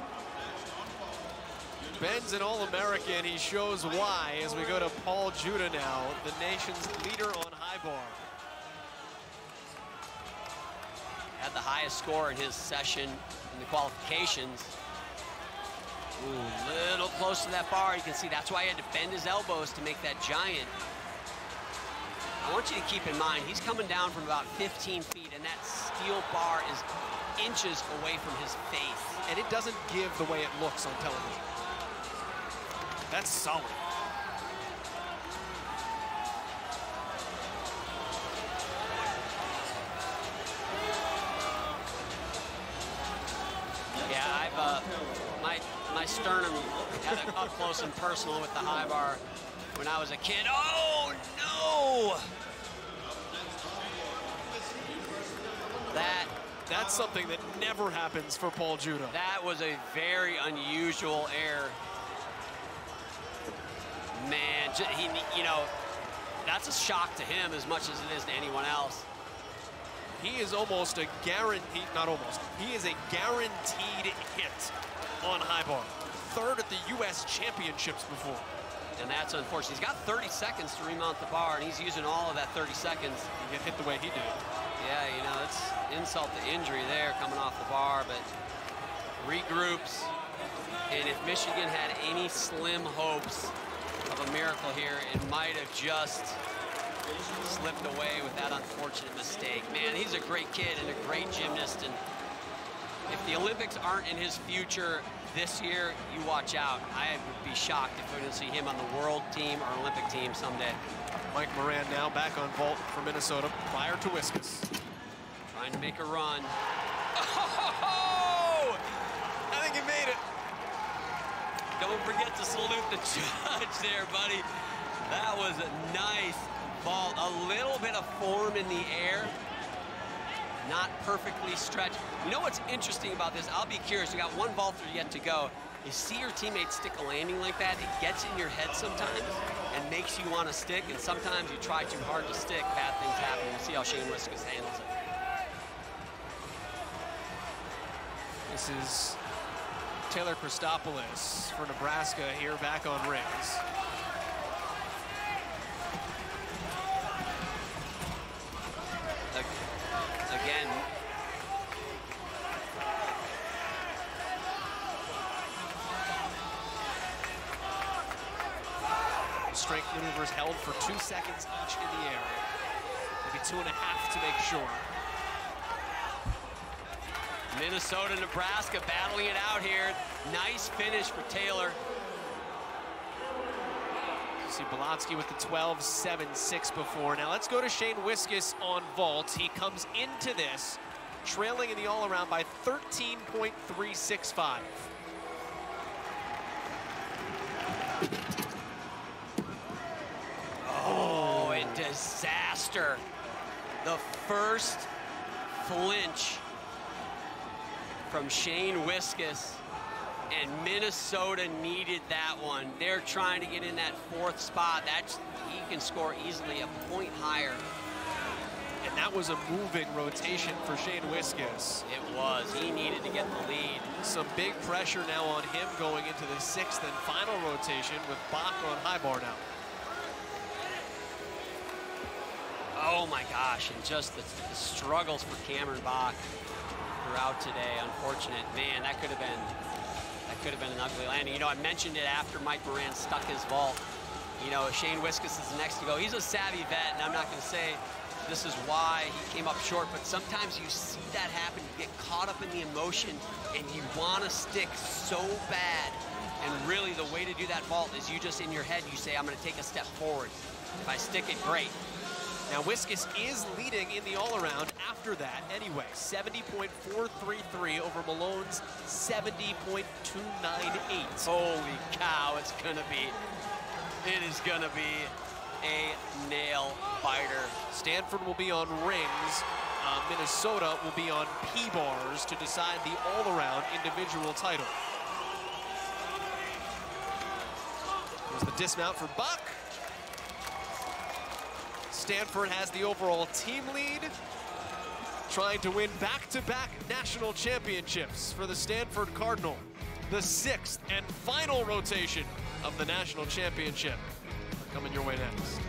Ben's an All-American. He shows why as we go to Paul Juda now, the nation's leader on high bar. Had the highest score in his session in the qualifications. Ooh, little close to that bar. You can see that's why he had to bend his elbows to make that giant. I want you to keep in mind, he's coming down from about 15 feet, and that steel bar is inches away from his face. And it doesn't give the way it looks on television. That's solid. Yeah, I've uh, my my sternum had it up close and personal with the high bar when I was a kid. Oh no! That That's something that never happens for Paul Juda. that was a very unusual error. Man, he you know that's a shock to him as much as it is to anyone else. He is almost a guaranteed, not almost, he is a guaranteed hit on high bar. Third at the U.S. Championships before. And that's unfortunate. He's got 30 seconds to remount the bar, and he's using all of that 30 seconds. He get hit the way he did. Yeah, you know, it's insult to injury there coming off the bar, but regroups. And if Michigan had any slim hopes of a miracle here, it might have just slipped away with that unfortunate mistake. Man, he's a great kid and a great gymnast. And if the Olympics aren't in his future this year, you watch out. I would be shocked if we didn't see him on the world team or Olympic team someday. Mike Moran now back on vault for Minnesota prior to Wiskus. Trying to make a run. Oh! I think he made it. Don't forget to salute the judge there, buddy. That was a nice vault. A little bit of form in the air. Not perfectly stretched. You know what's interesting about this? I'll be curious. We got one vaulter yet to go. You see your teammates stick a landing like that, it gets in your head sometimes and makes you want to stick, and sometimes you try too hard to stick, bad things happen. We'll see how Shane Wiskus handles it. This is Taylor Christopoulos for Nebraska here back on rings. Again, Strength maneuvers held for two seconds each in the air. Maybe two and a half to make sure. Minnesota, Nebraska battling it out here. Nice finish for Taylor. See Belatsky with the 12-7-6 before. Now let's go to Shane Wiskus on vault. He comes into this trailing in the all-around by 13.365. Oh, a disaster. The first flinch from Shane Wiskus, and Minnesota needed that one. They're trying to get in that fourth spot. That's he can score easily a point higher. And that was a moving rotation for Shane Wiskus. It was. He needed to get the lead. Some big pressure now on him going into the sixth and final rotation with Bock on high bar now. Oh my gosh, and just the, the struggles for Cameron Bock throughout today. Unfortunate. Man, that could have been could have been an ugly landing. You know, I mentioned it after Mike Moran stuck his vault. You know, Shane Wiskus is the next to go. He's a savvy vet, and I'm not going to say this is why he came up short, but sometimes you see that happen. You get caught up in the emotion, and you want to stick so bad. And really, the way to do that vault is you just in your head, you say, I'm going to take a step forward. If I stick it, great. Now Wiskus is leading in the all-around after that anyway. 70.433 over Malone's 70.298. Holy cow, it's gonna be, it is gonna be a nail biter. Stanford will be on rings. Uh, Minnesota will be on P-bars to decide the all-around individual title. There's the dismount for Bock. Stanford has the overall team lead. trying to win back-to-back national championships for the Stanford Cardinal. The sixth and final rotation of the national championship. Coming your way next.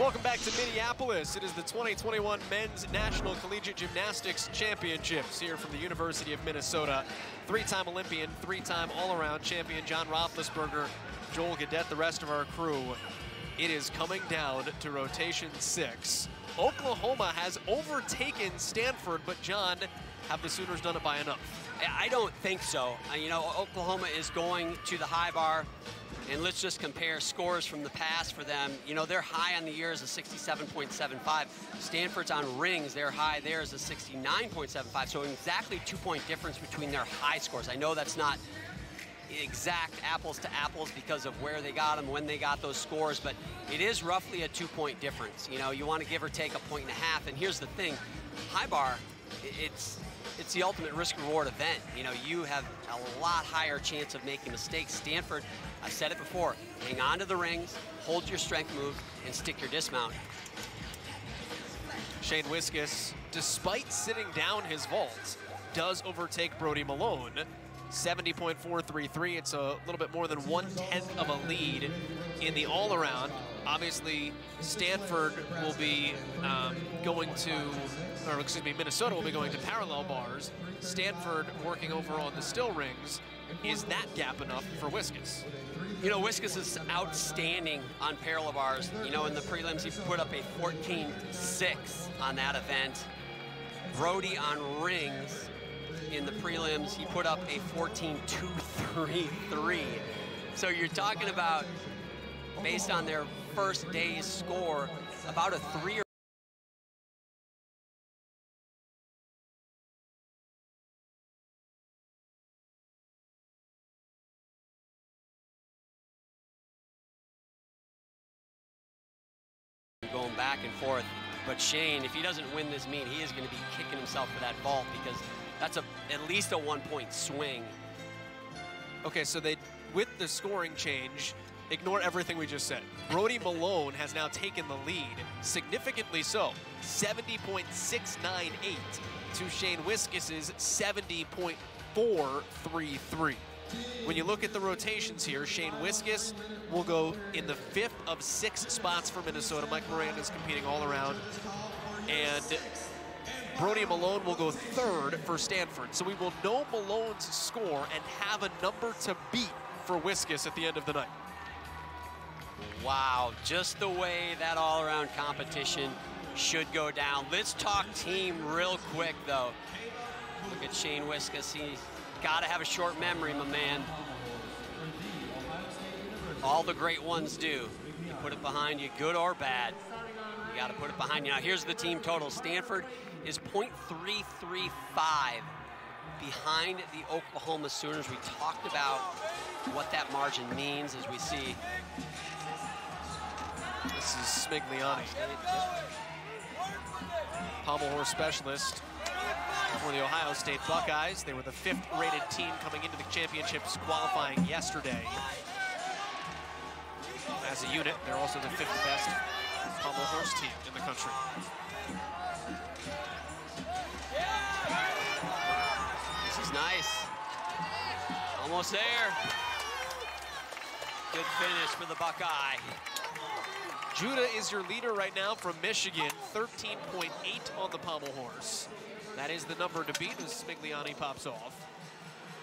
Welcome back to Minneapolis. It is the 2021 Men's National Collegiate Gymnastics Championships here from the University of Minnesota. Three-time Olympian, three-time all-around champion John Roethlisberger, Joel Gadet, the rest of our crew. It is coming down to rotation six. Oklahoma has overtaken Stanford, but John, have the Sooners done it by enough? I don't think so. Uh, you know, Oklahoma is going to the high bar, and let's just compare scores from the past for them. You know, their high on the year is a 67.75. Stanford's on rings, their high there is a 69.75. So exactly two-point difference between their high scores. I know that's not exact apples to apples because of where they got them, when they got those scores, but it is roughly a two-point difference. You know, you want to give or take a point and a half, and here's the thing, high bar, it's it's the ultimate risk-reward event. You know, you have a lot higher chance of making mistakes. Stanford, I said it before, hang on to the rings, hold your strength move, and stick your dismount. Shane Wiskus, despite sitting down his vault, does overtake Brody Malone. 70.433. It's a little bit more than one-tenth of a lead in the all-around. Obviously, Stanford will be um, going to, or excuse me, Minnesota will be going to parallel bars. Stanford working over on the still rings. Is that gap enough for Wiskus? You know, Wiskus is outstanding on parallel bars. You know, in the prelims, he put up a 14-6 on that event. Brody on rings in the prelims, he put up a 14-2-3-3. So you're talking about, based on their first day's score, about a three or back and forth. But Shane, if he doesn't win this meet, he is going to be kicking himself for that vault because that's a at least a one-point swing. Okay, so they, with the scoring change, ignore everything we just said. Brody Malone has now taken the lead, significantly so, 70.698 to Shane Wiskus's 70.433. When you look at the rotations here, Shane Wiskus will go in the fifth of six spots for Minnesota. Mike Miranda is competing all around. And Brody Malone will go third for Stanford. So we will know Malone's score and have a number to beat for Wiskus at the end of the night. Wow, just the way that all-around competition should go down. Let's talk team real quick, though. Look at Shane Wiskus. He's got to have a short memory, my man. All the great ones do. You put it behind you, good or bad. You got to put it behind you. Now, here's the team total. Stanford is .335 behind the Oklahoma Sooners. We talked about what that margin means as we see. This is Smigliani. Pommel horse specialist for the Ohio State Buckeyes. They were the fifth rated team coming into the championships qualifying yesterday. As a unit, they're also the fifth best pommel horse team in the country. This is nice. Almost there. Good finish for the Buckeye. Juda is your leader right now from Michigan, 13.8 on the pommel horse. That is the number to beat as Smigliani pops off.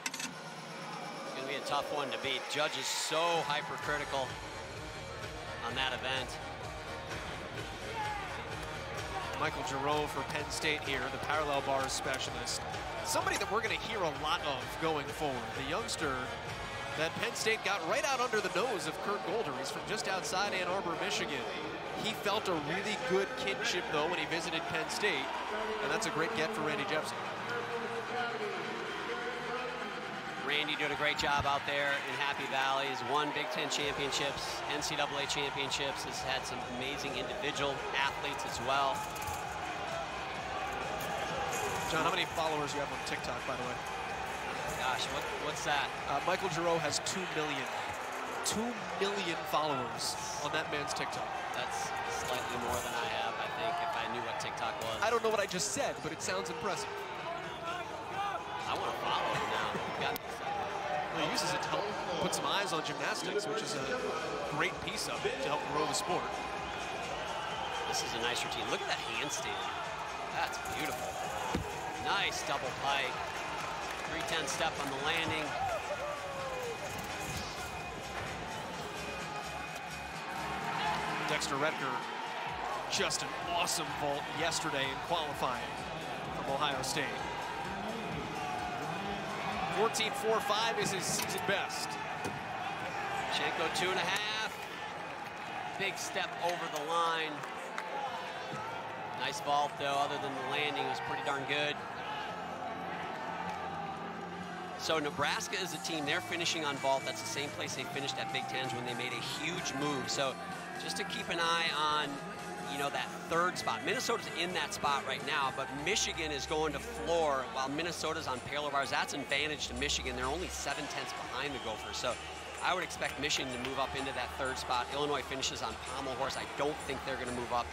It's gonna be a tough one to beat. Judge is so hypercritical on that event. Michael Jaroh for Penn State here, the parallel bars specialist. Somebody that we're going to hear a lot of going forward. The youngster that Penn State got right out under the nose of Kurt Golder. He's from just outside Ann Arbor, Michigan. He felt a really good kinship, though, when he visited Penn State, and that's a great get for Randy Jepson. Randy doing a great job out there in Happy Valley. He's won Big Ten championships, NCAA championships, has had some amazing individual athletes as well. John, how many followers do you have on TikTok, by the way? Gosh, what, what's that? Uh, Michael Jaroh has 2 million. 2 million followers on that man's TikTok. That's slightly more than I have, I think, if I knew what TikTok was. I don't know what I just said, but it sounds impressive. I want to follow him now. Got me excited. Well, he uses it to help put some eyes on gymnastics, which is a great piece of it to help grow the sport. This is a nice routine. Look at that handstand. That's beautiful. Nice double pike. 310 step on the landing. Dexter Redker, just an awesome vault yesterday in qualifying from Ohio State. 14.45 is his season best. Shenko two and a half. Big step over the line. Nice vault though, other than the landing, it was pretty darn good. So Nebraska is a team, they're finishing on vault. That's the same place they finished at Big Tens when they made a huge move. So just to keep an eye on, you know, that third spot. Minnesota's in that spot right now, but Michigan is going to floor while Minnesota's on parallel bars. That's an advantage to Michigan. They're only seven tenths behind the Gophers. So I would expect Michigan to move up into that third spot. Illinois finishes on pommel horse. I don't think they're going to move up.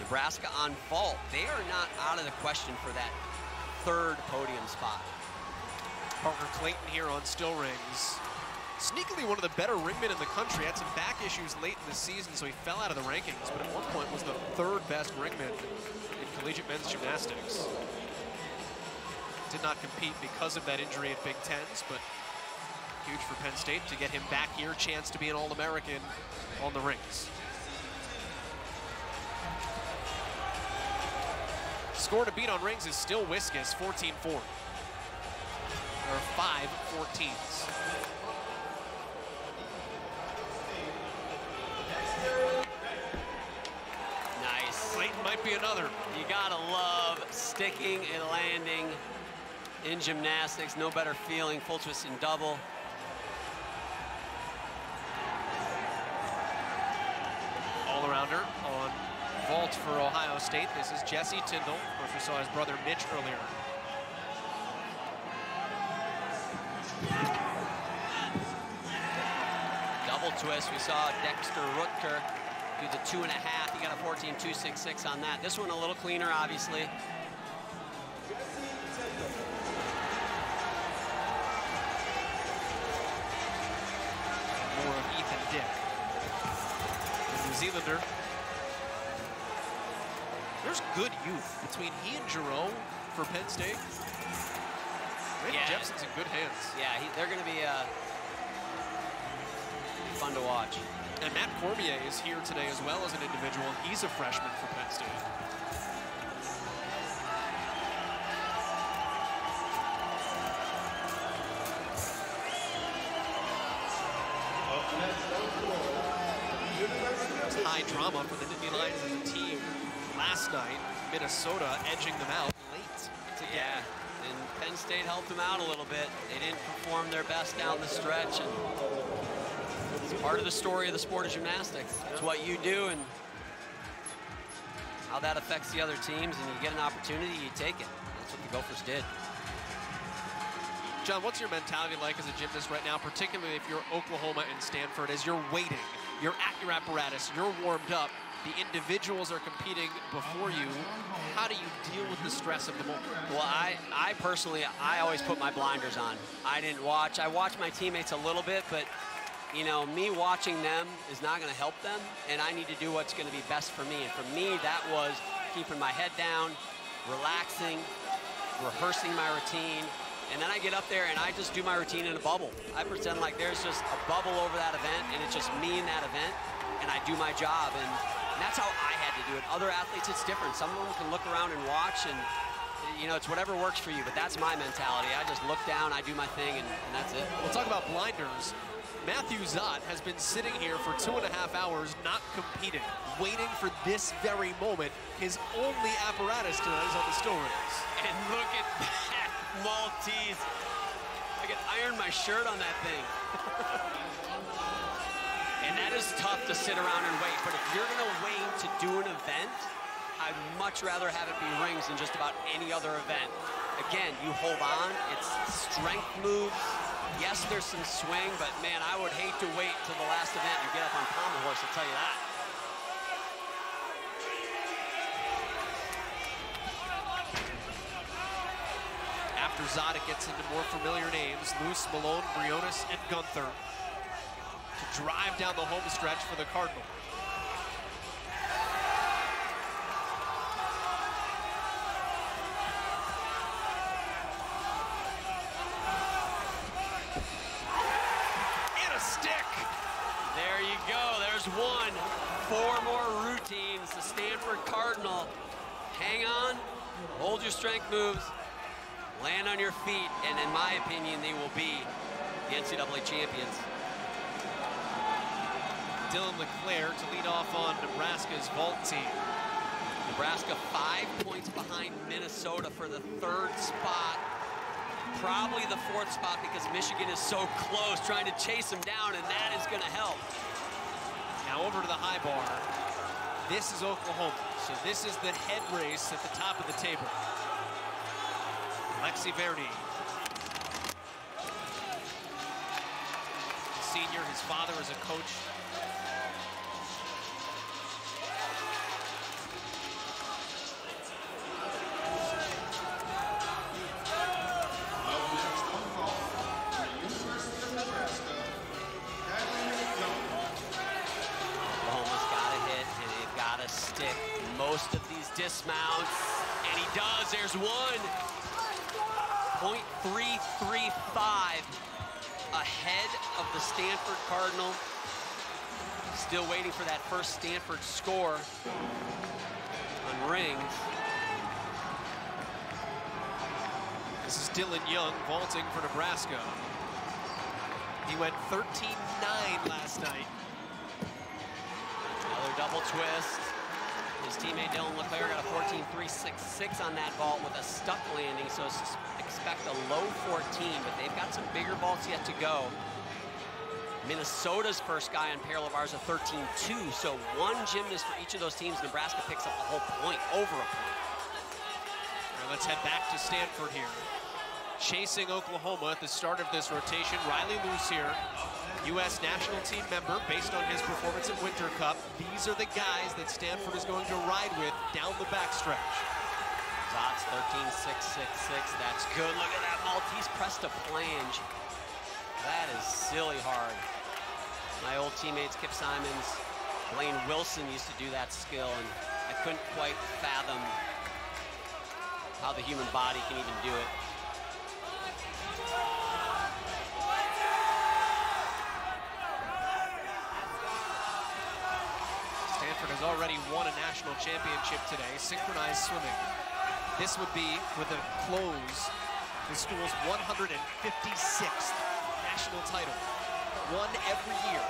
Nebraska on vault. They are not out of the question for that third podium spot. Parker Clayton here on still rings. Sneakily one of the better ringmen in the country. Had some back issues late in the season, so he fell out of the rankings, but at one point was the third best ringman in collegiate men's gymnastics. Did not compete because of that injury at Big Tens, but huge for Penn State to get him back here. Chance to be an All-American on the rings. Score to beat on rings is still Wiskus, 14-4 are five 14s. Nice. Clayton might be another. You gotta love sticking and landing in gymnastics. No better feeling, full twist and double. All-arounder on vault for Ohio State. This is Jesse Tyndall. Of course, we saw his brother Mitch earlier. Double twist. We saw Dexter Rutker do the two and a half. He got a 14.266 on that. This one a little cleaner, obviously. More of Ethan Dick. New Zealander. There's good youth between he and Jerome for Penn State. Randy Yeah. Jepson's in good hands. Yeah, he, they're gonna be uh, fun to watch. And Matt Cormier is here today as well as an individual. He's a freshman for Penn State. It was high drama for the Nittany Lions as a team last night. Minnesota edging them out late. to get Yeah, State helped them out a little bit. They didn't perform their best down the stretch, and it's part of the story of the sport of gymnastics. It's what you do and how that affects the other teams, and you get an opportunity, you take it. That's what the Gophers did. John, what's your mentality like as a gymnast right now, particularly if you're Oklahoma and Stanford, as you're waiting, you're at your apparatus, you're warmed up, the individuals are competing before you. How do you deal with the stress of the moment? Well, I, I personally, I always put my blinders on. I didn't watch. I watched my teammates a little bit, but you know, me watching them is not going to help them, and I need to do what's going to be best for me. And for me, that was keeping my head down, relaxing, rehearsing my routine, and then I get up there and I just do my routine in a bubble. I pretend like there's just a bubble over that event, and it's just me in that event, and I do my job. And, and that's how I had to do it. Other athletes, it's different. Some of them can look around and watch, and you know, it's whatever works for you. But that's my mentality. I just look down, I do my thing, and, and that's it. We'll talk about blinders. Matthew Zott has been sitting here for two and a half hours, not competing, waiting for this very moment. His only apparatus tonight is on the rings. And look at that Maltese. I could iron my shirt on that thing. that is tough to sit around and wait. But if you're gonna wait to do an event, I'd much rather have it be rings than just about any other event. Again, you hold on, it's strength moves, Yes, there's some swing, but man, I would hate to wait till the last event and get up on pommel horse, I'll tell you that. After Zada gets into more familiar names, Loos, Malone, Briones, and Gunther to drive down the home stretch for the Cardinal. And a stick! There you go, there's one. Four more routines, the Stanford Cardinal. Hang on, hold your strength moves, land on your feet, and in my opinion, they will be the NCAA champions. Dylan LeClaire to lead off on Nebraska's vault team. Nebraska five points behind Minnesota for the third spot. Probably the fourth spot because Michigan is so close trying to chase them down, and that is gonna help. Now over to the high bar. This is Oklahoma, so this is the head race at the top of the table. Lexi Verdi. Senior, his father is a coach. Still waiting for that first Stanford score on rings. This is Dylan Young vaulting for Nebraska. He went 13-9 last night. Another double twist. His teammate Dylan LeClaire got a 14.366 on that vault with a stuck landing, so expect a low 14, but they've got some bigger vaults yet to go. Minnesota's first guy on parallel bars a 13-2, so one gymnast for each of those teams. Nebraska picks up a whole point, over a point. Right, let's head back to Stanford here. Chasing Oklahoma at the start of this rotation, Riley Loos here, U.S. national team member based on his performance at Winter Cup. These are the guys that Stanford is going to ride with down the backstretch. Zots 13-6-6-6, that's good. Look at that Maltese press to planche. That is silly hard. My old teammates, Kip Simons, Blaine Wilson used to do that skill, and I couldn't quite fathom how the human body can even do it. Stanford has already won a national championship today, synchronized swimming. This would be with a close the school's 156th national title, won every year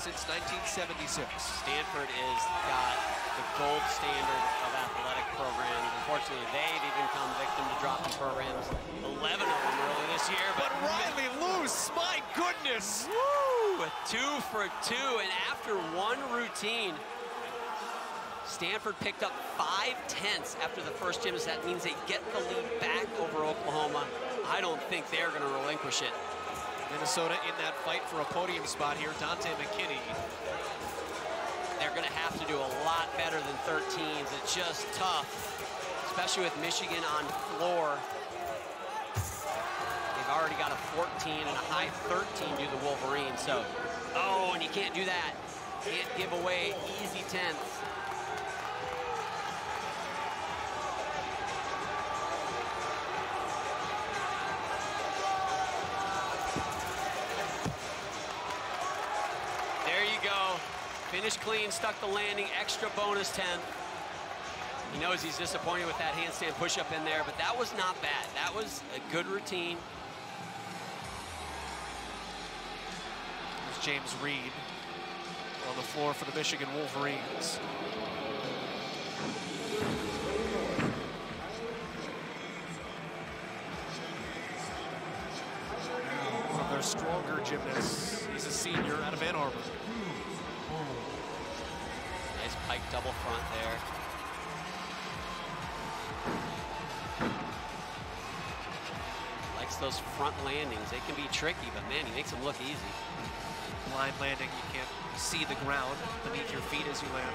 since 1976. Stanford is got the gold standard of athletic programs. Unfortunately, they've even come victim to dropping programs. 11 of them early this year, But Riley Loos, my goodness! Woo! Two for two, and after one routine, Stanford picked up five tenths after the first gymnast. That means they get the lead back over Oklahoma. I don't think they're going to relinquish it. Minnesota in that fight for a podium spot here. Dante McKinney. They're going to have to do a lot better than 13s. It's just tough, especially with Michigan on floor. They've already got a 14 and a high 13 to the Wolverines. So, oh, and you can't do that. Can't give away easy 10th. Finished clean, stuck the landing, extra bonus 10. He knows he's disappointed with that handstand push-up in there, but that was not bad. That was a good routine. There's James Reed on the floor for the Michigan Wolverines. From their stronger gymnasts, he's a senior out of Ann Arbor. Nice pike double front there. Likes those front landings. They can be tricky, but man, he makes them look easy. Blind landing, you can't see the ground beneath your feet as you land.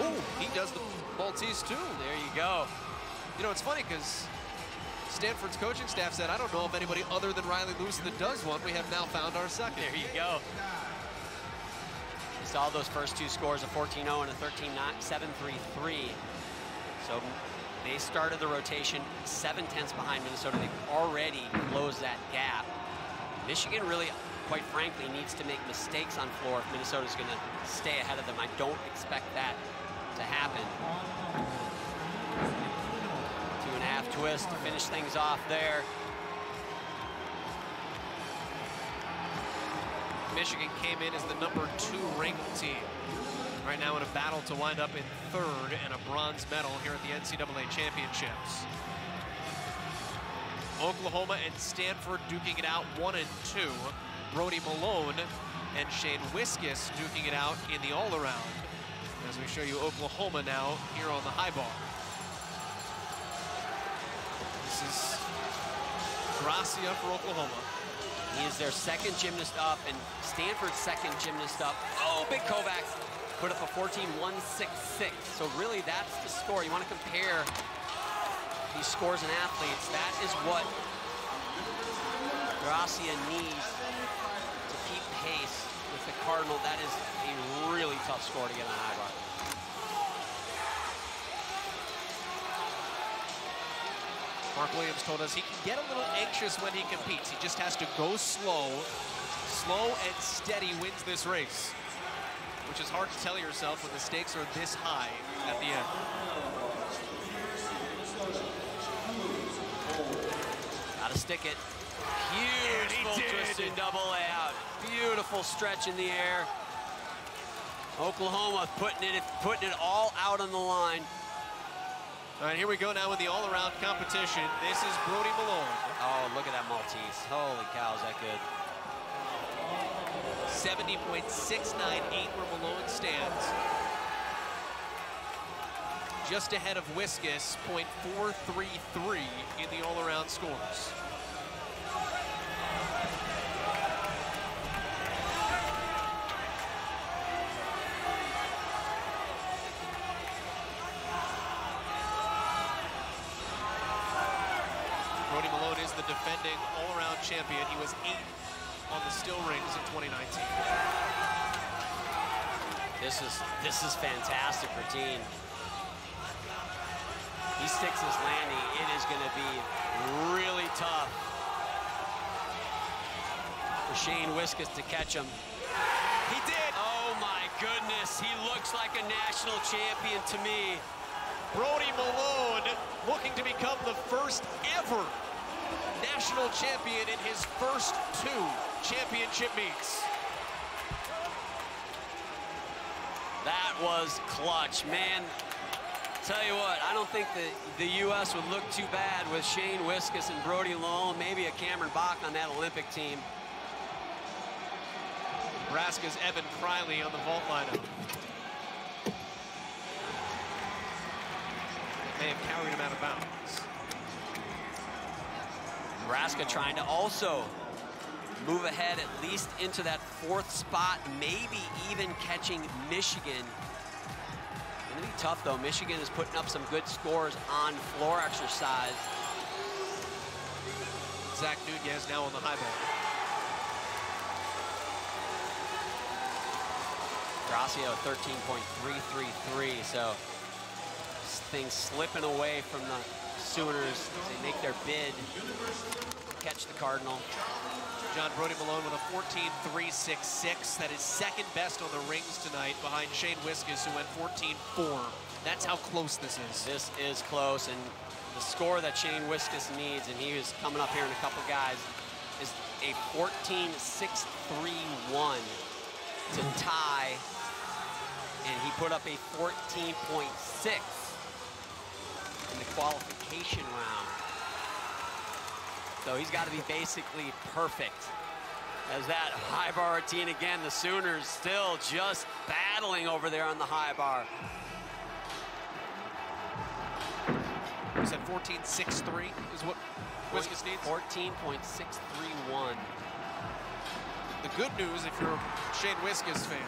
Oh, he does the Maltese too. There you go. You know, it's funny because Stanford's coaching staff said, I don't know of anybody other than Riley Loos that does one. We have now found our second. There you go. Saw those first two scores, a 14-0 and a 13-7-3-3. So they started the rotation seven tenths behind Minnesota. They've already closed that gap. Michigan really, quite frankly, needs to make mistakes on floor if Minnesota's going to stay ahead of them. I don't expect that to happen. Two and a half twist to finish things off there. Michigan came in as the number two ranked team. Right now in a battle to wind up in third and a bronze medal here at the NCAA championships. Oklahoma and Stanford duking it out one and two. Brody Malone and Shane Wiskus duking it out in the all-around. As we show you Oklahoma now here on the high bar. This is Gracia for Oklahoma. He is their second gymnast up and Stanford's second gymnast up. Oh, big Kovacs put up a 14-166. So really that's the score. You want to compare these scores and athletes. That is what Gracia needs to keep pace with the Cardinal. That is a really tough score to get on the high bar. Mark Williams told us he can get a little anxious when he competes. He just has to go slow. Slow and steady wins this race, which is hard to tell yourself when the stakes are this high at the end. Gotta stick it. Beautiful twist and double layout. Beautiful stretch in the air. Oklahoma putting it putting it all out on the line. All right, here we go now in the all-around competition. This is Brody Malone. Oh, look at that Maltese. Holy cow, is that good. 70.698 where Malone stands. Just ahead of Wiskus, .433 in the all-around scores. Defending all-around champion. He was eighth on the still rings in 2019. This is this is fantastic for Dean. He sticks his landing. It is going to be really tough for Shane Wiskus to catch him. He did! Oh my goodness, he looks like a national champion to me. Brody Malone looking to become the first ever national champion in his first two championship meets. That was clutch, man. Tell you what, I don't think the, the U.S. would look too bad with Shane Wiskus and Brody Malone, maybe a Cameron Bock on that Olympic team. Nebraska's Evan Criley on the vault lineup. May have carried him out of bounds. Nebraska trying to also move ahead at least into that fourth spot, maybe even catching Michigan. Gonna be tough though. Michigan is putting up some good scores on floor exercise. Zach Nunez now on the high ball. Gracio 13.333, so things slipping away from the Sooners they make their bid catch the Cardinal. John Brody Malone with a 14-3-6-6. That is second best on the rings tonight behind Shane Wiskus, who went 14-4. That's how close this is. This is close, and the score that Shane Wiskus needs, and he is coming up here in a couple guys, is a 14-6-3-1 to tie, and he put up a 14.6 in the qualification round. So he's got to be basically perfect. As that high bar routine again, the Sooners still just battling over there on the high bar. You said 14.63 is what Wiskus needs? 14.631. The good news, if you're a Shane Wiskus fan,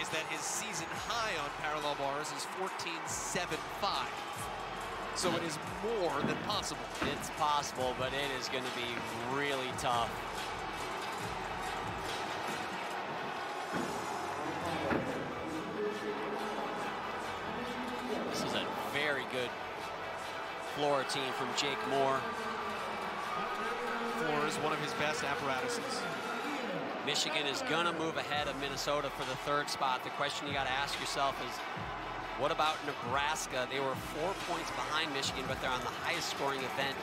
is that his season high on parallel bars is 14.75. So it is more than possible. It's possible, but it is going to be really tough. This is a very good floor team from Jake Moore. Floor is one of his best apparatuses. Michigan is going to move ahead of Minnesota for the third spot. The question you got to ask yourself is, what about Nebraska? They were four points behind Michigan, but they're on the highest scoring event,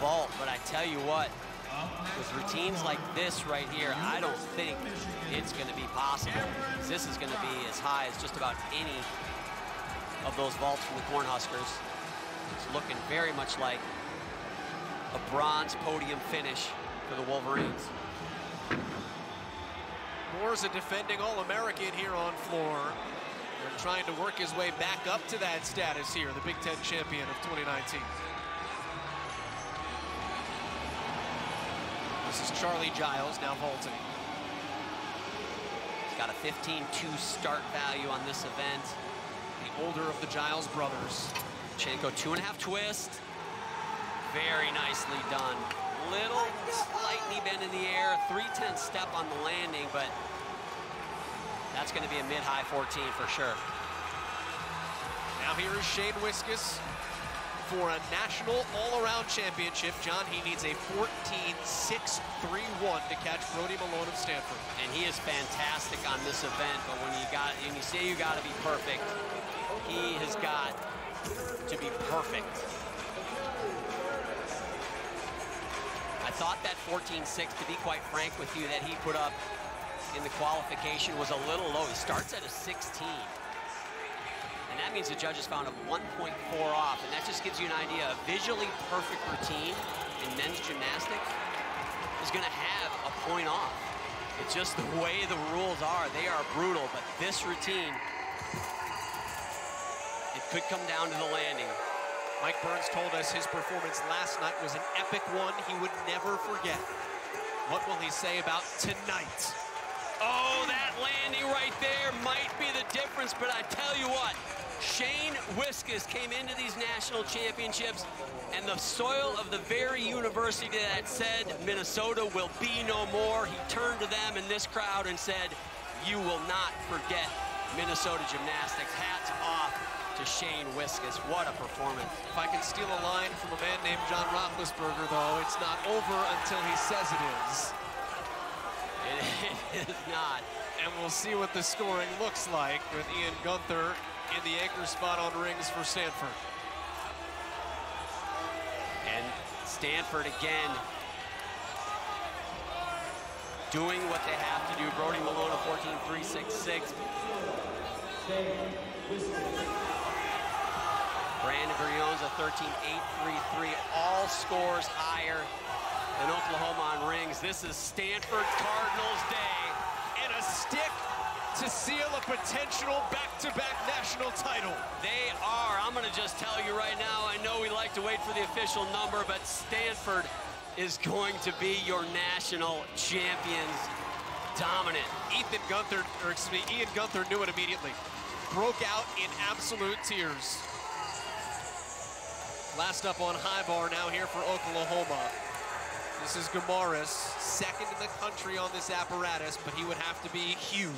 vault. But I tell you what, with routines like this right here, I don't think it's going to be possible. This is going to be as high as just about any of those vaults from the Cornhuskers. It's looking very much like a bronze podium finish for the Wolverines. Moore's a defending All-American here on floor trying to work his way back up to that status here, the Big Ten champion of 2019. This is Charlie Giles now vaulting. He's got a 15-2 start value on this event. The older of the Giles brothers. Chenko two and a half twist. Very nicely done. Little slight knee bend in the air, 310 step on the landing, but that's going to be a mid-high 14 for sure. Now here is Shane Wiskus for a national all-around championship. John, he needs a 14-6-3-1 to catch Brody Malone of Stanford. And he is fantastic on this event, but when you got when you say you got to be perfect, he has got to be perfect. I thought that 14-6, to be quite frank with you, that he put up in the qualification was a little low. He starts at a 16. And that means the judges found a 1.4 off, and that just gives you an idea. A visually perfect routine in men's gymnastics is going to have a point off. It's just the way the rules are. They are brutal, but this routine, it could come down to the landing. Mike Burns told us his performance last night was an epic one he would never forget. What will he say about tonight? Oh, that landing right there might be the difference, but I tell you what, Shane Wiskus came into these national championships and the soil of the very university that said Minnesota will be no more, he turned to them in this crowd and said, you will not forget Minnesota gymnastics. Hats off to Shane Wiskus. What a performance. If I can steal a line from a man named John Roethlisberger, though, it's not over until he says it is. It is not. And we'll see what the scoring looks like with Ian Gunther in the anchor spot on rings for Stanford. And Stanford again doing what they have to do. Brody Malone, a 14-3-6-6. Brandon Briones, a 13-8-3-3. All scores higher than Oklahoma on rings. This is Stanford Cardinals Day. And a stick to seal a potential back-to-back national title. They are. I'm going to just tell you right now, I know we like to wait for the official number, but Stanford is going to be your national champions dominant. Ethan Gunther, or excuse me, Ian Gunther knew it immediately. Broke out in absolute tears. Last up on high bar now here for Oklahoma. This is Gamaris, second in the country on this apparatus, but he would have to be huge.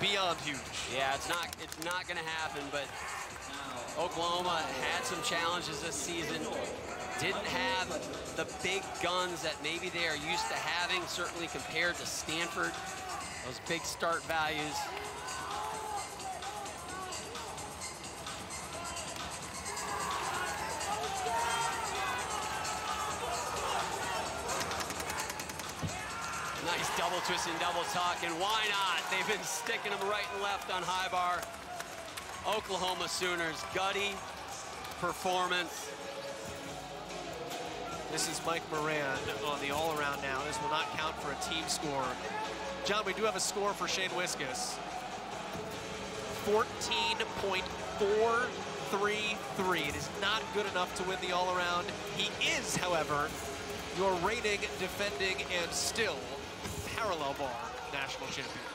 Beyond huge. Yeah, it's not it's not going to happen, but Oklahoma had some challenges this season. Didn't have the big guns that maybe they are used to having, certainly compared to Stanford. Those big start values. And double tuck, and why not? They've been sticking them right and left on high bar. Oklahoma Sooners, gutty performance. This is Mike Moran on the all-around now. This will not count for a team score. John, we do have a score for Shane Wiskus. 14.433. It is not good enough to win the all around. He is, however, your reigning, defending, and still parallel bar national champion.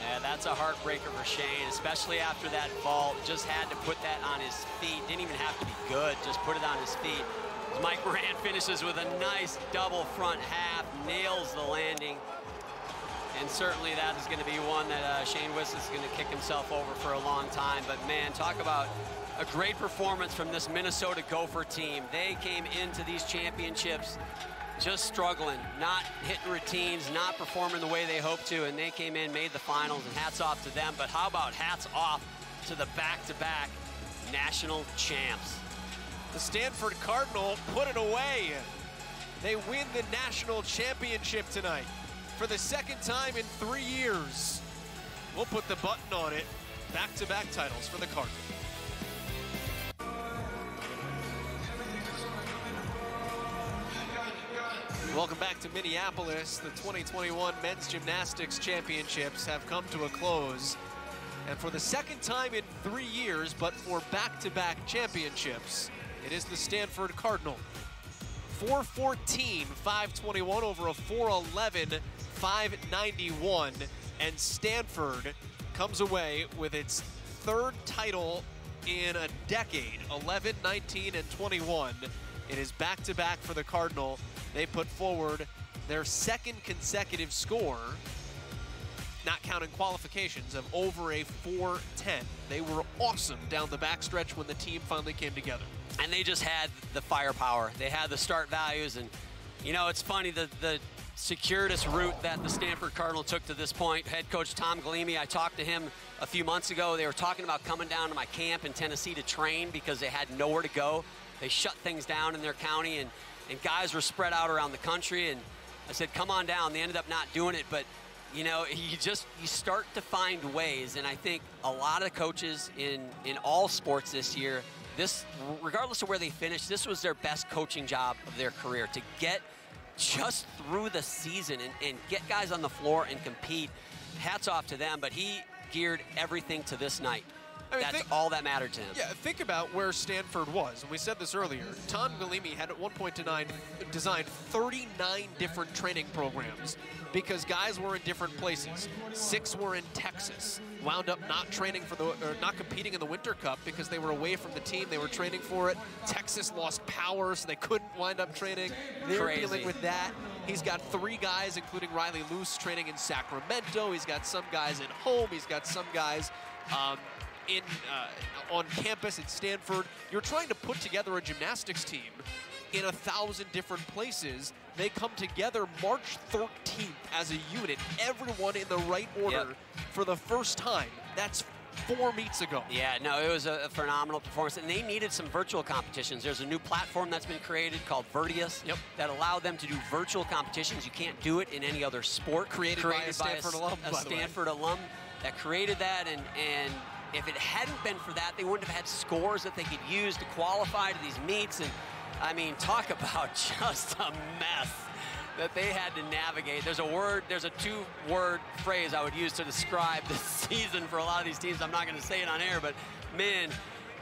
Yeah, that's a heartbreaker for Shane, especially after that vault. Just had to put that on his feet. Didn't even have to be good, just put it on his feet. Mike Moran finishes with a nice double front half, nails the landing. And certainly that is going to be one that uh, Shane Wiss is going to kick himself over for a long time. But man, talk about a great performance from this Minnesota Gopher team. They came into these championships just struggling, not hitting routines, not performing the way they hoped to, and they came in, made the finals, and hats off to them. But how about hats off to the back-to-back -back national champs? The Stanford Cardinal put it away. They win the national championship tonight for the second time in three years. We'll put the button on it. Back-to-back -back titles for the Cardinal. Welcome back to Minneapolis. The 2021 Men's Gymnastics Championships have come to a close. And for the second time in three years, but for back-to-back -back championships, it is the Stanford Cardinal. 414, 521 over a 411, 591. And Stanford comes away with its third title in a decade 11, 19, and 21. It is back to back for the Cardinal. They put forward their second consecutive score, not counting qualifications, of over a 410. They were awesome down the backstretch when the team finally came together. And they just had the firepower. They had the start values. And, you know, it's funny, the, the circuitous route that the Stanford Cardinal took to this point. Head coach Tom Glielmi, I talked to him a few months ago. They were talking about coming down to my camp in Tennessee to train because they had nowhere to go. They shut things down in their county, and, and guys were spread out around the country. And I said, come on down. They ended up not doing it, but you know, you just you start to find ways, and I think a lot of coaches in in all sports this year, this regardless of where they finish, this was their best coaching job of their career to get just through the season and, and get guys on the floor and compete. Hats off to them, but he geared everything to this night. I mean, That's think, all that mattered to him. Yeah, think about where Stanford was. And we said this earlier. Tom Glielmi had at one point designed 39 different training programs because guys were in different places. Six were in Texas. Wound up not training for the, or not competing in the Winter Cup because they were away from the team. They were training for it. Texas lost power, so they couldn't wind up training. They're Crazy. dealing with that. He's got three guys, including Riley Loos, training in Sacramento. He's got some guys at home. He's got some guys um, in uh, on campus at Stanford. You're trying to put together a gymnastics team in a thousand different places. They come together March 13th as a unit, everyone in the right order yep. for the first time. That's four meets ago. Yeah, no, it was a phenomenal performance, and they needed some virtual competitions. There's a new platform that's been created called Virtius yep. that allowed them to do virtual competitions. You can't do it in any other sport. Created, created by a Stanford by a, alum, a Stanford alum that created that, and and if it hadn't been for that, they wouldn't have had scores that they could use to qualify to these meets. And I mean, talk about just a mess that they had to navigate. There's a word, there's a two-word phrase I would use to describe this season for a lot of these teams. I'm not going to say it on air, but man,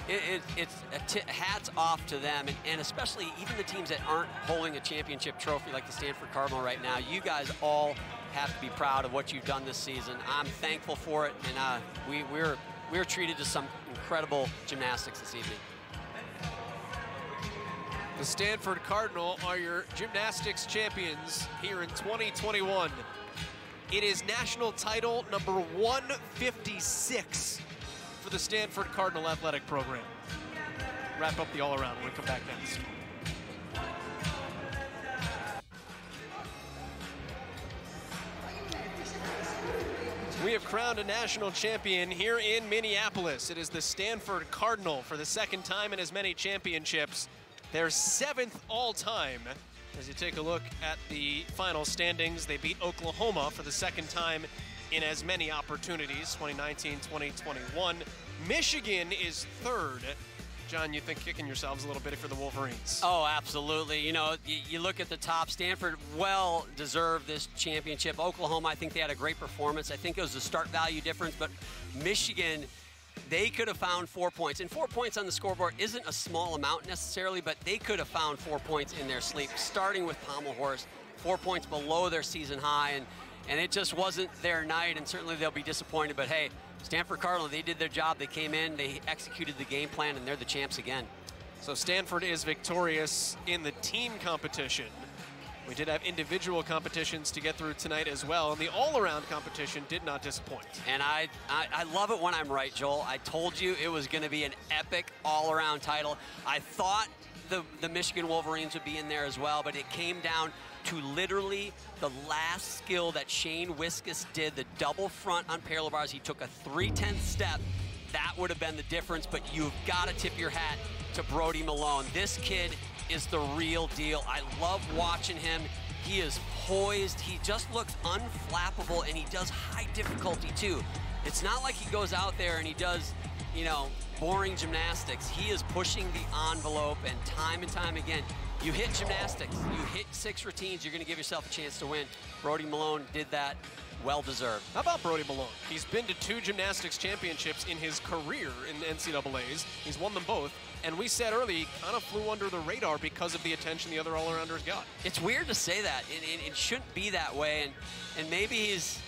it, it, it's hats off to them, and, and, especially even the teams that aren't holding a championship trophy like the Stanford Cardinal right now. You guys all have to be proud of what you've done this season. I'm thankful for it, and uh, we, we're we were treated to some incredible gymnastics this evening. The Stanford Cardinal are your gymnastics champions here in 2021. It is national title number 156 for the Stanford Cardinal athletic program. Wrap up the all-around when we come back next. We have crowned a national champion here in Minneapolis. It is the Stanford Cardinal for the second time in as many championships. Their seventh all-time. As you take a look at the final standings, they beat Oklahoma for the second time in as many opportunities, 2019, 2021. Michigan is third John, you think kicking yourselves a little bit for the Wolverines? Oh, absolutely. You know, you, you look at the top. Stanford well deserved this championship. Oklahoma, I think they had a great performance. I think it was the start value difference, but Michigan they could have found four points. And four points on the scoreboard isn't a small amount necessarily, but they could have found four points in their sleep, starting with Pommel Horse, four points below their season high. And, and it just wasn't their night, and certainly they'll be disappointed. But hey, Stanford Cardinal, they did their job. They came in, they executed the game plan, and they're the champs again. So Stanford is victorious in the team competition. We did have individual competitions to get through tonight as well, and the all-around competition did not disappoint. And I, I, I love it when I'm right, Joel. I told you it was going to be an epic all-around title. I thought the, the Michigan Wolverines would be in there as well, but it came down to literally the last skill that Shane Wiskus did, the double front on parallel bars. He took a 3-10 step. That would have been the difference, but you've got to tip your hat to Brody Malone. This kid is the real deal. I love watching him. He is poised. He just looks unflappable, and he does high difficulty, too. It's not like he goes out there and he does, you know, boring gymnastics. He is pushing the envelope, and time and time again, you hit gymnastics, you hit six routines, you're going to give yourself a chance to win. Brody Malone did that well deserved. How about Brody Malone? He's been to two gymnastics championships in his career in the NCAAs. He's won them both. And we said early, he kind of flew under the radar because of the attention the other all-arounders got. It's weird to say that. It, it, it, shouldn't be that way. And, and maybe he's,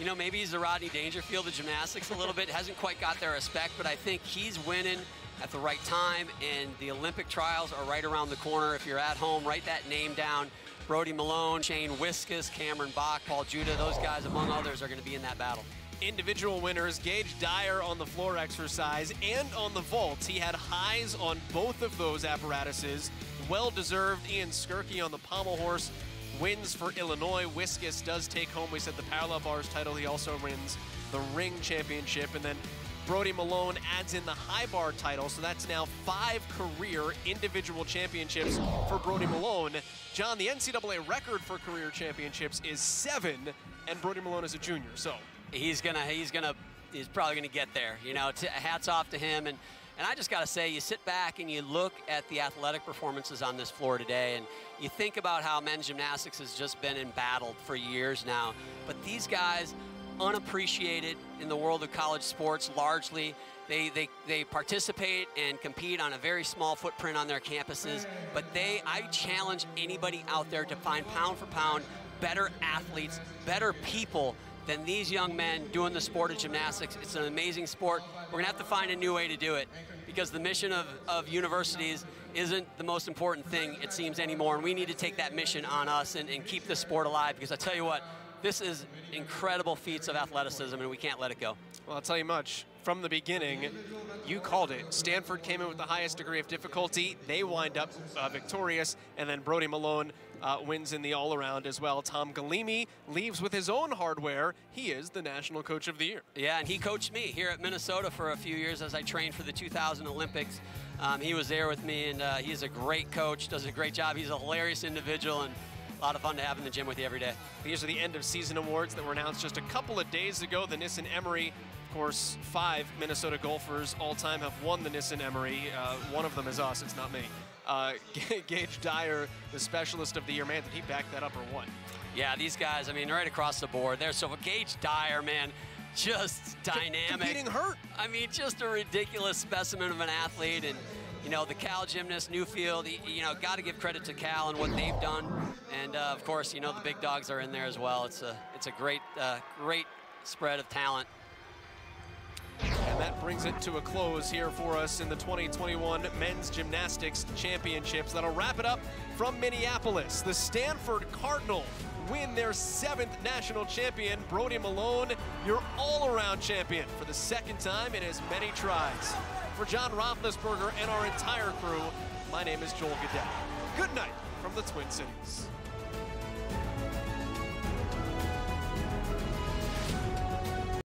you know, maybe he's the Rodney Dangerfield of gymnastics a little bit. Hasn't quite got their respect, but I think he's winning at the right time. And the Olympic trials are right around the corner. If you're at home, write that name down. Brody Malone, Shane Wiskus, Cameron Bock, Paul Juda, those guys, among others, are going to be in that battle. Individual winners, Gage Dyer on the floor exercise and on the vault. He had highs on both of those apparatuses. Well-deserved Ian Skirkey on the pommel horse wins for Illinois. Wiskus does take home, we said, the parallel bars title. He also wins the ring championship. And then Brody Malone adds in the high bar title, so that's now five career individual championships for Brody Malone. John, the NCAA record for career championships is seven, and Brody Malone is a junior, so. He's gonna, he's gonna, he's probably gonna get there. You know, hats off to him. And, and I just gotta say, you sit back and you look at the athletic performances on this floor today, and you think about how men's gymnastics has just been embattled for years now. But these guys unappreciated in the world of college sports largely. They, they, they participate and compete on a very small footprint on their campuses, but they, I challenge anybody out there to find pound for pound better athletes, better people than these young men doing the sport of gymnastics. It's an amazing sport. We're gonna have to find a new way to do it because the mission of, of universities isn't the most important thing, it seems, anymore. And we need to take that mission on us and, and keep the sport alive because I tell you what, this is incredible feats of athleticism, and we can't let it go. Well, I'll tell you much. From the beginning, you called it. Stanford came in with the highest degree of difficulty. They wind up uh, victorious, and then Brody Malone uh, wins in the all-around as well. Tom Glielmi leaves with his own hardware. He is the national coach of the year. Yeah, and he coached me here at Minnesota for a few years as I trained for the 2000 Olympics. Um, he was there with me, and uh, he's a great coach, does a great job. He's a hilarious individual, and a lot of fun to have in the gym with you every day. These are the end of season awards that were announced just a couple of days ago. The Nissen Emery, of course, five Minnesota golfers all time have won the Nissen Emery. Uh, one of them is us, it's not me. Uh, Gage Dyer, the specialist of the year. Man, did he back that up or what? Yeah, these guys, I mean, right across the board. There, so Gage Dyer, man, just dynamic. Getting hurt. I mean, just a ridiculous specimen of an athlete. And you know, the Cal gymnast, Newfield, you know, got to give credit to Cal and what they've done. And uh, of course, you know, the big dogs are in there as well. It's a, it's a great, uh, great spread of talent. And that brings it to a close here for us in the 2021 Men's Gymnastics Championships. That'll wrap it up from Minneapolis. The Stanford Cardinal win their seventh national champion, Brody Malone, your all-around champion for the second time in as many tries. For John Roethlisberger and our entire crew, my name is Joel Goodell. Good night from the Twin Cities.